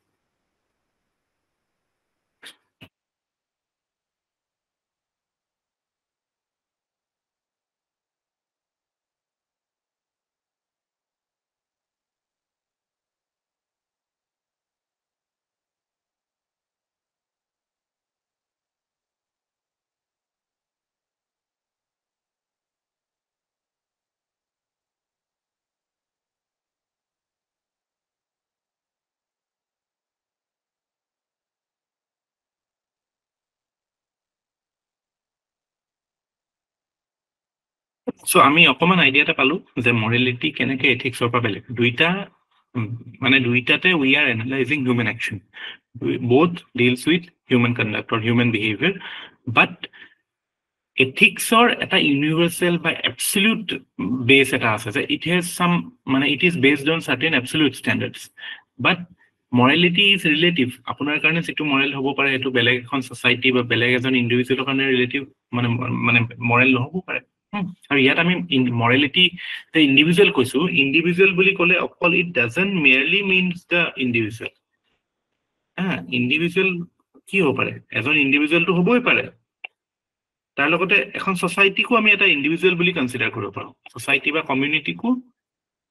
[SPEAKER 1] চ' আমি অকণমান আইডিয়া এটা পালোঁ যে মৰেলিটি কেনেকৈ এথিক্সৰ পৰা বেলেগ। দুইটা মানে দুইটাতে we are analyzing human action both deals with human conduct or human behavior but এথিক্সৰ এটা ইউনিভাৰ্চেল বা এপচলিউট বেছ এটা আছে যে ইট হেজ চাম মানে it is based on certain absolute standards but morality is relative আপোনাৰ কাৰণে যিটো মৰেল হ'ব পাৰে সেইটো বেলেগ এখন ছ'চাইটি বা বেলেগ এজন ইণ্ডিভিজুৱেলৰ কাৰণে ৰিলেটিভ মানে মানে মৰেল নহ'ব পাৰে। আৰু ইয়াত আমি মৰেলিটি যে ইণ্ডিভিজুৱেল কৈছোঁ ইণ্ডিভিজুৱেল বুলি ক'লে অকল it doesn't merely means the individual হা ইণ্ডিভিজুৱেল কি হ'ব পাৰে? এজন ইণ্ডিভিজুৱেলটো হ'বই পাৰে। তাৰ লগতে এখন ছ'চাইটিকো আমি এটা ইণ্ডিভিজুৱেল বুলি কনচিডাৰ কৰিব পাৰোঁ। ছ'চাইটি বা কমিউনিটিকো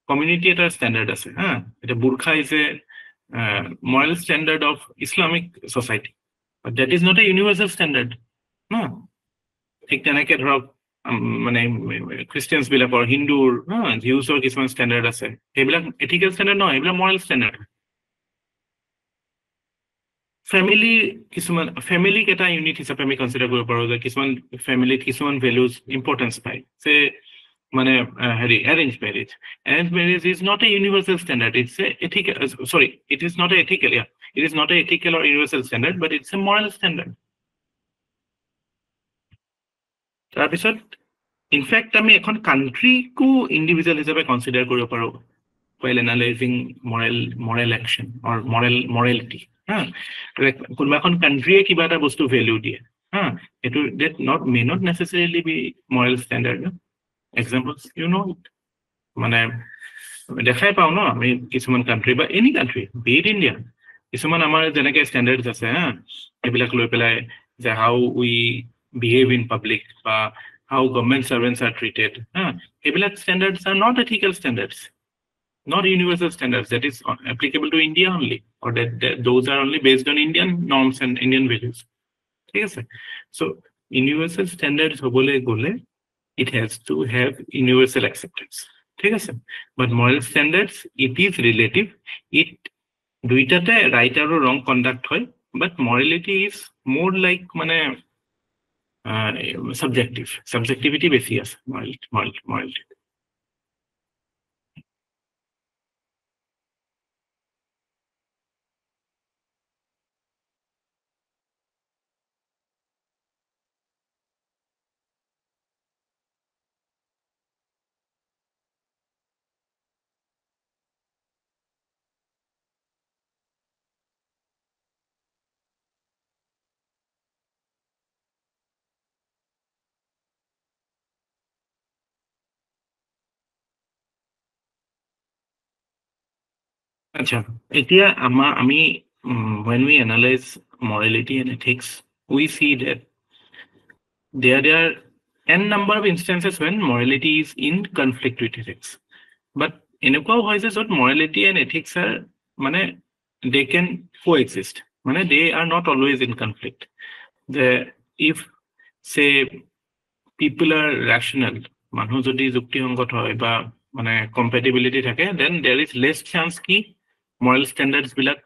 [SPEAKER 1] কমিউনিটি এটা ষ্টেণ্ডাৰ্ড আছে, হা। এতিয়া burqa is a moral standard of Islamic society that is not a universal standard ঠিক তেনেকৈ ধৰক মানে খ্ৰীষ্টিয়ানছবিলাকৰ হিন্দুৰ জিউছৰ কিছুমান ষ্টেণ্ডাৰ্ড আছে সেইবিলাক এথিকেল ষ্টেণ্ডাৰ্ড নহয় সেইবিলাক মৰেল ষ্টেণ্ডাৰ্ড ফেমিলি কিছুমান ফেমিলিক এটা ইউনিট হিচাপে আমি কনচিডাৰ কৰিব পাৰোঁ যে কিছুমান ফেমিলিত কিছুমান ভেলুজ ইম্পৰ্টেঞ্চ পায় যে মানে হেৰি arrange marriage arrange marriage is not a universal standard it's a ethical sorry it is not a ethical yeah it is not a ethical or universal standard but it's a moral standard তাৰপিছত in fact আমি এখন কাণ্ট্ৰিকো individual হিচাপে consider কৰিব পাৰোঁ। Well analyzing moral moral action or moral morality হা? কোনোবা এখন কাণ্ট্ৰিয়ে কিবা এটা বস্তু ভেলু দিয়ে হা? সেইটো that not may not necessarily be moral standard examples you know' মানে দেখাই পাওঁ ন আমি কিছুমান কাণ্ট্ৰি বা এনি কাণ্ট্ৰি বি ইণ্ডিয়া কিছুমান আমাৰ যেনেকৈ ষ্টেণ্ডাৰ্ডছ আছে হা? সেইবিলাক লৈ পেলাই যে how we behave in public বা how government servants are treated হা সেইবিলাক standards are not ethical standards not universal standards that is applicable to India only, or that, that those are only based on Indian norms and Indian values. Yes, so universal standards gole, it has to have universal acceptance. Yes, but moral standards, it is relative. It দুইটাতে right আৰু wrong conduct হয়, but morality is more like মানে uh, uh, subjective. Subjectivity basis, mild, mild, mild. আচ্ছা এতিয়া আমাৰ আমি when we analyze morality and ethics we see that there there are n number of instances when morality is in conflict with ethics but এনেকুৱাও হয় যে য'ত morality and ethics are মানে they can coexist মানে they are not always in conflict the if say people are rational মানুহ যদি যুক্তিসংগত হয় বা মানে কম্পেটিবিলিটি থাকে then there is less chance কি মৰেল ষ্টেণ্ডাৰ্ডছবিলাক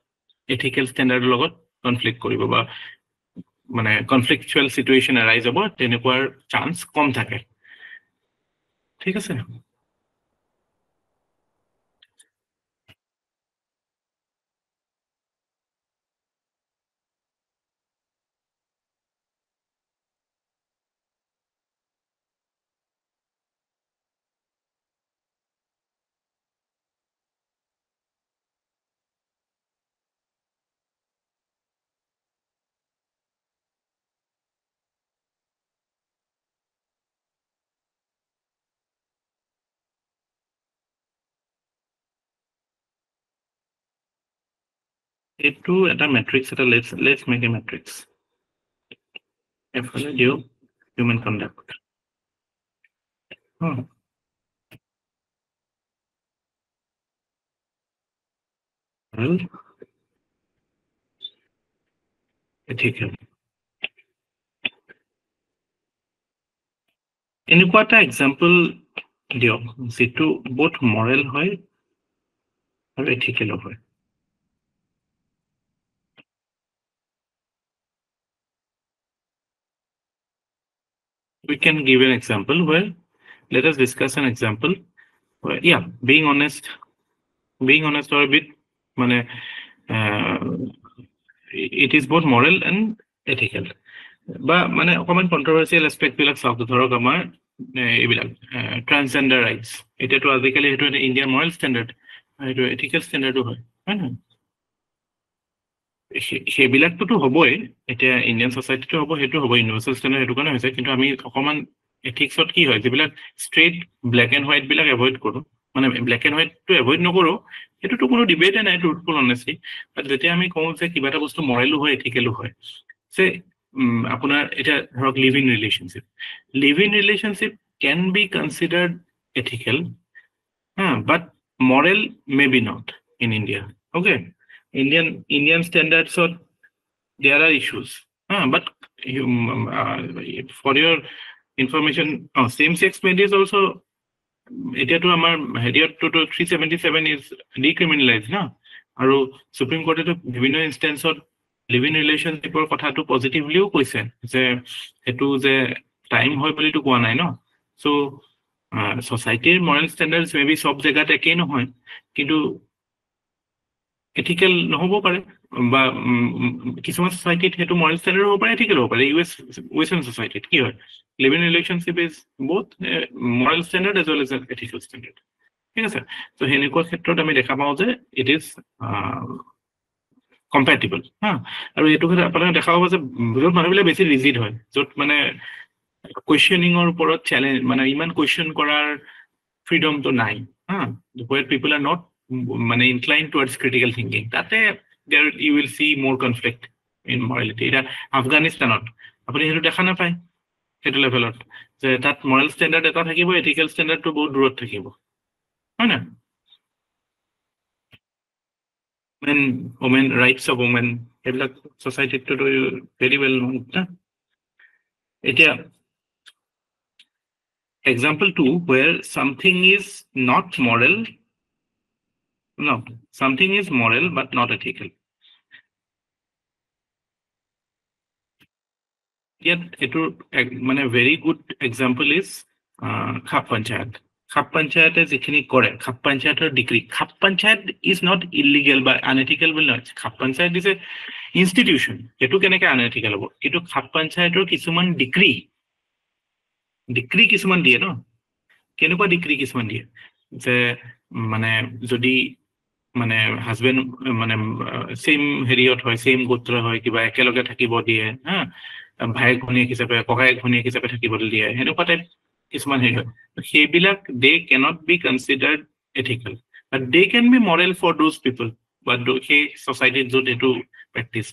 [SPEAKER 1] এথিকেল ষ্টেণ্ডাৰ্ডৰ লগত কনফ্লিক্ট কৰিব বা মানে কনফ্লিকচুৱেল চিটুৱেশ্যন এৰাইজ হ'ব তেনেকুৱাৰ চান্স কম থাকে। ঠিক আছে? এইটো এটা মেট্ৰিক্স এটা let's let's make a matrix এফালে দিওঁ হিউমেন কণ্ডাক্ট ঠিক এনেকুৱা এটা এক্সাম্পল দিয়ক যিটো বহুত মৰেল হয় আৰু এথিকেলো হয় we can give an example where let us discuss an example where yeah being honest being honest or a bit মানে uh, it is both moral and ethical বা মানে অকমান কন্ট্ৰভাৰ্চিয়েল এছপেক্ট বিলাক চাওক ধৰক আমাৰ এইবিলাক ট্ৰান্সজেণ্ডাৰ ৰাইটছ এতিয়াতো আজিকালি সেইটো এটা ইণ্ডিয়ান মৰেল ষ্টেণ্ডাৰ্ড সেইটো এথিকেল ষ্টেণ্ডাৰ্ডো হয় হয় নহয় সেইবিলাকটোতো হ'বই। এতিয়া ইণ্ডিয়ান ছ'চাইটিটো হ'ব, সেইটো হ'ব ইউনিভাৰ্চেল ষ্টেণ্ডাৰ্ড সেইটো কাৰণে হৈছে। কিন্তু আমি অকণমান এথিক্সত কি হয়, যিবিলাক ষ্ট্ৰেইট ব্লেক এণ্ড হোৱাইটবিলাক এভইড কৰোঁ মানে ব্লেক এণ্ড হোৱাইটটো এভইড নকৰোঁ, সেইটোতো কোনো ডিবেটে নাই ট্ৰুথফুল অনেষ্টলি বাট যেতিয়া আমি কওঁ যে কিবা এটা বস্তু মৰেলো হয় এথিকেলো হয়, যে আপোনাৰ এতিয়া ধৰক live in relationship live in relationship can be considered ethical হা but moral may be not in India okay Indian Indian standards or there are issues. Uh, but um, uh, for your information, oh, same-sex marriage also এতিয়াতো আমাৰ হেৰিয়তটোতো three seventy seven is decriminalize ন আৰু supreme কোৰ্টেতো বিভিন্ন ইনষ্টেঞ্চত live in ৰিলেশ্যনশ্বিপৰ কথাটো পজিটিভলিও কৈছে যে সেইটো যে time হয় বুলিতো কোৱা নাই ন চ' ছ'চাইটিৰ মৰেল ষ্টেণ্ডাৰ্ডছ মে বি চব জেগাত একেই নহয় কিন্তু এথিকেল নহ'ব পাৰে বা কিছুমান ছ'চাইটিত সেইটো মৰেল ষ্টেণ্ডাৰ্ড হ'ব পাৰে এথিকেল হ'ব পাৰে। ইউ এছ ৱেষ্টাৰ্ণ ছ'চাইটিত কি হয়? লিভ ইন ৰিলেশ্যনশ্বিপ ইজ বহুত moral standard as well as ethical standard ঠিক আছে? ত' সেনেকুৱা ক্ষেত্ৰত আমি দেখা পাওঁ যে ইট ইজ কম্পেটিবল হা? আৰু এইটো ক্ষেত্ৰত আপোনালোকে দেখা পাব যে য'ত মানুহবিলাক বেছি ৰিজিড হয় য'ত মানে কুৱেশ্যনিঙৰ ওপৰত চেলেঞ্জ মানে ইমান কুৱেশ্যন কৰাৰ ফ্ৰীডমটো নাই হা? ৱেট পিপল আৰ নট মানে ইনক্লাইন টুৱাৰ্ডছ ক্ৰিটিকেল থিংকিং তাতে there you will see more conflict in morality এতিয়া আফগানিস্তানত আপুনি সেইটো দেখা নাপায় সেইটো লেভেলত যে তাত মৰেল ষ্টেণ্ডাৰ্ড এটা থাকিব এথিকেল ষ্টেণ্ডাৰ্ডটো বহুত দূৰত থাকিব হয় না men women rights of women সেইবিলাক ছ'চাইটিততো ভেৰি ৱেল নন না এতিয়া example to where something is not moral No, something is moral but not ethical. Yet, it মানে very good example is uh, খাপ পঞ্চায়ত খাপ পঞ্চায়তে যিখিনি কৰে খাপ পঞ্চায়তৰ ডিগ্ৰী খাপ পঞ্চায়ত ইজ নট ইলিগেল বা আনএথিকেল বুলি নহয় খাপ পঞ্চায়ত ইজ এ ইনষ্টিটিউশ্যন সেইটো কেনেকৈ আনএথিকেল হ'ব কিন্তু খাপ পঞ্চায়তৰ কিছুমান ডিগ্ৰী ডিগ্ৰী কিছুমান দিয়ে ন কেনেকুৱা ডিগ্ৰী কিছুমান দিয়ে যে মানে যদি মানে হাজবেণ্ড মানে ছেইম হেৰিয়ত হয় ছেইম গোত্ৰ হয় কিবা একেলগে থাকিব দিয়ে হা? ভায়েক ভনীয়েক হিচাপে ককায়েক ভনীয়েক হিচাপে থাকিব দিয়ে সেনেকুৱা টাইপ কিছুমান হেৰি হয়। সেইবিলাক they cannot be considered ethical but they can be moral for those people বা সেই ছ'চাইটিত য'ত এইটো প্ৰেক্টিচ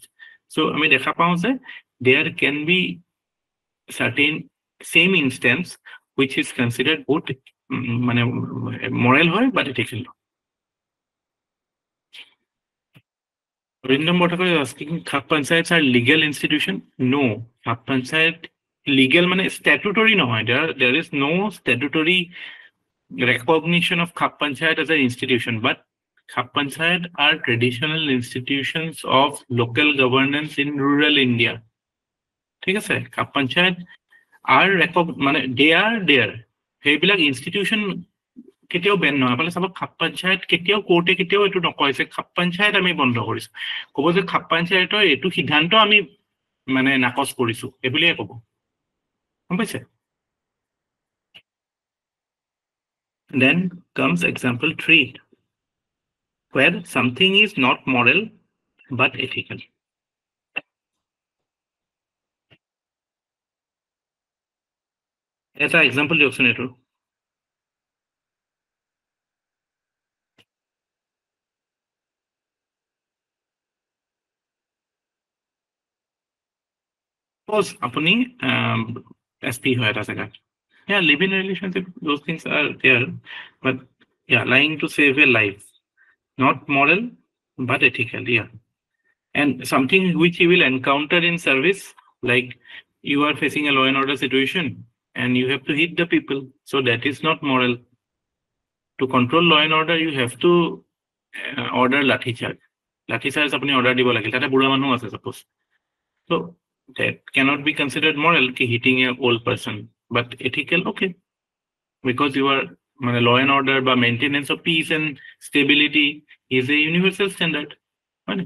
[SPEAKER 1] চ' আমি দেখা পাওঁ যে there can be certain same instance which is considered বহুত মানে মৰেল হয় but ethical Rindam Bhattacharya is asking, Khap Panchayats are legal institution? No. Khap Panchayat legal মানে statutory নহয়. There, there is no statutory recognition of Khap Panchayat as an institution, but Khap Panchayat are traditional institutions of local governance in rural India. ঠিক আছে Khap Panchayat are মানে they are there. সেইবিলাক institution কেতিয়াও Ben নহয়। আপোনালোকে চাব খাপ পঞ্চায়ত কেতিয়াও কোৰ্টে কেতিয়াও এইটো নকয় যে খাপ পঞ্চায়ত আমি বন্ধ কৰিছো। ক'ব যে খাপ পঞ্চায়তৰ এইটো সিদ্ধান্ত আমি মানে নাকচ কৰিছো এইবুলিয়ে ক'ব। গম পাইছে? Then comes example three where something is not moral but ethical. এটা এক্সাম্পল দিয়কচোন এইটো। Suppose apuni um, SP hoya eta jagah. Yeah, live-in relationship, those things are there, but yeah, lying to save a life, not moral, but ethical, yeah. And something which you will encounter in service, like you are facing a law and order situation and you have to hit the people. So that is not moral. To control law and order, you have to uh, order lathi charge. Lathi charge apni order দিব লাগিল তাতে বুঢ়া মানুহ আছে suppose. So that cannot be considered moral ki hitting a old person but ethical okay because you are মানে law and order বা maintenance of peace and stability is a universal standard হয়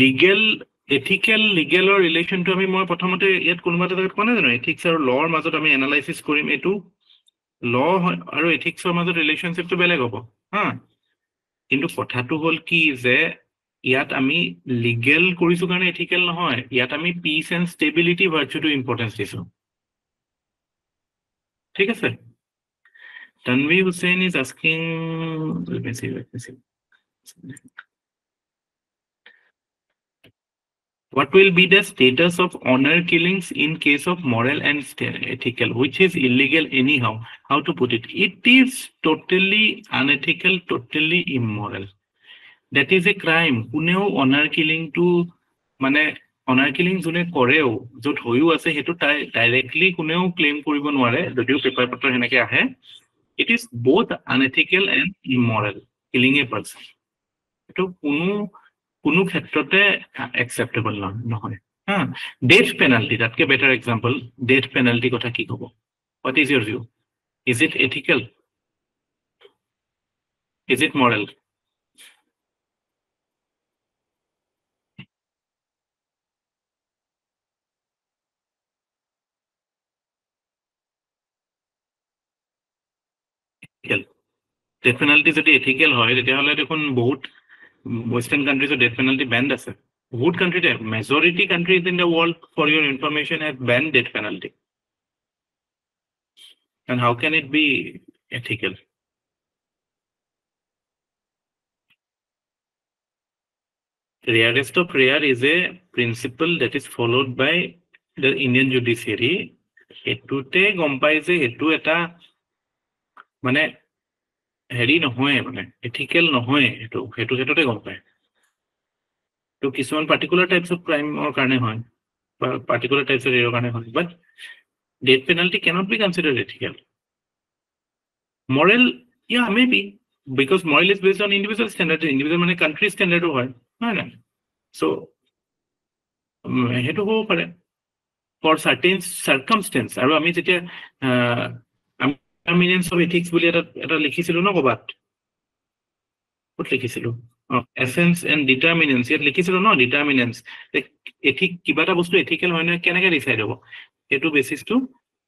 [SPEAKER 1] legal ethical লিগেলৰ ৰিলেশ্যনটো আমি মই প্ৰথমতে ইয়াত কোনোবা এটা জেগাত কোৱা নাই জানো এথিক্স আৰু লৰ মাজত আমি এনালাইচিছ কৰিম এইটো ল আৰু এথিক্সৰ মাজত ৰিলেশ্যনশ্বিপটো বেলেগ হ'ব, হা। কিন্তু কথাটো হ'ল কি যে, ইয়াত আমি লিগেল কৰিছো কাৰণে এথিকেল নহয়, ইয়াত আমি পিচ এণ্ড ষ্টেবিলিটি ভাৰ্চুটো ইম্পৰ্টেঞ্চ দিছো। ঠিক আছে? Tanvi Hussain is asking What will be the status of honor killings in case of moral and ethical, which is illegal anyhow? How to put it? It is totally unethical, totally immoral. That is a crime. কোনেও honor killing to মানে honor killing যোনে কৰেও য'ত হৈও আছে সেইটো তাই directly কোনেও claim কৰিব নোৱাৰে যদিও পেপাৰ পত্ৰ সেনেকে আহে it is both unethical and immoral killing a person. এইটো কোনো কোনো ক্ষেত্ৰতে একচেপ্টেবল নহয় হা ডেথ পেনাল্টি তাতকে বেটাৰ এক্সাম্পল ডেথ পেনাল্টি কথা কি ক'ব what is your view is it ethical is it moral death penalty যদি এথিকেল হয় তেতিয়াহ'লে দেখোন বহুত Western countries, the death penalty banned as a good country there. Majority countries in the world, for your information, have banned death penalty. And how can it be ethical? Rarest of rare is a principle that is followed by the Indian judiciary. সেইটোতে গম পাই যে সেইটো এটা মানে হেৰি নহয় মানে এথিকেল নহয় সেইটো সেইটো ক্ষেত্ৰতে গম পায়। ত' কিছুমান পাৰ্টিকুলাৰ টাইপছ অফ ক্ৰাইমৰ কাৰণে হয় বা পাৰ্টিকুলাৰ টাইপছ অফ হেৰিৰ কাৰণে হয় but death penalty cannot be consider ethical moral yeah may be because moral is based on individual standard individual মানে কাণ্ট্ৰি ষ্টেণ্ডাৰ্ডো হয় নহয় নাই চ' সেইটো হ'ব পাৰে। ফৰ চাৰ্টেইন চাৰ্কামষ্টেঞ্চ আৰু আমি যেতিয়া ডিটাৰমিনেন্স অফ এথিক্স বুলি এটা এটা লিখিছিলো ন ক'বাত ক'ত লিখিছিলো এচেঞ্চ এণ্ড ডিটাৰমিনেন্স ইয়াত লিখিছিলো ন ডিটাৰমিনেন্স এথিক কিবা এটা বস্তু এথিকেল হয় নহয় কেনেকৈ ডিচাইড হ'ব সেইটো বেচিছটো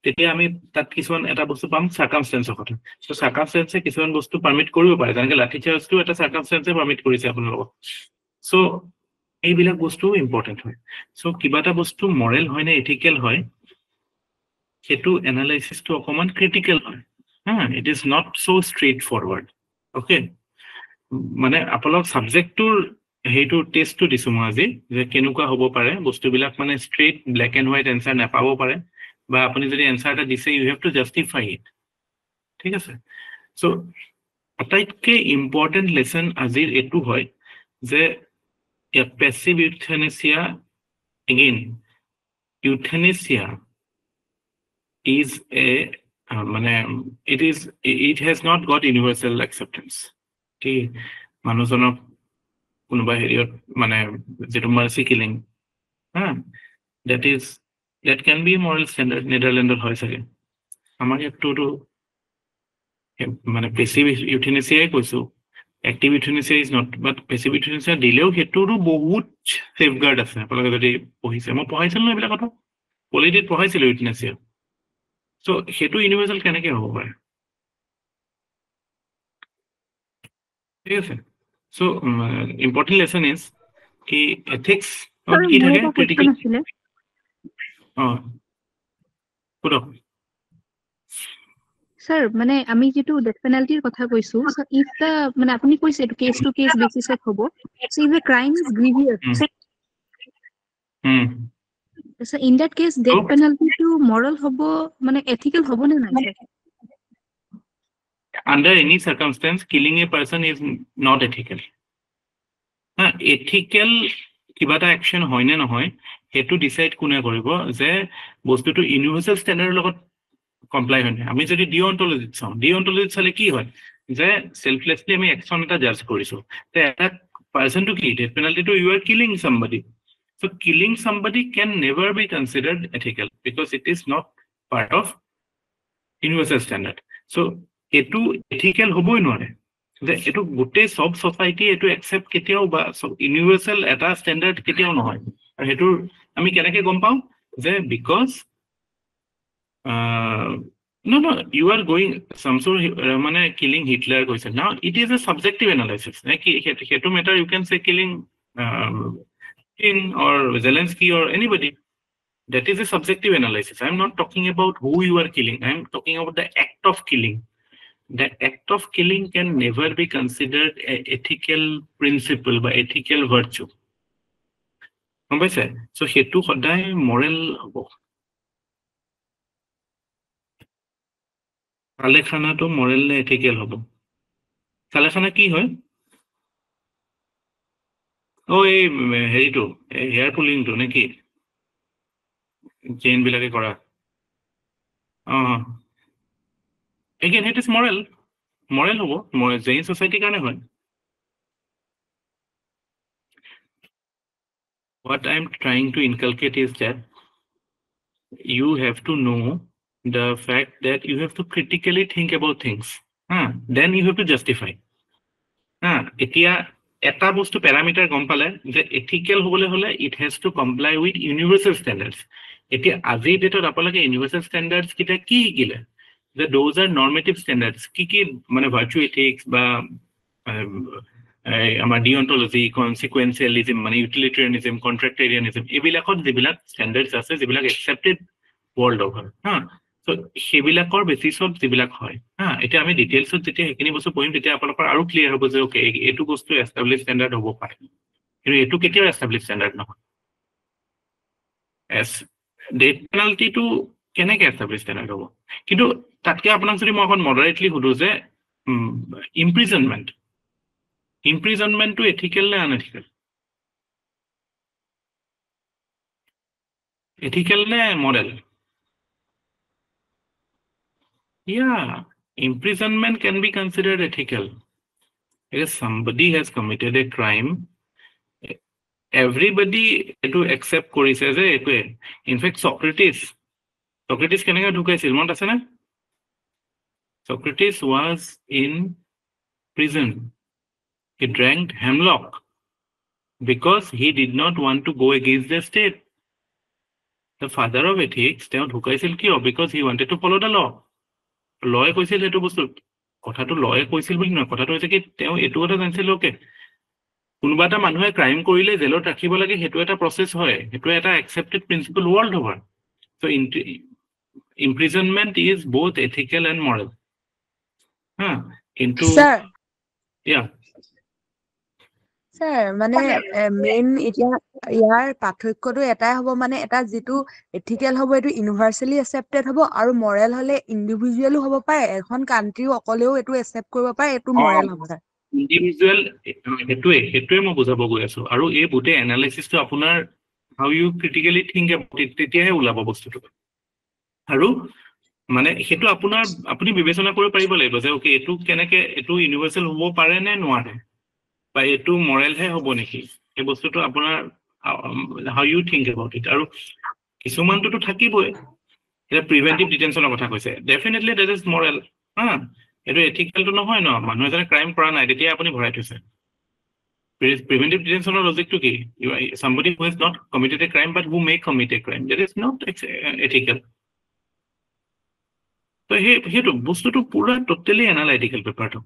[SPEAKER 1] তেতিয়া আমি তাত কিছুমান এটা বস্তু পাম চাৰ্কামষ্টেঞ্চৰ কথা চ' চাৰ্কামষ্টেঞ্চে কিছুমান বস্তু পাৰ্মিট কৰিব পাৰে যেনেকৈ লাঠি চাৰ্জটো এটা চাৰ্কামষ্টেঞ্চে পাৰ্মিট কৰিছে আপোনালোকক চ' এইবিলাক বস্তুও ইম্পৰ্টেণ্ট হয় চ' কিবা এটা বস্তু মৰেল হয় নে এথিকেল হয় সেইটো এনালাইচিছটো অকণমান ক্ৰিটিকেল হয় হা it is not so' straightforward okay মানে আপোনালোক ছাবজেক্টটোৰ সেইটো টেষ্টটো দিছোঁ মই আজি যে কেনেকুৱা হ'ব পাৰে বস্তুবিলাক মানে straight black and white answer নাপাব পাৰে বা আপুনি যদি এনচাৰ এটা দিছে you have to justify it ঠিক আছে? চ' আটাইতকৈ ইম্পৰ্টেণ্ট লেচন আজিৰ এইটো হয় যে passive euthanasia again euthanasia is a মানে it is it has not got universal acceptance কি মানুহজনক কোনোবা হেৰিয়ত মানে যিটো মাৰ্চি কিলিং হা that is that can be moral standard নেডাৰলেণ্ডত হয় চাগে। আমাৰ ইয়াতটোতো মানে পেচিভ ইউথেনেচিয়াই কৈছোঁ। Active euthanasia is not but passive euthanasia দিলেও সেইটোৰো বহুত ছেফগাৰ্ড আছে। আপোনালোকে যদি পঢ়িছে মই পঢ়াইছিলোঁ এইবিলাক কথা। পলিটিত পঢ়াইছিলোঁ ইউথেনেচিয়া চ' সেইটো ইউনিভাৰ্চেল কেনেকৈ হ'ব পাৰে? ঠিক আছে। চ' ইম্পৰ্টেণ্ট লেচন ইজ কি এথিক্স কি থাকে? ক্ৰিটিকেল অঁ। সোধক।
[SPEAKER 3] মানে আমি যিটো ডেথ পেনাল্টিৰ কথা কৈছো ইফ দ্য মানে আপুনি কৈছে এইটো কেছ টু কেছ বেচিছত হ'ব। So' if the crime is grievous
[SPEAKER 1] um
[SPEAKER 3] so' in that case death
[SPEAKER 1] So-
[SPEAKER 3] পেনাল্টিটো মৰেল হ'ব মানে এথিকেল হ'ব নে নাই sir?
[SPEAKER 1] under any circumstance, killing a person is not ethical. হা ethical কিবা এটা একশ্যন হয় নে নহয় সেইটো ডিচাইড কোনে কৰিব যে বস্তুটো ইউনিভাৰ্চেল ষ্টেণ্ডাৰ্ডৰ লগত কমপ্লাই হয় নে? আমি যদি ডিঅন্টলজিত চাওঁ ডিঅন্টলজিত চালে কি হয়? যে চেল্ফলেছলি আমি একশ্যন এটা জাজ কৰিছোঁ। তে এটা পাৰ্চনটো কি? Death পেনাল্টিটো you are killing somebody so' killing somebody can never be considered ethical because it is not part of universal standard so' এইটো এথিকেল হ'বই নোৱাৰে যে এইটো গোটেই চব ছচাইটি এইটো একচেপ্ট কেতিয়াও বা ইউনিভাৰ্চেল এটা ষ্টেণ্ডাৰ্ড কেতিয়াও নহয় আৰু সেইটোৰ আমি কেনেকে গম পাওঁ যে because no no you are going চামচুৰ মানে কিলিং হিটলাৰ কৈছে না it is a subjective analysis নে কি সেইটো- সেইটো মেটাৰ ইউ কেন চে killing King or Zelensky or anybody that is a subjective analysis. I'm not talking about who you are killing. I'm talking about the act of killing. The act of killing can never be considered a ethical principle বা ethical virtue. গম পাইছে চ' সেইটো সদায় Morrell হ'ব কালেখানাটো Morrell নে ethical হ'ব কালেখানা কি হয় অ' এই উম, হেৰিটো এই হেয়াৰ পুলিংটো নে কি জেইন বিলাকে কৰা অঁ again it is moral moral হ'ব মই জেইন ছ'চাইটিৰ কাৰণে হয় what I'm trying to inculcate is that you have to know the fact that you have to critically think about things. Huh? Then you have to justify. Huh? এটা বস্তু parameter গম পালে যে এথিকেল হ'বলৈ হ'লে it has to comply with universal standards এতিয়া আজিৰ ডেটত আপোনালোকে ইউনিভাৰ্চেল ষ্টেণ্ডাৰ্ডছ কেইটা কি শিকিলে? যে দ'জ আৰ নৰ্মেটিভ ষ্টেণ্ডাৰ্ডছ কি কি মানে ভাৰ্চু এথিক্স বা আমাৰ ডিঅন্টলজি কনচিকুৱেঞ্চিয়েলিজিম মানে ইউটিলিটেৰিয়ানিজিম কণ্ট্ৰেক্টেৰিয়ানিজিম এইবিলাকত যিবিলাক ষ্টেণ্ডাৰ্ডছ আছে যিবিলাক একচেপ্টেড ৱৰ্ল্ড অভাৰ হা? সেইবিলাকৰ বেচিছত যিবিলাক হয়, হা, এতিয়া আমি ডিটেইলছত যেতিয়া সেইখিনি বস্তু পঢ়িম, তেতিয়া আপোনালোকৰ আৰু ক্লিয়াৰ হ'ব যে অ'কে এইটো বস্তু এষ্টাব্লিছ ষ্টেণ্ডাৰ্ড হ'ব পাৰে। কিন্তু এইটো কেতিয়াও এষ্টাব্লিছ ষ্টেণ্ডাৰ্ড নহয়। ডেথ পেনাল্টিটো কেনেকৈ এষ্টাব্লিছ ষ্টেণ্ডাৰ্ড হ'ব? কিন্তু তাতকৈ আপোনাক যদি মই অকণ মডাৰেটলি সুধোঁ যে ইমপ্ৰিজনমেণ্ট ইমপ্ৰিজনমেণ্টটো এথিকেল নে আনএথিকেল এথিকেল নে model Yeah, imprisonment can be considered ethical. If somebody has committed a crime, everybody to accept কৰিছে যে এইটোৱে ইনফেক্ট চক্ৰেটিছ চক্ৰেটিছ কেনেকৈ ঢুকাইছিল মনত আছেনে Socrates was in prison he drank hemlock because he did not want to go' against the state the father of ethics তেওঁ ঢুকাইছিল কিয় because he wanted to follow' the law লয়ে কৈছিল সেইটো বস্তু? কথাটো লয়ে কৈছিল বুলি নহয় কথাটো হৈছে কি তেওঁ এইটো কথা জানিছিল অ'কে। কোনোবা এটা মানুহে ক্ৰাইম কৰিলে জেলত ৰাখিব লাগে সেইটো এটা প্ৰচেছ হয় সেইটো এটা accepted principle world over so' imprisonment is both ethical and moral হা Into
[SPEAKER 4] স্যাৰ মানে মেইন এতিয়া ইয়াৰ পাৰ্থক্যটো এটাই হ'ব মানে এটা যিটো এথিকেল হ'ব এইটো ইউনিভাৰ্চেলি একচেপ্টেড হ'ব আৰু মৰেল হ'লে ইণ্ডিভিজুৱেলো হ'ব পাৰে এখন কাণ্ট্ৰি অকলেও এইটো একচেপ্ট কৰিব পাৰে এইটো মৰেল হ'ব ছাৰ।
[SPEAKER 1] ইণ্ডিভিজুৱেল সেইটোৱে সেইটোৱে মই বুজাব গৈ আছো আৰু এই গোটেই এনালাইচিছটো আপোনাৰ হাউ ইউ ক্ৰিটিকেলি থিংক তেতিয়াহে ওলাব বস্তুটো। আৰু মানে সেইটো আপোনাৰ আপুনি বিবেচনা কৰিব পাৰিব লাগিব যে অ'কে এইটো কেনেকে এইটো ইউনিভাৰ্চেল হ'ব পাৰে নে নোৱাৰে। বা এইটো মৰেলহে হ'ব নেকি? সেই বস্তুটো আপোনাৰ how you think about it আৰু কিছুমানটোতো থাকিবই। এতিয়া প্ৰিভেণ্টিভ ডিটেনশ্যনৰ কথা কৈছে। ডেফিনেটলি ডেট ইজ মৰেল হা? এইটো এথিকেলটো নহয় ন? মানুহ এজনে ক্ৰাইম কৰা নাই তেতিয়া আপুনি ভৰাই থৈছে। প্ৰিভেণ্টিভ ডিটেনশ্যনৰ লজিকটো কি? Somebody who is not committed a crime but who may commit a crime that is not ethical সেইটো বস্তুটো পুৰা টোটেলি এনালাইটিকেল পেপাৰটো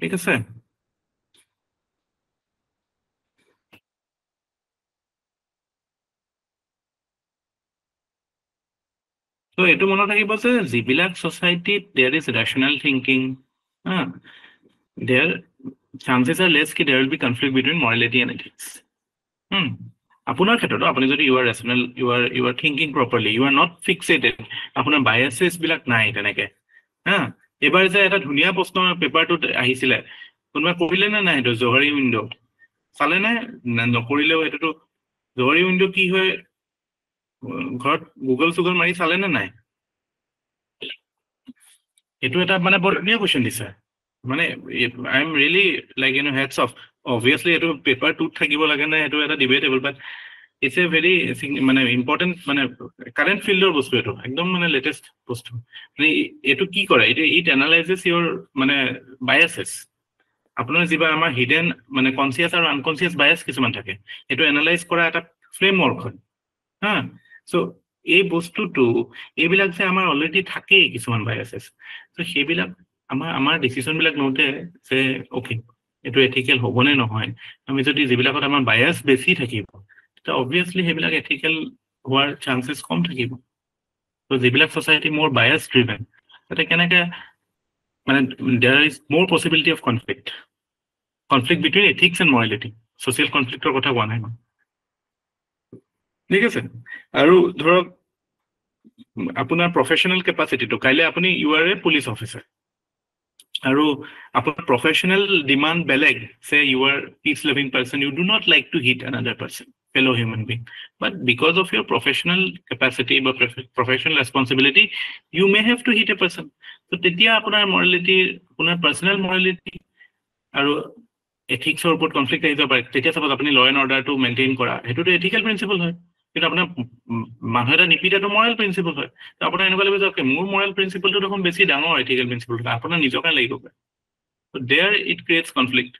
[SPEAKER 1] ঠিক আছে ত' এইটো মনত ৰাখিব যে যিবিলাক ছ'চাইটিত দেৰ ইজ ৰেচনেল থিংকিং হা দেৰ চান্সেছ আৰ লেছ কি there will be conflict between morality and ethics আপোনাৰ ক্ষেত্ৰতো আপুনি যদি you are rational you are you are thinking properly you are not fixated আপোনাৰ বায়াছেছবিলাক নাই তেনেকে হা এইবাৰ যে এটা ধুনীয়া প্ৰশ্ন পেপাৰটোত আহিছিলে কোনোবাই কৰিলে নে নাই সেইটো জহৰী উইণ্ড' চালে নে নকৰিলেও সেইটোতো জহৰী উইণ্ড' কি হয়? ঘৰত গুগল চুগল মাৰি চালে নে নাই? এইটো এটা মানে বৰ ধুনীয়া কুৱেশ্যন দিছে। মানে I am really like you know heads of obviously এইটো পেপাৰ টুত থাকিব লাগে নে সেইটো এটা debatable but it's a very মানে ইম্পৰ্টেণ্ট মানে কাৰেণ্ট ফিল্ডৰ বস্তু এইটো একদম মানে লেটেষ্ট বস্তু। মানে এইটো কি কৰে? এইটো ইট এনালাইজেছ ইয়ৰ মানে বায়াছেছ আপোনাৰ যিবা আমাৰ হিডেন মানে কনচিয়াছ আৰু আনকনচিয়াছ বায়াছ কিছুমান থাকে। সেইটো এনালাইজ কৰা এটা ফ্ৰেমৱৰ্ক হয়। হা? চ' এই বস্তুটো এইবিলাক যে আমাৰ অলৰেডি থাকেই কিছুমান বায়াছেছ চ' সেইবিলাক আমাৰ আমাৰ ডিচিশ্যনবিলাক লওঁতে যে অ'কে এইটো এথিকেল হ'বনে নহয়? আমি যদি যিবিলাকত আমাৰ বায়াছ বেছি থাকিব অবভিয়াছলি সেইবিলাক এথিকেল হোৱাৰ চান্সেছ কম থাকিব। ত' যিবিলাক ছ'চাইটি মোৰ বায়াছ ড্ৰিভেন তাতে কেনেকে মানে there is more possibility of conflict conflict between ethics and morality social কনফ্লিক্টৰ কথা কোৱা নাই মই। ঠিক আছে? আৰু ধৰক আপোনাৰ প্ৰফেচনেল কেপাচিটিটো কাইলৈ আপুনি you are a police officer আৰু আপোনাৰ প্ৰফেচনেল ডিমাণ্ড বেলেগ say you are peace living person you do not like to hit another person fellow' human being but because of your professional capacity বা professional responsibility you may have to hit a person ত' তেতিয়া আপোনাৰ morality আপোনাৰ personal morality আৰু এথিক্সৰ ওপৰত conflict আহি যাব পাৰে। তেতিয়া চাপ'জ আপুনি ল এণ্ড অৰ্ডাৰটো মেইনটেইন কৰা সেইটোতো এথিকেল প্ৰিন্সিপল হয়। কিন্তু আপোনাৰ মানুহ এটা নিপিতাটো মৰেল প্ৰিন্সিপল হয়। ত' আপোনাৰ এনেকুৱা লাগিব যে মোৰ মৰেল প্ৰিন্সিপলটো দেখোন বেছি ডাঙৰ এথিকেল প্ৰিন্সিপল আপোনাৰ নিজকে লাগিব। পাৰে দেয়াৰ ইট ক্ৰিয়েটছ কনফ্লিক্ট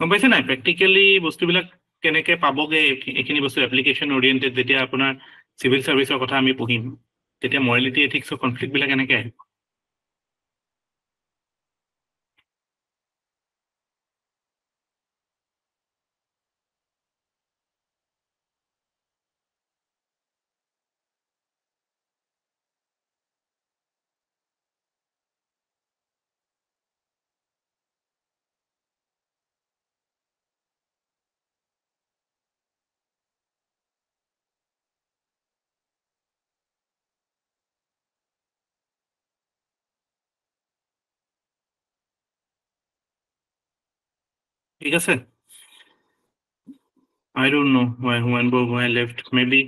[SPEAKER 1] গম পাইছে নাই? প্ৰেক্টিকেলি বস্তুবিলাক কেনেকে পাবগে এইখিনি বস্তু এপ্লিকেশ্যন অৰিয়েণ্টেড যেতিয়া আপোনাৰ চিভিল চাৰ্ভিচৰ কথা আমি পঢ়িম তেতিয়া মৰেলিটি এথিক্সৰ কনফ্লিক্টবিলাক কেনেকে আহিব। ঠিক আছে? I don't know why Huanbo why left maybe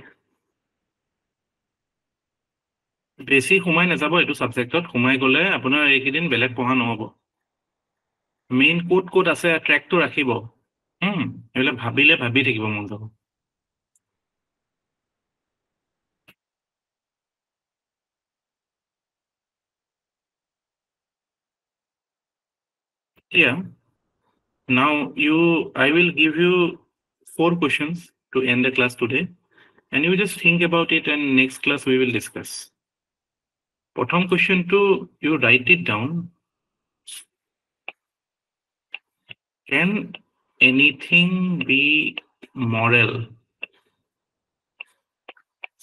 [SPEAKER 1] বেছি সোমাই নাযাব এইটো ছাবজেক্টত সোমাই গ'লে আপোনাৰ এইকেইদিন বেলেগ পঢ়া নহ'ব। মেইন ক'ত ক'ত আছে ট্ৰেকটো ৰাখিব। এইবিলাক ভাবিলে ভাবি থাকিব মন যাব। Yeah. Now you, I will give you four questions to end the class today. And you just think about it and next class we will discuss. প্ৰথম কুৱেশ্যনটো you write it down. Can anything be moral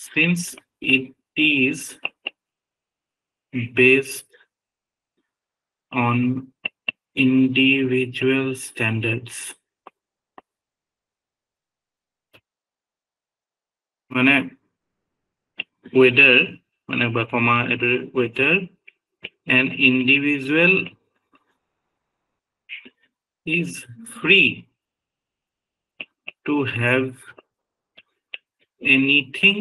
[SPEAKER 1] since it is based on individual standards মানে whether মানে বা কমা এইটো whether an individual is free to have anything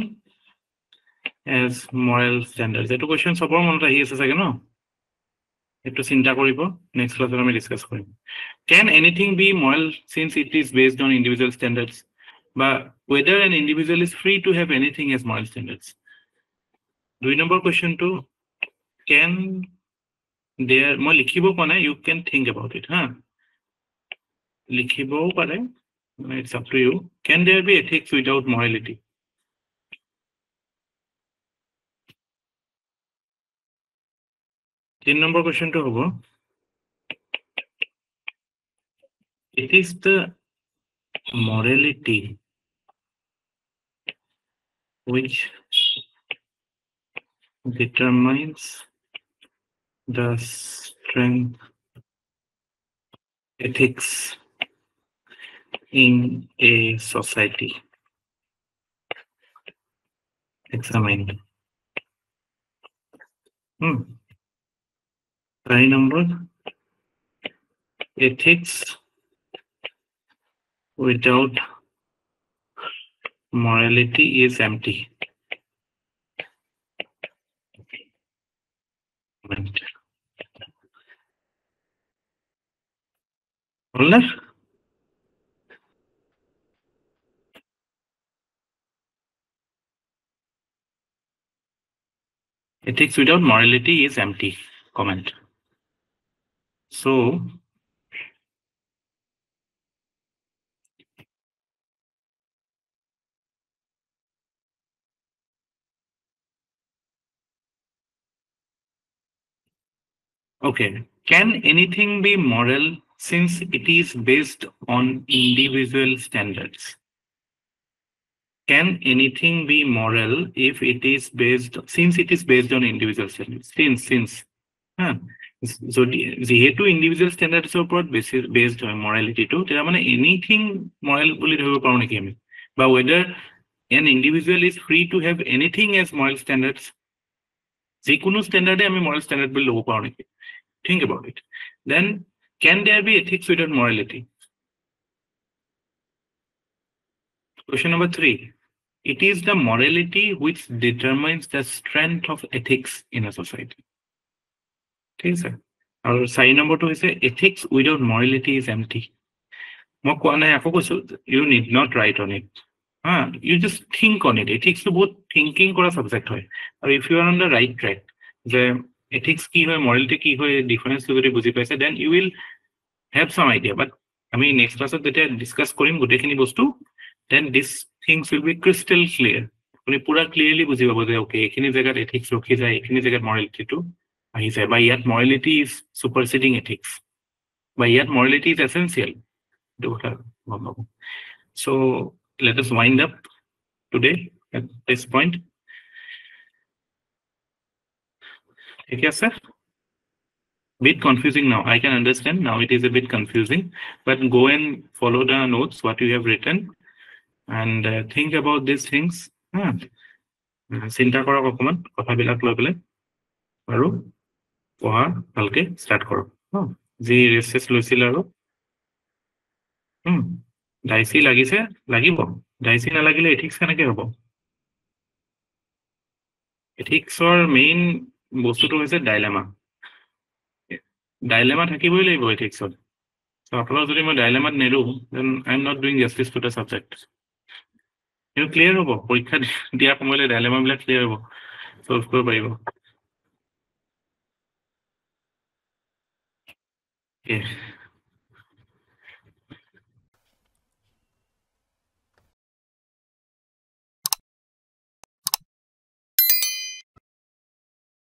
[SPEAKER 1] as moral standards এইটো question চবৰ মনত আহি আছে চাগে ন এইটো চিন্তা কৰিব নেক্সট ক্লাছত আমি ডিছকাছ কৰিম can anything be moral since it is based on individual standards বা whether an individual is free to have anything as moral standards দুই নম্বৰ কুৱেশ্যনটো কেন দেয়াৰ মই লিখিব পোৱা নাই you can think about it হা লিখিবও পাৰে it's up to you can there be ethics without morality তিন নম্বৰ কুৱেশ্যনটো হ'ব it is the morality which determines the strength ethics in a society examined hmm. try number ethics without morality is empty Roller. Ethics without morality is empty. Comment. So Okay. Can anything be moral since it is based on individual standards? Can anything be moral if it is based, since it is based on individual standards? Since, since. Huh যদি যিহেতু individual ষ্টেণ্ডাৰ্ডছৰ ওপৰত বেছি based হয় মৰেলিটিটো তেতিয়া মানে anything Morrell বুলি ধৰিব পাৰোঁ নেকি আমি বা whether an individual is free to have anything as moral standards যিকোনো ষ্টেণ্ডাৰ্ডে আমি মৰেল ষ্টেণ্ডাৰ্ড বুলি ল'ব পাৰোঁ নেকি think about it. Then, can there be ethics without morality? Question number three. It is the morality which determines the strength of ethics in a society. ঠিক আছে? আৰু চাৰি নম্বৰটো হৈছে ethics without morality is empty মই কোৱা নাই আকৌ কৈছোঁ you need not write on it হা you just think on it এথিক্সটো বহুত থিংকিং কৰা ছাবজেক্ট হয়। আৰু if you are on the right track যে এথিক্স কি হয় মৰেলিটি কি হয় ডিফাৰেঞ্চটো যদি বুজি পাইছে then you will have some idea but আমি নেক্সট ক্লাছত যেতিয়া ডিছকাছ কৰিম গোটেইখিনি বস্তু then this things will be crystal clear আপুনি পুৰা ক্লিয়াৰলি বুজি পাব যে অ'কে এইখিনি জেগাত এথিক্স ৰখি যায় এইখিনি জেগাত মৰেলিটিটো আহি যায় বা ইয়াত মৰেলিটি ইজ ছুপাৰচিডিং এথিক্স বা ইয়াত মৰেলিটি ইজ এচেঞ্চিয়েল এইটো কথা গম পাব so' let us wind up today at this point ঠিক আছে bit confusing now i can understand now it is a bit confusing but go and follow the notes what you have written and uh, think about these things চিন্তা কৰক অকণমান কথাবিলাক লৈ পেলাই আৰু পঢ়া ভালকে ষ্টাৰ্ট কৰক। যি ৰেচেছ লৈছিল আৰু। ডাইচি লাগিছে লাগিব। ডাইচি নালাগিলে এথিক্স কেনেকে হ'ব? এথিক্সৰ মেইন বস্তুটো হৈছে ডাইলেমা ডাইলেমা থাকিবই লাগিব এথিক্সত আপোনাক যদি মই ডাইলেমাত নেৰো then I am not doing justice to the subject কিন্তু ক্লিয়াৰ হ'ব। পৰীক্ষা দিয়াৰ সময়লৈ ডাইলেমাবিলাক ক্লিয়াৰ হ'ব। চল্ভ কৰিব পাৰিব। Yeah.